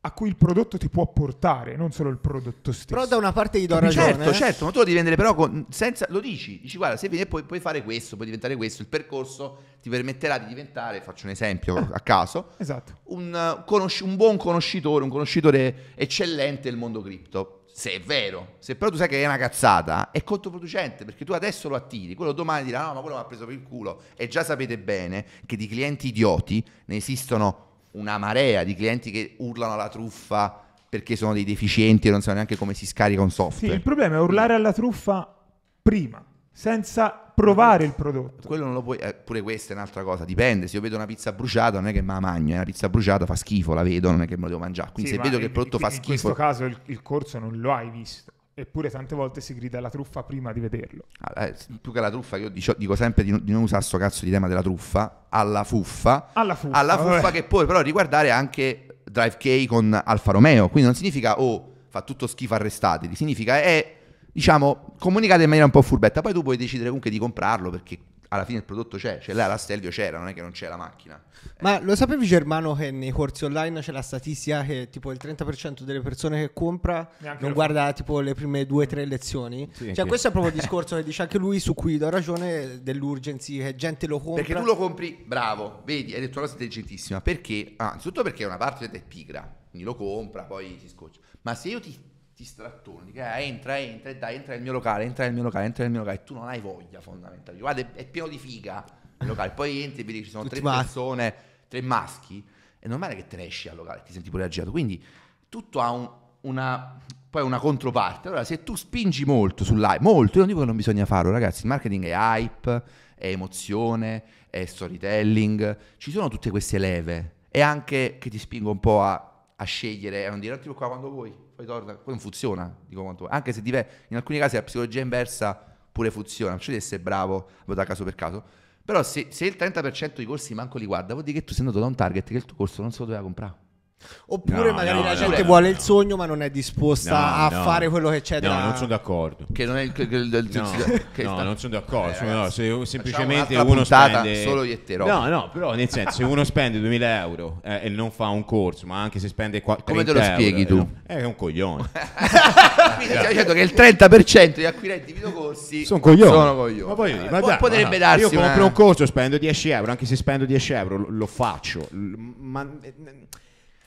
a cui il prodotto ti può portare, non solo il prodotto stesso. Però da una parte gli do ragione. Certo, eh. certo, ma tu lo devi vendere però con- senza, lo dici, dici guarda, se vieni puoi, puoi fare questo, puoi diventare questo, il percorso ti permetterà di diventare, faccio un esempio a caso, Esatto. un, conosci- un buon conoscitore, un conoscitore eccellente del mondo cripto. Se è vero, se però tu sai che è una cazzata, è controproducente perché tu adesso lo attiri, quello domani dirà no, ma quello mi ha preso per il culo. E già sapete bene che di clienti idioti ne esistono una marea di clienti che urlano alla truffa perché sono dei deficienti e non sanno neanche come si scarica un Sì, software. il problema è urlare alla truffa prima, senza provare il prodotto. Quello non lo puoi, eh, pure questa è un'altra cosa, dipende. Se io vedo una pizza bruciata, non è che me la mangio, eh, una pizza bruciata fa schifo, la vedo, non è che me la devo mangiare. Quindi Sì, se vedo che il in- prodotto in- fa In schifo, questo caso il, il corso non lo hai visto. Eppure tante volte si grida alla truffa prima di vederlo. Ah, eh, più che la truffa, io dicio- dico sempre di, non- di non usare sto cazzo di tema della truffa, alla fuffa, Alla fuffa. alla fuffa che puoi però riguardare anche Drive K con Alfa Romeo. Quindi non significa, oh, fa tutto schifo, arrestateli. Significa, è, diciamo, comunicate in maniera un po' furbetta. Poi tu puoi decidere comunque di comprarlo perché alla fine il prodotto c'è. Cioè là la Stelvio c'era, non è che non c'è la macchina. Ma lo sapevi Germano che nei corsi online c'è la statistica che tipo il 30% delle persone che compra Neanche non guarda tipo le prime due o tre lezioni? Sì, cioè questo è proprio il discorso che dice anche lui su cui do ragione dell'urgency che gente lo compra. Perché tu lo compri, bravo, vedi, hai detto una cosa intelligentissima. Perché? Ah, innanzitutto perché una parte è pigra, quindi lo compra, poi si scoccia. Ma se io ti, ti strattono, dico, eh, entra, entra, e dai, entra nel mio locale, entra nel mio locale, entra nel mio locale, e tu non hai voglia fondamentalmente. Guarda, è, pieno di figa il locale, poi entri e vedi che ci sono Tutti tre maschi. persone, tre maschi, è normale che te ne esci al locale e ti senti pure agitato. Quindi tutto ha un- una, poi una controparte. Allora, se tu spingi molto sull'hype, molto, io non dico che non bisogna farlo, ragazzi, il marketing è hype, è emozione, è storytelling, ci sono tutte queste leve e anche che ti spingo un po' a, a scegliere, a non dire "Attimo qua quando vuoi, poi torna, poi non funziona, dico quanto vuoi. Anche se dive- in alcuni casi la psicologia inversa pure funziona, non c'è di essere bravo, da caso per caso. Però se, se il 30% dei corsi manco li guarda, vuol dire che tu sei andato da un target che il tuo corso non se lo doveva comprare. Oppure No, magari no, la no, gente no, vuole no. il sogno ma non è disposta No, a no. fare quello che c'è No, da... non sono d'accordo. Che non è il... che- che- il- No, che no, sta- non sono d'accordo. Eh, Sono- se semplicemente uno puntata spende solo io te, Rob. No, no, però nel senso, se uno spende 2000 euro eh, e non fa un corso, ma anche se spende qua- Come te 30 lo euro, spieghi eh, tu? no, È un coglione. Quindi stiamo dicendo che il 30% degli acquirenti videocorsi Sono coglioni. Sono coglioni. Ma dire, Eh, ma po- dai, potrebbe ma- darsi Io compro una- un corso, spendo 10 euro, anche se spendo 10 euro lo, lo faccio. Ma, eh,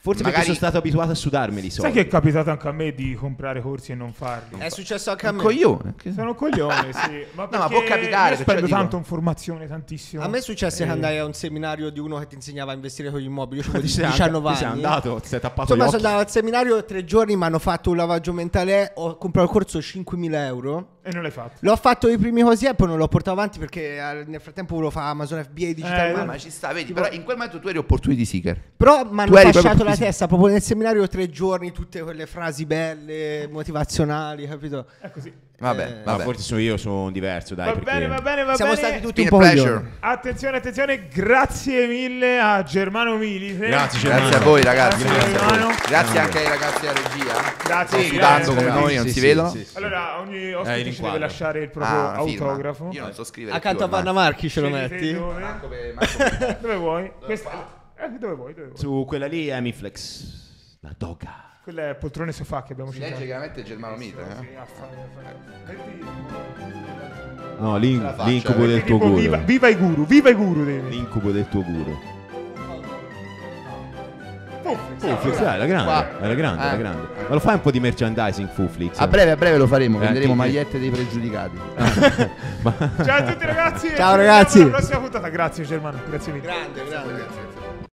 forse Magari- perché sono stato abituato a sudarmeli i Sai che è capitato anche a me di comprare corsi e non farli? È successo anche a Un me. coglione. Che- Sono un coglione, sì. Ma, ma perché può capitare, Io spendo cioè, dico- tanto in formazione, tantissimo. A me è successo Eh. che andai a un seminario di uno che ti insegnava a investire con gli immobili. Io avevo Ti sei 19 andato- ti anni. sei andato, ti sei tappato Insomma, sono andato al seminario tre giorni, mi hanno fatto un lavaggio mentale. Ho comprato il corso 5.000 euro. E non l'hai fatto. L'ho fatto i primi così e poi non l'ho portato avanti perché eh, nel frattempo volevo fare Amazon FBA Digital Eh, Ma, ma ci sta, vedi, però in quel momento tu eri opportunity seeker. Però mi hanno proprio la testa proprio nel seminario tre giorni, tutte quelle frasi belle, motivazionali, capito? È così. Vabbè, Eh, Ma vabbè. forse sono io, sono diverso, dai. va perché- bene, va bene, va Siamo bene. stati tutti Been un po' pleasure. Attenzione, attenzione, grazie mille a Germano Milite. Grazie, Grazie Germano. a voi ragazzi, Grazie, grazie, a voi. Germano. Grazie anche ai ragazzi della regia. Grazie, Sto sudando sì, come noi, sì, non sì, si sì, vedono. sì, sì. Allora, ogni Eh, ospite ci deve lasciare il proprio Ah, autografo. Io non so scrivere Accanto a. Vanna Marchi ce lo metti? Dove? Vuoi? Questa... Eh, dove vuoi? Dove vuoi? Su quella lì è Miflex. La doga. Quella è poltrone sofà che abbiamo Si citato. legge chiaramente Germano Mite. Eh? No, l'in- faccia, l'incubo eh. del tuo guru. viva, viva i guru, viva i guru devi. L'incubo del tuo guru. Fuflix, dai, la grande, la grande, Eh. la grande. Ma lo fai un po' di merchandising Fuflix? A breve, a breve lo faremo, Eh, venderemo magliette dei pregiudicati. Ciao a tutti ragazzi. Ciao, ragazzi. alla prossima puntata. Grazie Germano, grazie mille. Grande, grande.